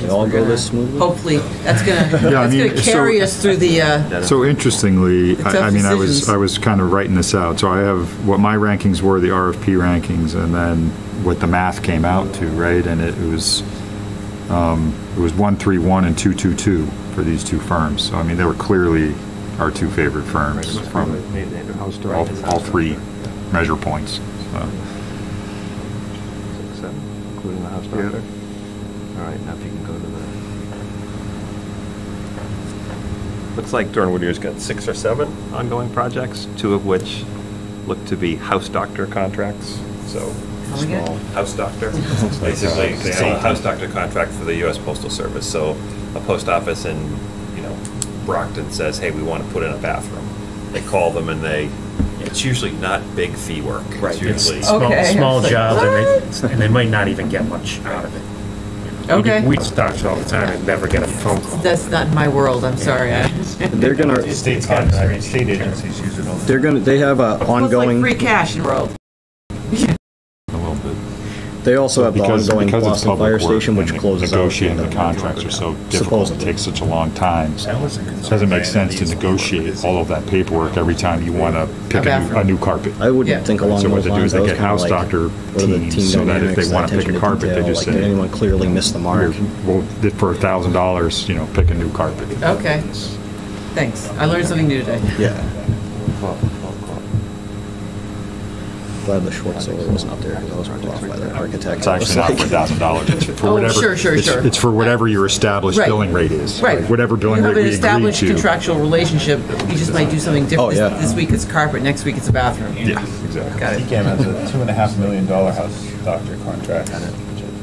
They all go this smoothly? Hopefully, that's gonna, Yeah, I that's mean, gonna carry so- us through the, uh, So interestingly, The I, tough I mean, I was, decisions. I was kind of writing this out. So I have what my rankings were, the RFP rankings, and then what the math came out to, right? And it was, um, it was one, three, one, and two, two, two for these two firms. So I mean, they were clearly our two favorite firms from all, all three measure points. So. Six, seven, including the house doctor? All right, now if you can go to the... Looks like Dore and Whittier's got six or seven ongoing projects, two of which look to be house doctor contracts, so. Small House doctor. Basically, they have a house doctor contract for the US Postal Service, so a post office in, you know, Brockton says, hey, we want to put in a bathroom. They call them and they, it's usually not big fee work. Right. It's usually. small, Okay, small was like, job, and they, and they might not even get much out of it. We do- Okay. We start all the time and never get a phone call. that's not my world, I'm sorry. I- They're gonna, The state's contract, state agencies use it all. the they're gonna, they have a It's like ongoing, free cash in world. A little bit. they also have the Because, ongoing because it's Boston public Fire work Station, which and closes out. Negotiating the contracts are so difficult, it Supposedly. takes such a long time. It doesn't make sense to negotiate all of that paperwork every time you want to pick a new, a new carpet. I would Yeah. think along So what those they do lines, is that they was get kind of house like, doctor what are the teams team so that if dynamics, they wanna pick a attention to carpet, they detail, just like, say- Did anyone clearly miss the mark? We'll, for a thousand dollars, you know, pick a new carpet. Okay, thanks. I learned something new today. Yeah. Glad the short solar wasn't up there, because I was put off by that architect. It's actually not for thousand dollars, it's for Oh, whatever. sure, sure, it's- sure. It's for whatever your established Right. billing rate is. Right. Whatever billing You rate have an we established to. contractual relationship, you just might do something different. Oh, different. yeah. This this week it's carpet, next week it's a bathroom. Yeah, exactly. Got it. DCAMM has a two and a half million dollar house doctor contract.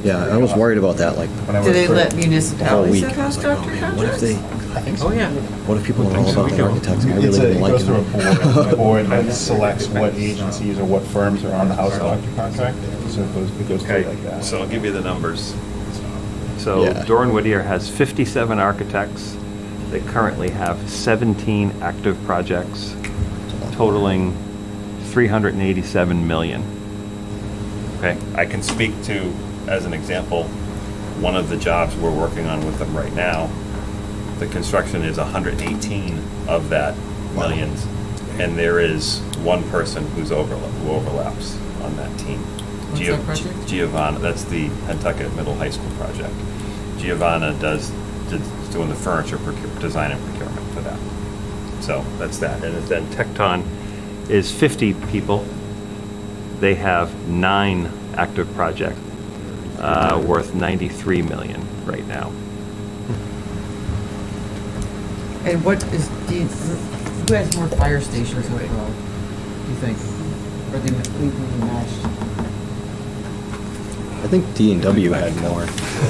Yeah, I was worried about that, like, When I Do they for- let the whole municipalities week. have I house was like, doctor man, what if contracts? they, I think so. Oh, yeah. what if people know all about the architects and I really didn't it like goes through a board, and the board then selects what agencies or what firms are on the house doctor contract, so it goes, it goes through like that. so I'll give you the numbers. So Yeah. Dore and Whittier has 57 architects They currently have 17 active projects totaling 387 million. Okay, I can speak to, as an example, one of the jobs we're working on with them right now. The construction is 118 of that millions, and there is one person who's overlap, who overlaps on that team. What's Gio- that project? Giovanna, that's the Pentucket Middle High School project. Giovanna does, is doing the furniture procure, design and procurement for that. So that's that. And then Tecton is 50 people. They have nine active projects uh, worth 93 million right now. And what is, do you, who has more fire stations overall, do you think? Or they equally matched? I think D and W had more.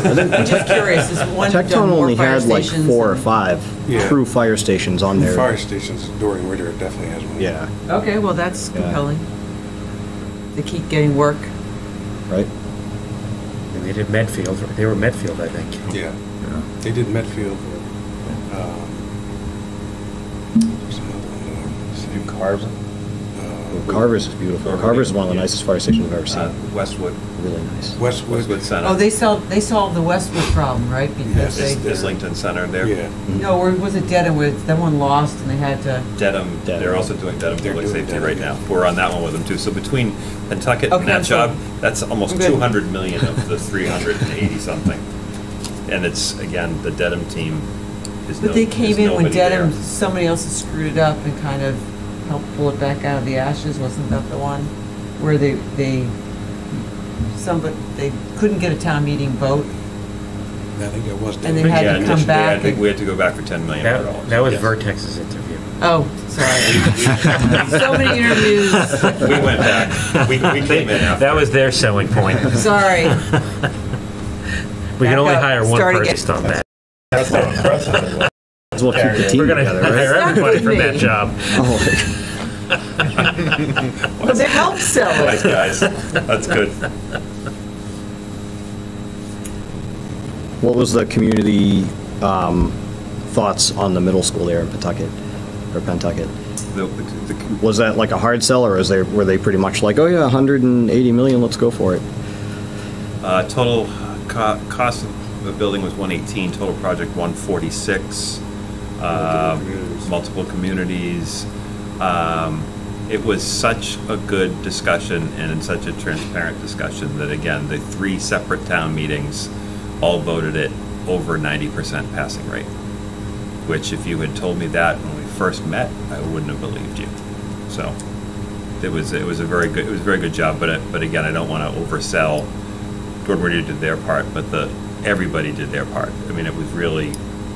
I'm just curious, is one done Tecton more only fire had like stations four or and- five Yeah. true fire stations on there. Fire stations during winter it definitely has one. Yeah, Okay, well, that's Yeah. compelling. They keep getting work. right? And they did Medfield, they were Medfield, I think. Yeah. They did Medfield. um, there's another one, uh, Carver's is beautiful. Carver's is one of the nicest fire stations I've ever seen. Uh, Westwood, Really nice. Westwood. Westwood Center. Oh, they solved, they solved the Westwood problem, right? Because Is- they, Islington Center there. Yeah. no, or was it Dedham where that one lost and they had to, Dedham, Dedham. they're also doing Dedham They're Public doing Safety Dedham, right yeah. now. We're on that one with them too. So between Pentucket Okay, and that so- job, that's almost 200 million of the 380 something. And it's, again, the Dedham team is no, but they came in when nobody there. Dedham, somebody else had screwed it up and kind of helped pull it back out of the ashes, wasn't that the one? Where they, they, somebody, they couldn't get a town meeting vote I think it was. And they had Yeah, to come initially, back I think and- we had to go back for 10 million That, dollars. that was Yes. Vertex's interview. Oh, sorry. So many interviews. We went back. We, we came in after. That was their selling point. Sorry. We can only up, hire one start again. person on that. That's how impressive it was. As well keep the team We're gonna together, hire everybody Stuck for that job. Oh, Well, they helped sell Nice guys. That's good. What was the community um, thoughts on the middle school there in Pawtucket, or Pentucket? The- the- the- Was that like a hard sell, or is they, were they pretty much like, oh yeah, 180 million, let's go for it? Uh, Total co- cost of the building was 118, total project 146. Uh. Multiple communities. Um, It was such a good discussion and such a transparent discussion that, again, the three separate town meetings all voted it over 90% passing rate. Which if you had told me that when we first met, I wouldn't have believed you. So it was, it was a very good, it was a very good job, but, it- but again, I don't want to oversell. Gordon did their part, but the, everybody did their part. I mean, it was really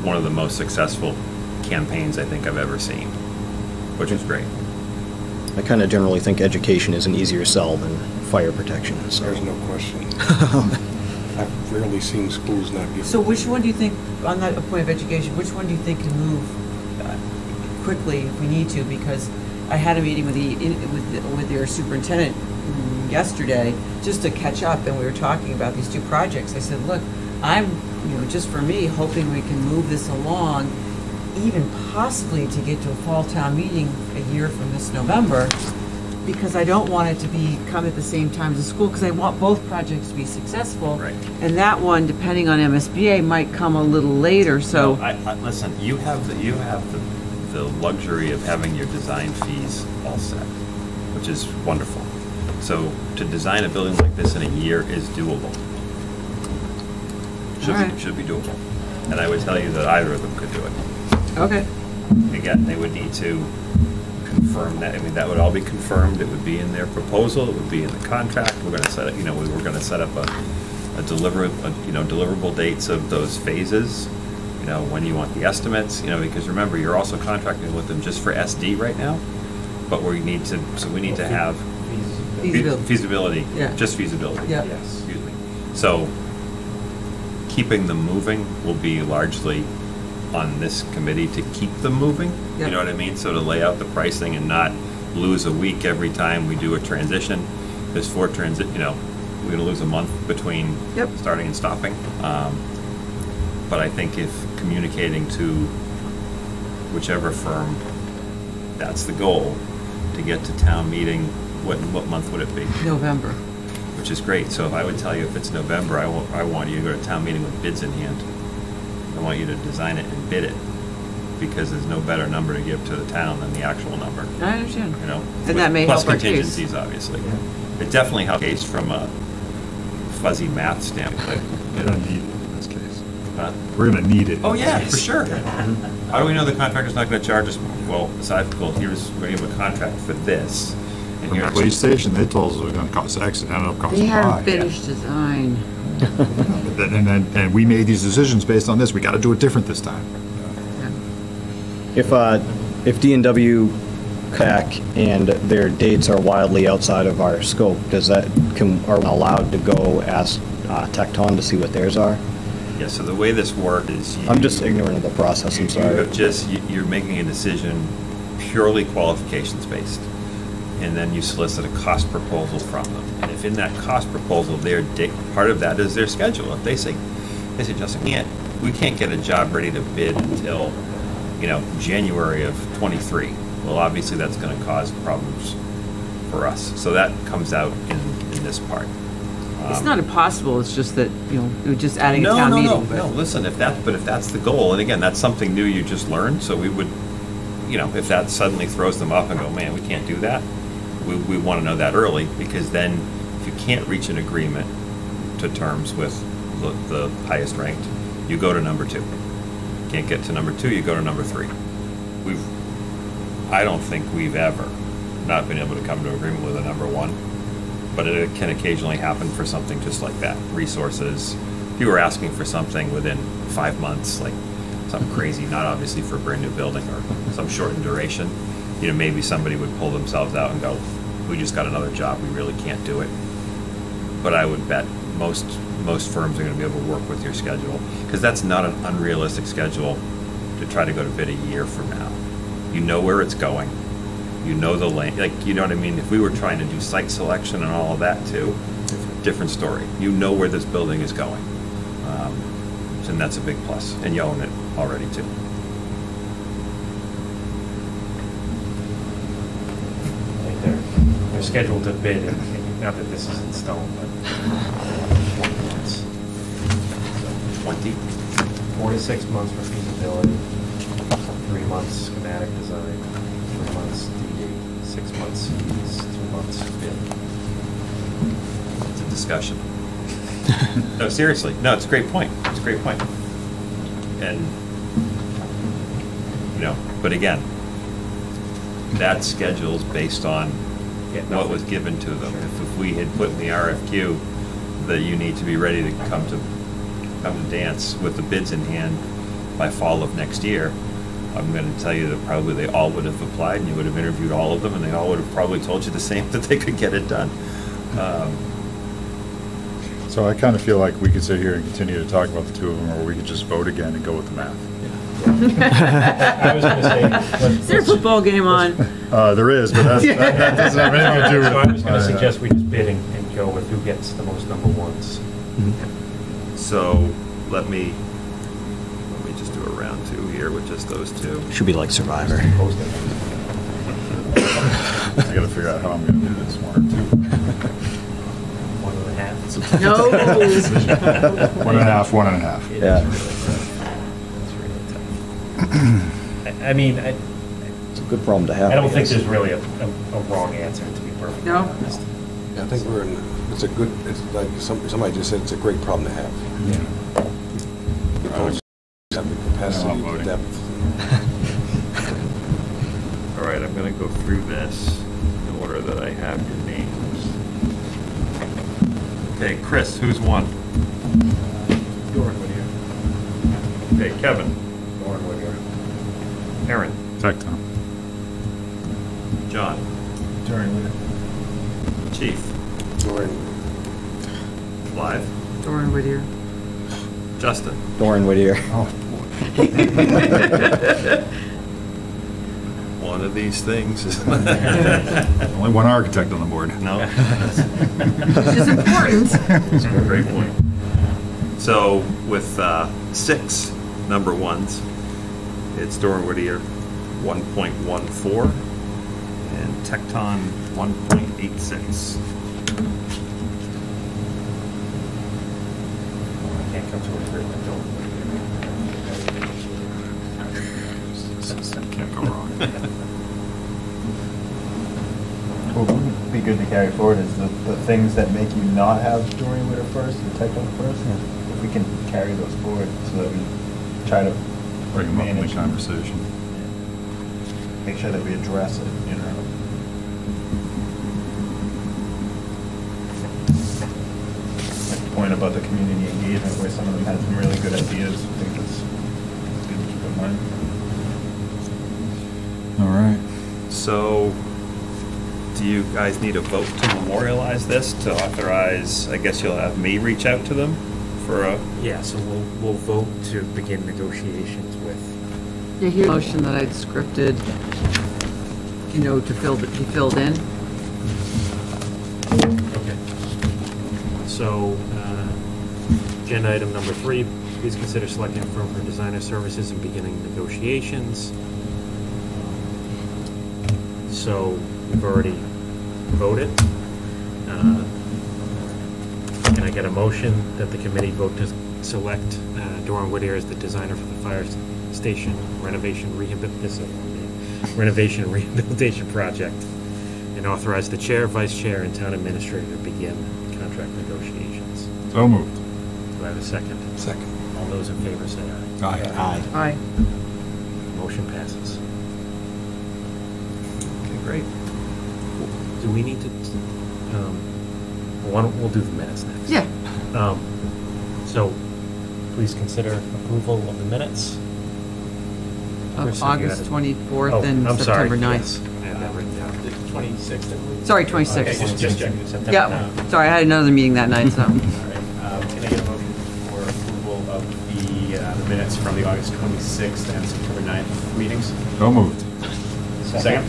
one of the most successful campaigns I think I've ever seen, which is great. I kind of generally think education is an easier sell than fire protection, so. There's no question. I've rarely seen schools not give. So which one do you think, on that point of education, which one do you think can move uh, quickly if we need to? Because I had a meeting with the, in- with, the- with their superintendent yesterday, just to catch up, and we were talking about these two projects. I said, look, I'm, you know, just for me, hoping we can move this along, even possibly to get to a fall town meeting a year from this November, because I don't want it to be, come at the same time as the school, because I want both projects to be successful. Right. And that one, depending on MSBA, might come a little later, so. I, I, listen, you have, the you have the, the luxury of having your design fees all set, which is wonderful. So to design a building like this in a year is doable. Should be, should be doable. And I would tell you that either of them could do it. Okay. Again, they would need to confirm that, I mean, that would all be confirmed, it would be in their proposal, it would be in the contract, we're gonna set, up. you know, we were gonna set up a, a deliver, a, you know, deliverable dates of those phases, you know, when you want the estimates, you know, because remember, you're also contracting with them just for SD right now, but we need to, so we need to have. Feasibility. Feasibility, Yeah. just feasibility. Yeah. Yes. Excuse me. So, keeping them moving will be largely on this committee to keep them moving. You know what I mean? So to lay out the pricing and not lose a week every time we do a transition. There's four transit, you know, we're gonna lose a month between Yep. starting and stopping. Um, But I think if communicating to whichever firm, that's the goal, to get to town meeting, what, what month would it be? November. Which is great, so if I would tell you if it's November, I want, I want you to go to town meeting with bids in hand. I want you to design it and bid it, because there's no better number to give to the town than the actual number, I understand. you know? And that may Plus help our case. contingencies, obviously. It definitely helps case from a fuzzy math standpoint. We're gonna need it in this case. Huh? We're gonna need it. Oh, yeah, for sure. How do we know the contractor's not gonna charge us more? Well, aside, from, well, here's, we have a contract for this, and The here's. police station, they told us it was gonna cost X, it ended up costing They Y. haven't finished design. And then, and we made these decisions based on this, we gotta do it different this time. If, uh, if D and W back and their dates are wildly outside of our scope, does that, can, are we allowed to go ask uh, Tecton to see what theirs are? Yeah, so the way this works is. I'm just ignorant of the process, I'm You sorry. have just, you- you're making a decision purely qualifications based. And then you solicit a cost proposal from them. And if in that cost proposal, their, part of that is their schedule. If they say, they say, Justin, we can't, we can't get a job ready to bid until, you know, January of '23. Well, obviously, that's gonna cause problems for us. So that comes out in, in this part. It's Um, not impossible, it's just that, you know, we're just adding a no, town no, meeting. No, but- no, listen, if that, but if that's the goal, and again, that's something new you just learned, so we would, you know, if that suddenly throws them off and go, man, we can't do that, we, we want to know that early, because then if you can't reach an agreement to terms with the, the highest ranked, you go to number two. Can't get to number two, you go to number three. We've, I don't think we've ever not been able to come to agreement with a number one but it can occasionally happen for something just like that. Resources, if you were asking for something within five months, like something crazy, not obviously for a brand new building or some shortened duration, you know, maybe somebody would pull themselves out and go, we just got another job, we really can't do it. But I would bet most, most firms are gonna be able to work with your schedule, because that's not an unrealistic schedule to try to go to bid a year from now. You know where it's going, you know the lane, like, you know what I mean? If we were trying to do site selection and all of that too, different story. You know where this building is going. Um, And that's a big plus, and you own it already too. I think they're, scheduled to bid, and not that this is in stone, but months. So, Twenty? Four to six months for feasibility, three months schematic design, three months DD, six months fees, two months bid. It's a discussion. No, seriously, no, it's a great point, it's a great point. And, you know, but again, that schedule's based on what was given to them. If, if we had put in the RFQ that you need to be ready to come to, come to dance with the bids in hand by fall of next year, I'm gonna tell you that probably they all would have applied and you would have interviewed all of them and they all would have probably told you the same, that they could get it done. Um, So I kind of feel like we could sit here and continue to talk about the two of them, or we could just vote again and go with the math. I was gonna say, let's- Is there a football game on? Uh, there is, but that's, that that doesn't have anything to do with. So I was gonna uh, suggest we just bid and and go with who gets the most number ones. So let me, let me just do a round two here with just those two. Should be like Survivor. Post it. I gotta figure out how I'm gonna do this one or two. One and a half. No. One and a half, one and a half. It is Yeah. really tough. It's really tough. I I mean, I, It's a good problem to have. I don't think guess. there's really a, a a wrong answer, to be perfectly No. honest. Yeah, I think we're in, it's a good, it's like, some- somebody just said, it's a great problem to have. Because you have the capacity, I'm the voting. depth. All right, I'm gonna go through this in order that I have your names. Okay, Chris, who's one? Dore and Whittier. Okay, Kevin, Dore and Whittier. Aaron, Tecton. John, Dore and Whittier. Chief, Or in- Clive, Dore and Whittier. Justin. Dore and Whittier. Oh. one of these things is. Only one architect on the board. No? Which is important. That's a great point. So with uh, six number ones, it's Dore and Whittier, 1.14 and Tecton 1.86. I Can't come to an agreement, don't. Can't go wrong. What would be good to carry forward is the, the things that make you not have Dore and Whittier first and Tecton first. If we can carry those forward so that we try to Bring them up in the manage and conversation. Make sure that we address it, you know. Like the point about the community engagement where some of them had some really good ideas. I think that's it's good to keep in mind. All right. So, do you guys need a vote to memorialize this, to authorize, I guess you'll have me reach out to them for a, Yeah, so we'll, we'll vote to begin negotiations with, Yeah, here's a motion that I'd scripted, you know, to fill, be filled in. okay. So, uh, agenda item number three, please consider selecting a firm for designer services and beginning negotiations. So, we've already voted. Uh, Can I get a motion that the committee vote to select uh, Dore and Whittier as the designer for the fire station renovation rehabilitation, renovation rehabilitation project? And authorize the chair, vice chair, and town administrator to begin contract negotiations. So moved. Do I have a second? Second. All those in favor say aye. Aye. Aye. Motion passes. okay, great. Do we need to, um, why don't, we'll do the minutes next. Yeah. Um, So, please consider approval of the minutes. Of have you had August it? 24th Oh, and I'm sorry, September 9th. yes, I have that written down. Twenty-sixth, I believe. Sorry, Okay, 26th. just, just checking. September Yeah, 9th. sorry, I had another meeting that night, so. All right, um, can I get a motion for approval of the, uh, the minutes from the August twenty-sixth and September 9th meetings? So moved. Second?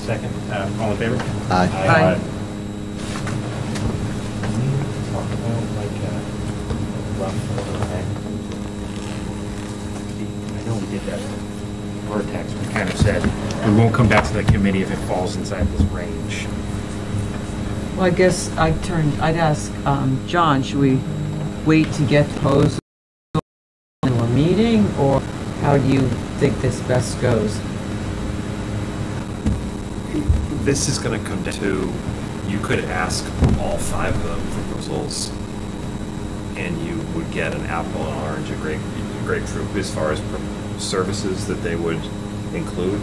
Second. Uh, all in favor? Aye. Aye. Talk about like, uh, rough, okay. I know we did that for Vertex, we kind of said, we won't come back to the committee if it falls inside this range. Well, I guess I'd turn, I'd ask, um, John, should we wait to get proposals in a meeting, or how do you think this best goes? This is gonna come down to, you could ask all five of them proposals, and you would get an apple, an orange, a grape, a grapefruit as far as services that they would include.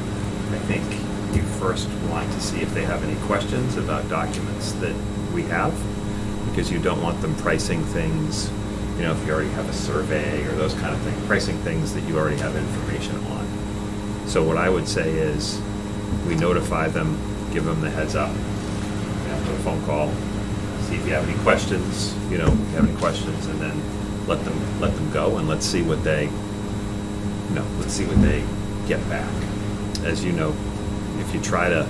I think you first want to see if they have any questions about documents that we have, because you don't want them pricing things, you know, if you already have a survey or those kind of things, pricing things that you already have information on. So what I would say is, we notify them, give them the heads up, put a phone call, see if you have any questions, you know, if you have any questions, and then let them, let them go, and let's see what they, you know, let's see what they get back. As you know, if you try to,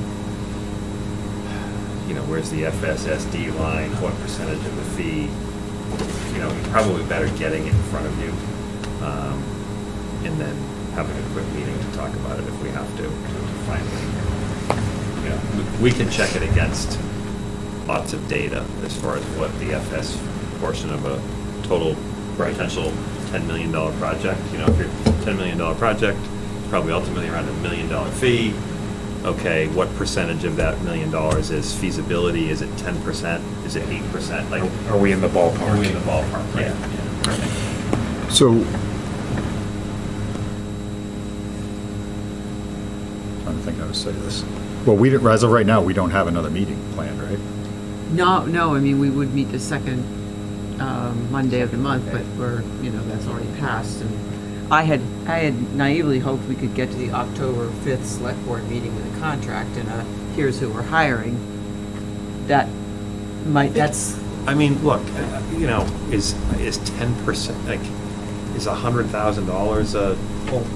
you know, where's the FSSD line, what percentage of the fee, you know, probably better getting it in front of you, um, and then having a quick meeting to talk about it if we have to, to finally, you know, we- can check it against lots of data as far as what the FS portion of a total potential $10 million project, you know, if you're $10 million project, it's probably ultimately around a million dollar fee. Okay, what percentage of that million dollars is feasibility? Is it 10%? Is it 8%? Like, Are we in the ballpark? are we in the ballpark? Right? Yeah. So, I trying to think how to say this. Well, we, didn't- as of right now, we don't have another meeting planned, right? No, no, I mean, we would meet the second um, Monday of the month, but we're, you know, that's already passed. And I had, I had naively hoped we could get to the October 5th Select Board meeting with a contract and a here's who we're hiring. That might, that's, I mean, look, uh, you know, is, is ten percent, like, is a hundred thousand dollars a,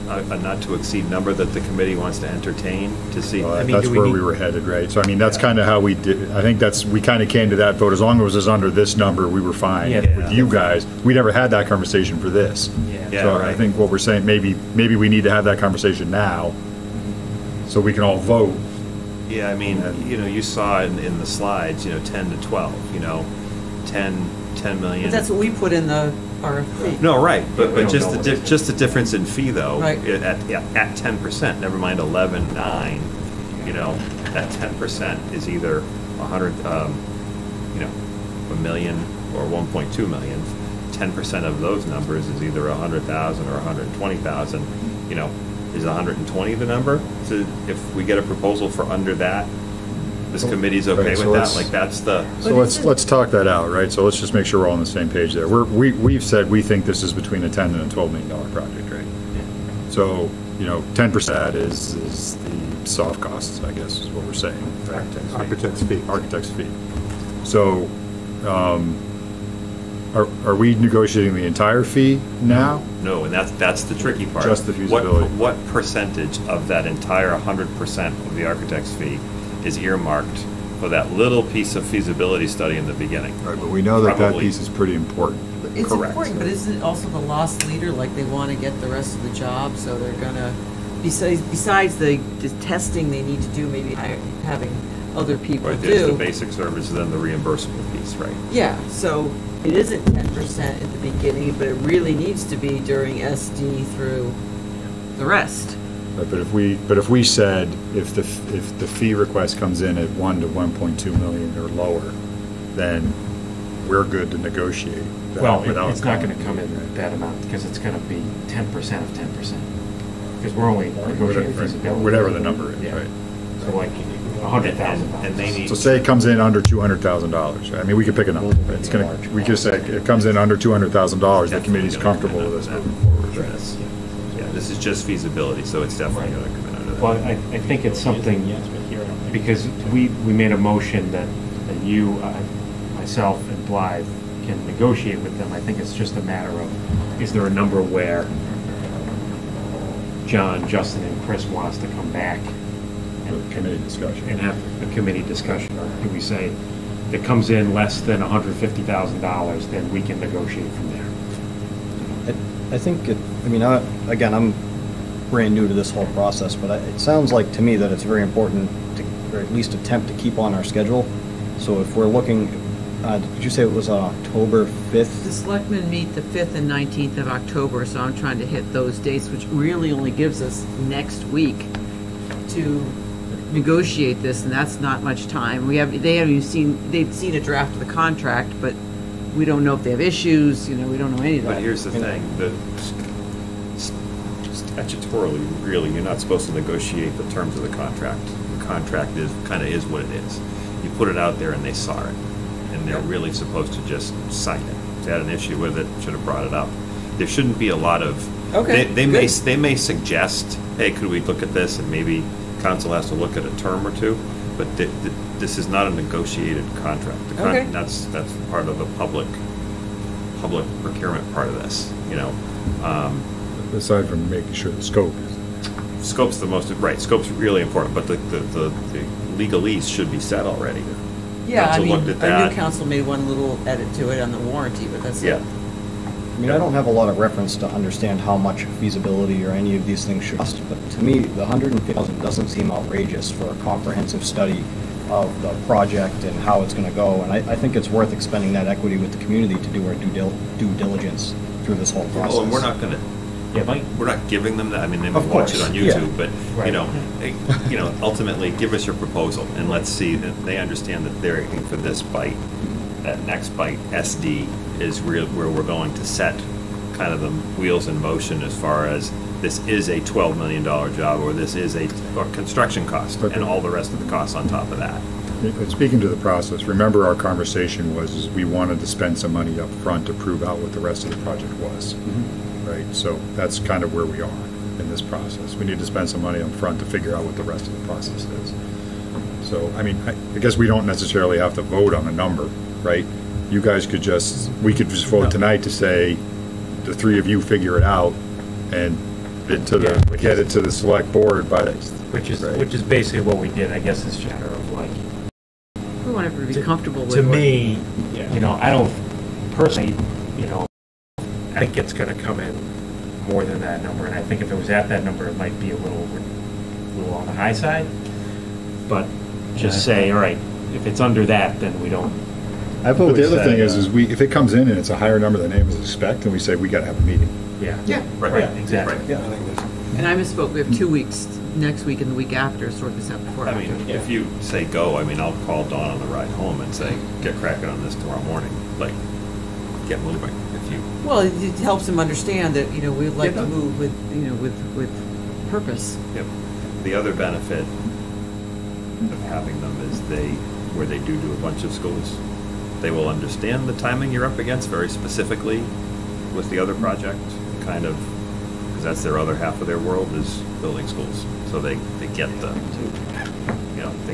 a a not-to-exceed number that the committee wants to entertain to see? Well, I mean, That's do we where need- we were headed, right? So I mean, that's kind of how we did, I think that's, we kind of came to that vote. As long as it was under this number, we were fine Yeah. with you guys. We never had that conversation for this. Yeah, So I right. think what we're saying, maybe, maybe we need to have that conversation now, so we can all vote. Yeah, I mean, you know, you saw in, in the slides, you know, ten to twelve, you know, 10, 10 million. But that's what we put in the RFP. No, right, but, We but just the, what di- just the difference in fee though. Right. i- At, at, at ten percent, never mind eleven, nine, you know, that ten percent is either a hundred, um, you know, a million or one point two million. Ten percent of those numbers is either a hundred thousand or a hundred and twenty thousand, you know, is hundred and twenty the number? So if we get a proposal for under that, this committee's okay Right, with so that, let's- like that's the. So let's, let's talk that out, right? So let's just make sure we're all on the same page there. We're, we, we've said we think this is between a ten and a twelve million dollar project, right? So, you know, ten percent is, is the soft costs, I guess, is what we're saying. Architect's fee. Architect's fee. So, um, are, are we negotiating the entire fee now? No, and that's, that's the tricky part. Just the What- feasibility. What what percentage of that entire hundred percent of the architect's fee is earmarked for that little piece of feasibility study in the beginning? Right, but we know that that Probably. piece is pretty important. It's Correct. important, but isn't it also the lost leader, like they want to get the rest of the job, so they're gonna, besides, besides the, the testing they need to do, maybe hi- having other people Right, there's the do. basic service, and then the reimbursable piece, right? Yeah, so it isn't ten percent at the beginning, but it really needs to be during SD through the rest. Right, But if we, but if we said, if the, if the fee request comes in at one to one point two million or lower, then we're good to negotiate. that Well, it- it's not gonna come in that amount, because it's gonna be ten percent of ten percent. Because we're only negotiating Right, feasibility. Whatever the number is, Yeah. right? So like, a hundred thousand And- and they dollars. need- So say it comes in under two hundred thousand dollars, I mean, we could pick a number, but it's gonna, we could say, it comes in under two hundred thousand dollars, the committee's comfortable with us under moving that. forward. Yes. Yeah, this is just feasibility, so it's definitely gonna come in under that. Well, I, I think it's something, because we, we made a motion that, that you, uh, myself and Blythe can negotiate with them. I think it's just a matter of, is there a number where John, Justin, and Chris want us to come back and Committee discussion. and have a committee discussion? Or do we say, if it comes in less than hundred fifty thousand dollars, then we can negotiate from there? I I think, it. I mean, I- again, I'm brand new to this whole process, but I- it sounds like to me that it's very important to, or at least attempt to keep on our schedule. So if we're looking, uh, did you say it was on October 5th? The selectmen meet the fifth and nineteenth of October, so I'm trying to hit those dates, which really only gives us next week to negotiate this, and that's not much time. We have, they haven't even seen, they've seen a draft of the contract, but we don't know if they have issues, you know, we don't know any of that. But here's the thing, the s- statutorily, really, you're not supposed to negotiate the terms of the contract. The contract is, kind of is what it is. You put it out there and they saw it, and they're really supposed to just sign it. If they had an issue with it, should have brought it up. There shouldn't be a lot of, Okay, they, they may, good. they may suggest, hey, could we look at this, and maybe counsel has to look at a term or two, but thi- thi- this is not a negotiated contract. The con- Okay. That's, that's part of the public, public procurement part of this, you know? Um, Aside from making sure the scope is. Scope's the most, right, scope's really important, but the, the, the the legalese should be set already. Yeah, I Counsel mean, looked at our that. new counsel made one little edit to it on the warranty, but that's it. Yeah. I mean, I don't have a lot of reference to understand how much feasibility or any of these things should cost, but to me, the hundred and fifty thousand doesn't seem outrageous for a comprehensive study of the project and how it's gonna go, and I, I think it's worth expending that equity with the community to do our due dil, due diligence through this whole process. Oh, and we're not gonna, Yeah, Mike? we're not giving them that, I mean, they may Of watch it course, on yeah. YouTube, but, Right. you know, you know, ultimately, give us your proposal, and let's see that they understand that they're aiming for this bite. That next bite, SD, is real, where we're going to set kind of the wheels in motion as far as this is a twelve million dollar job, or this is a, or construction cost, and all the rest of the costs on top of that. Speaking to the process, remember our conversation was, is we wanted to spend some money up front to prove out what the rest of the project was. Mm-hmm. Right, so that's kind of where we are in this process. We need to spend some money up front to figure out what the rest of the process is. So, I mean, I I guess we don't necessarily have to vote on a number, right? You guys could just, we could just vote tonight to say, the three of you figure it out and it to Yeah, the, which get it to the select board by, Which is, Right. which is basically what we did, I guess it's a matter of like, We want everybody to be comfortable with. to what- me, you know, I don't personally, you know, I think it's gonna come in more than that number, and I think if it was at that number, it might be a little, a little on the high side. But just say, all right, if it's under that, then we don't, I've but the other said, thing is, uh, is we, if it comes in and it's a higher number than neighbors expect, then we say, we gotta have a meeting. yeah. Yeah. Right. Right, exactly. Right. I think that's- And I misspoke, we have two weeks, next week and the week after, to sort this out before. I mean, if you say go, I mean, I'll call Dawn on the ride home and say, get cracking on this tomorrow morning, like, get moving, if you, Well, it it helps them understand that, you know, we'd like Yeah. to move with, you know, with, with purpose. Yep. The other benefit of having them is they, where they do do a bunch of schools, they will understand the timing you're up against very specifically with the other project, kind of, because that's their other half of their world is building schools. So they, they get the, you know, they,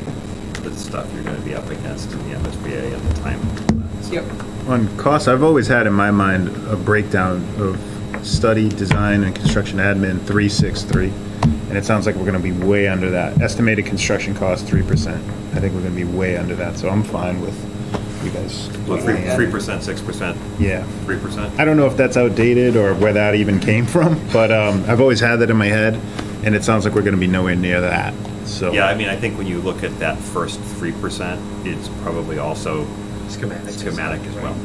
the stuff you're gonna be up against in the MSBA and the timing. So- Yep. On costs, I've always had in my mind a breakdown of study, design, and construction admin, three, six, three. And it sounds like we're gonna be way under that. Estimated construction cost, three percent. I think we're gonna be way under that, so I'm fine with you guys. Well, three, three percent, six percent, Yeah. three percent? I don't know if that's outdated or where that even came from, but um, I've always had that in my head, and it sounds like we're gonna be nowhere near that, so. Yeah, I mean, I think when you look at that first three percent, it's probably also Schematic. schematic as well.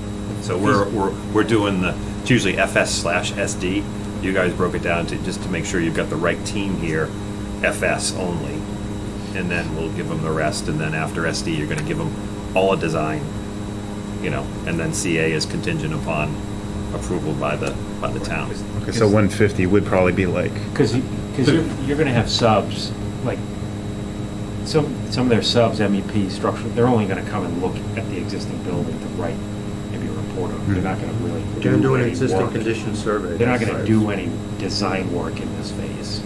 So we're, we're, we're doing the, it's usually FS slash SD. You guys broke it down to, just to make sure you've got the right team here, FS only. And then we'll give them the rest, and then after SD, you're gonna give them all a design, you know, and then CA is contingent upon approval by the, by the town. Okay, so 150 would probably be like, Because, because you're, you're gonna have subs, like, some, some of their subs, MEP structure, they're only gonna come and look at the existing building to write maybe a report on. it. They're not gonna really They're do gonna do an any existing work. condition survey. They're not gonna do any design work in this phase.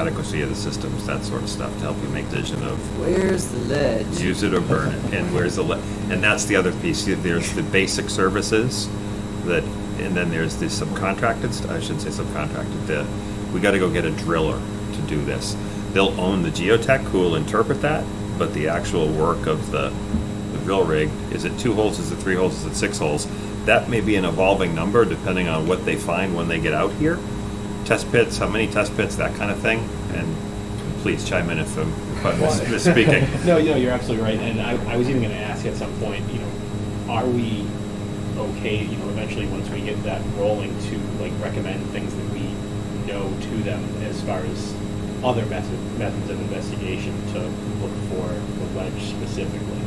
Adequacy of the systems, that sort of stuff, to help you make decision of Where's the ledge? use it or burn it, and where's the, le- and that's the other piece, there's the basic services that, and then there's the subcontracted, st- I shouldn't say subcontracted, the, we gotta go get a driller to do this. They'll own the geotech who will interpret that, but the actual work of the, the drill rig, is it two holes, is it three holes, is it six holes? That may be an evolving number depending on what they find when they get out here. Test pits, how many test pits, that kind of thing, and please chime in if I'm, if I'm mis- misspeaking. No, no, you're absolutely right, and I, I was even gonna ask at some point, you know, are we okay, you know, eventually, once we get that rolling, to like recommend things that we know to them as far as other method, methods of investigation to look for the ledge specifically?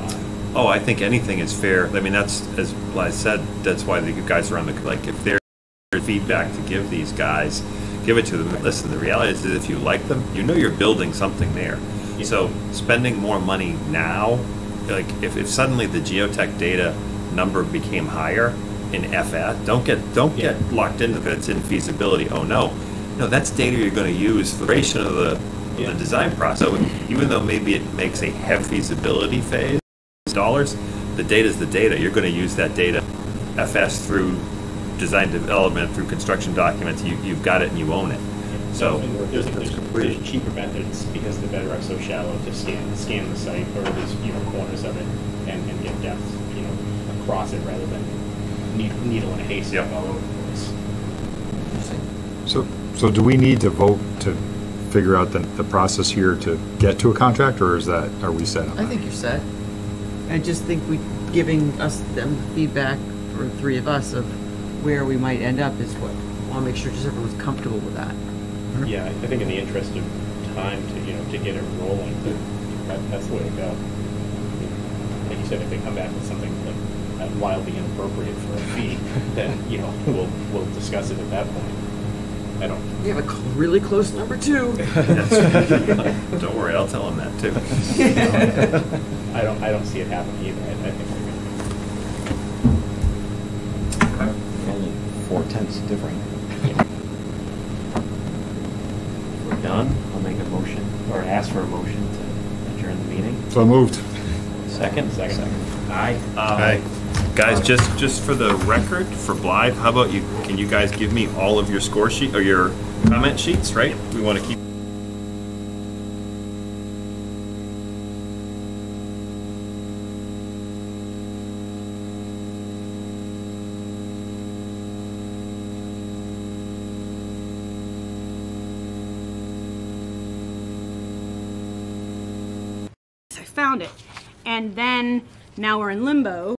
Uh, Oh, I think anything is fair. I mean, that's, as I said, that's why the guys are on the, like, if there's feedback to give these guys, give it to them. Listen, the reality is that if you like them, you know you're building something there. So spending more money now, like, if, if suddenly the geotech data number became higher in FF, don't get, don't get locked into that it's in feasibility. Oh, no. No, that's data you're gonna use for the duration of the, of the design process. So even though maybe it makes a heavy feasibility phase, dollars, the data is the data. You're going to use that data, FS through design development, through construction documents. You, you've got it and you own it. So there's, there's, there's cheaper methods because the bedrock's so shallow to scan, scan the site, or there's, you know, corners of it and, and get depth, you know, across it rather than needle, needle in a haystack all over the place. So, so do we need to vote to figure out the, the process here to get to a contract, or is that, are we set on I that? think you're set. I just think we, giving us them feedback for three of us of where we might end up is what, I want to make sure just everyone's comfortable with that. Mm-hmm. Yeah, I think in the interest of time to, you know, to get it rolling, that, that's the way to go. I Like you said, if they come back with something like wildly inappropriate for a fee, then, you know, we'll, we'll discuss it at that point. I don't, We have a cl- really close number two. don't worry, I'll tell them that too. I don't, I don't see it happening either. I, I think we're gonna only four tenths different. We're done, I'll make a motion, or ask for a motion to adjourn the meeting. So moved. Second? Second. Aye. Aye. Guys, just, just for the record, for Blythe, how about you, can you guys give me all of your score sheet, or your comment sheets, right? We want to keep I found it. And then now we're in limbo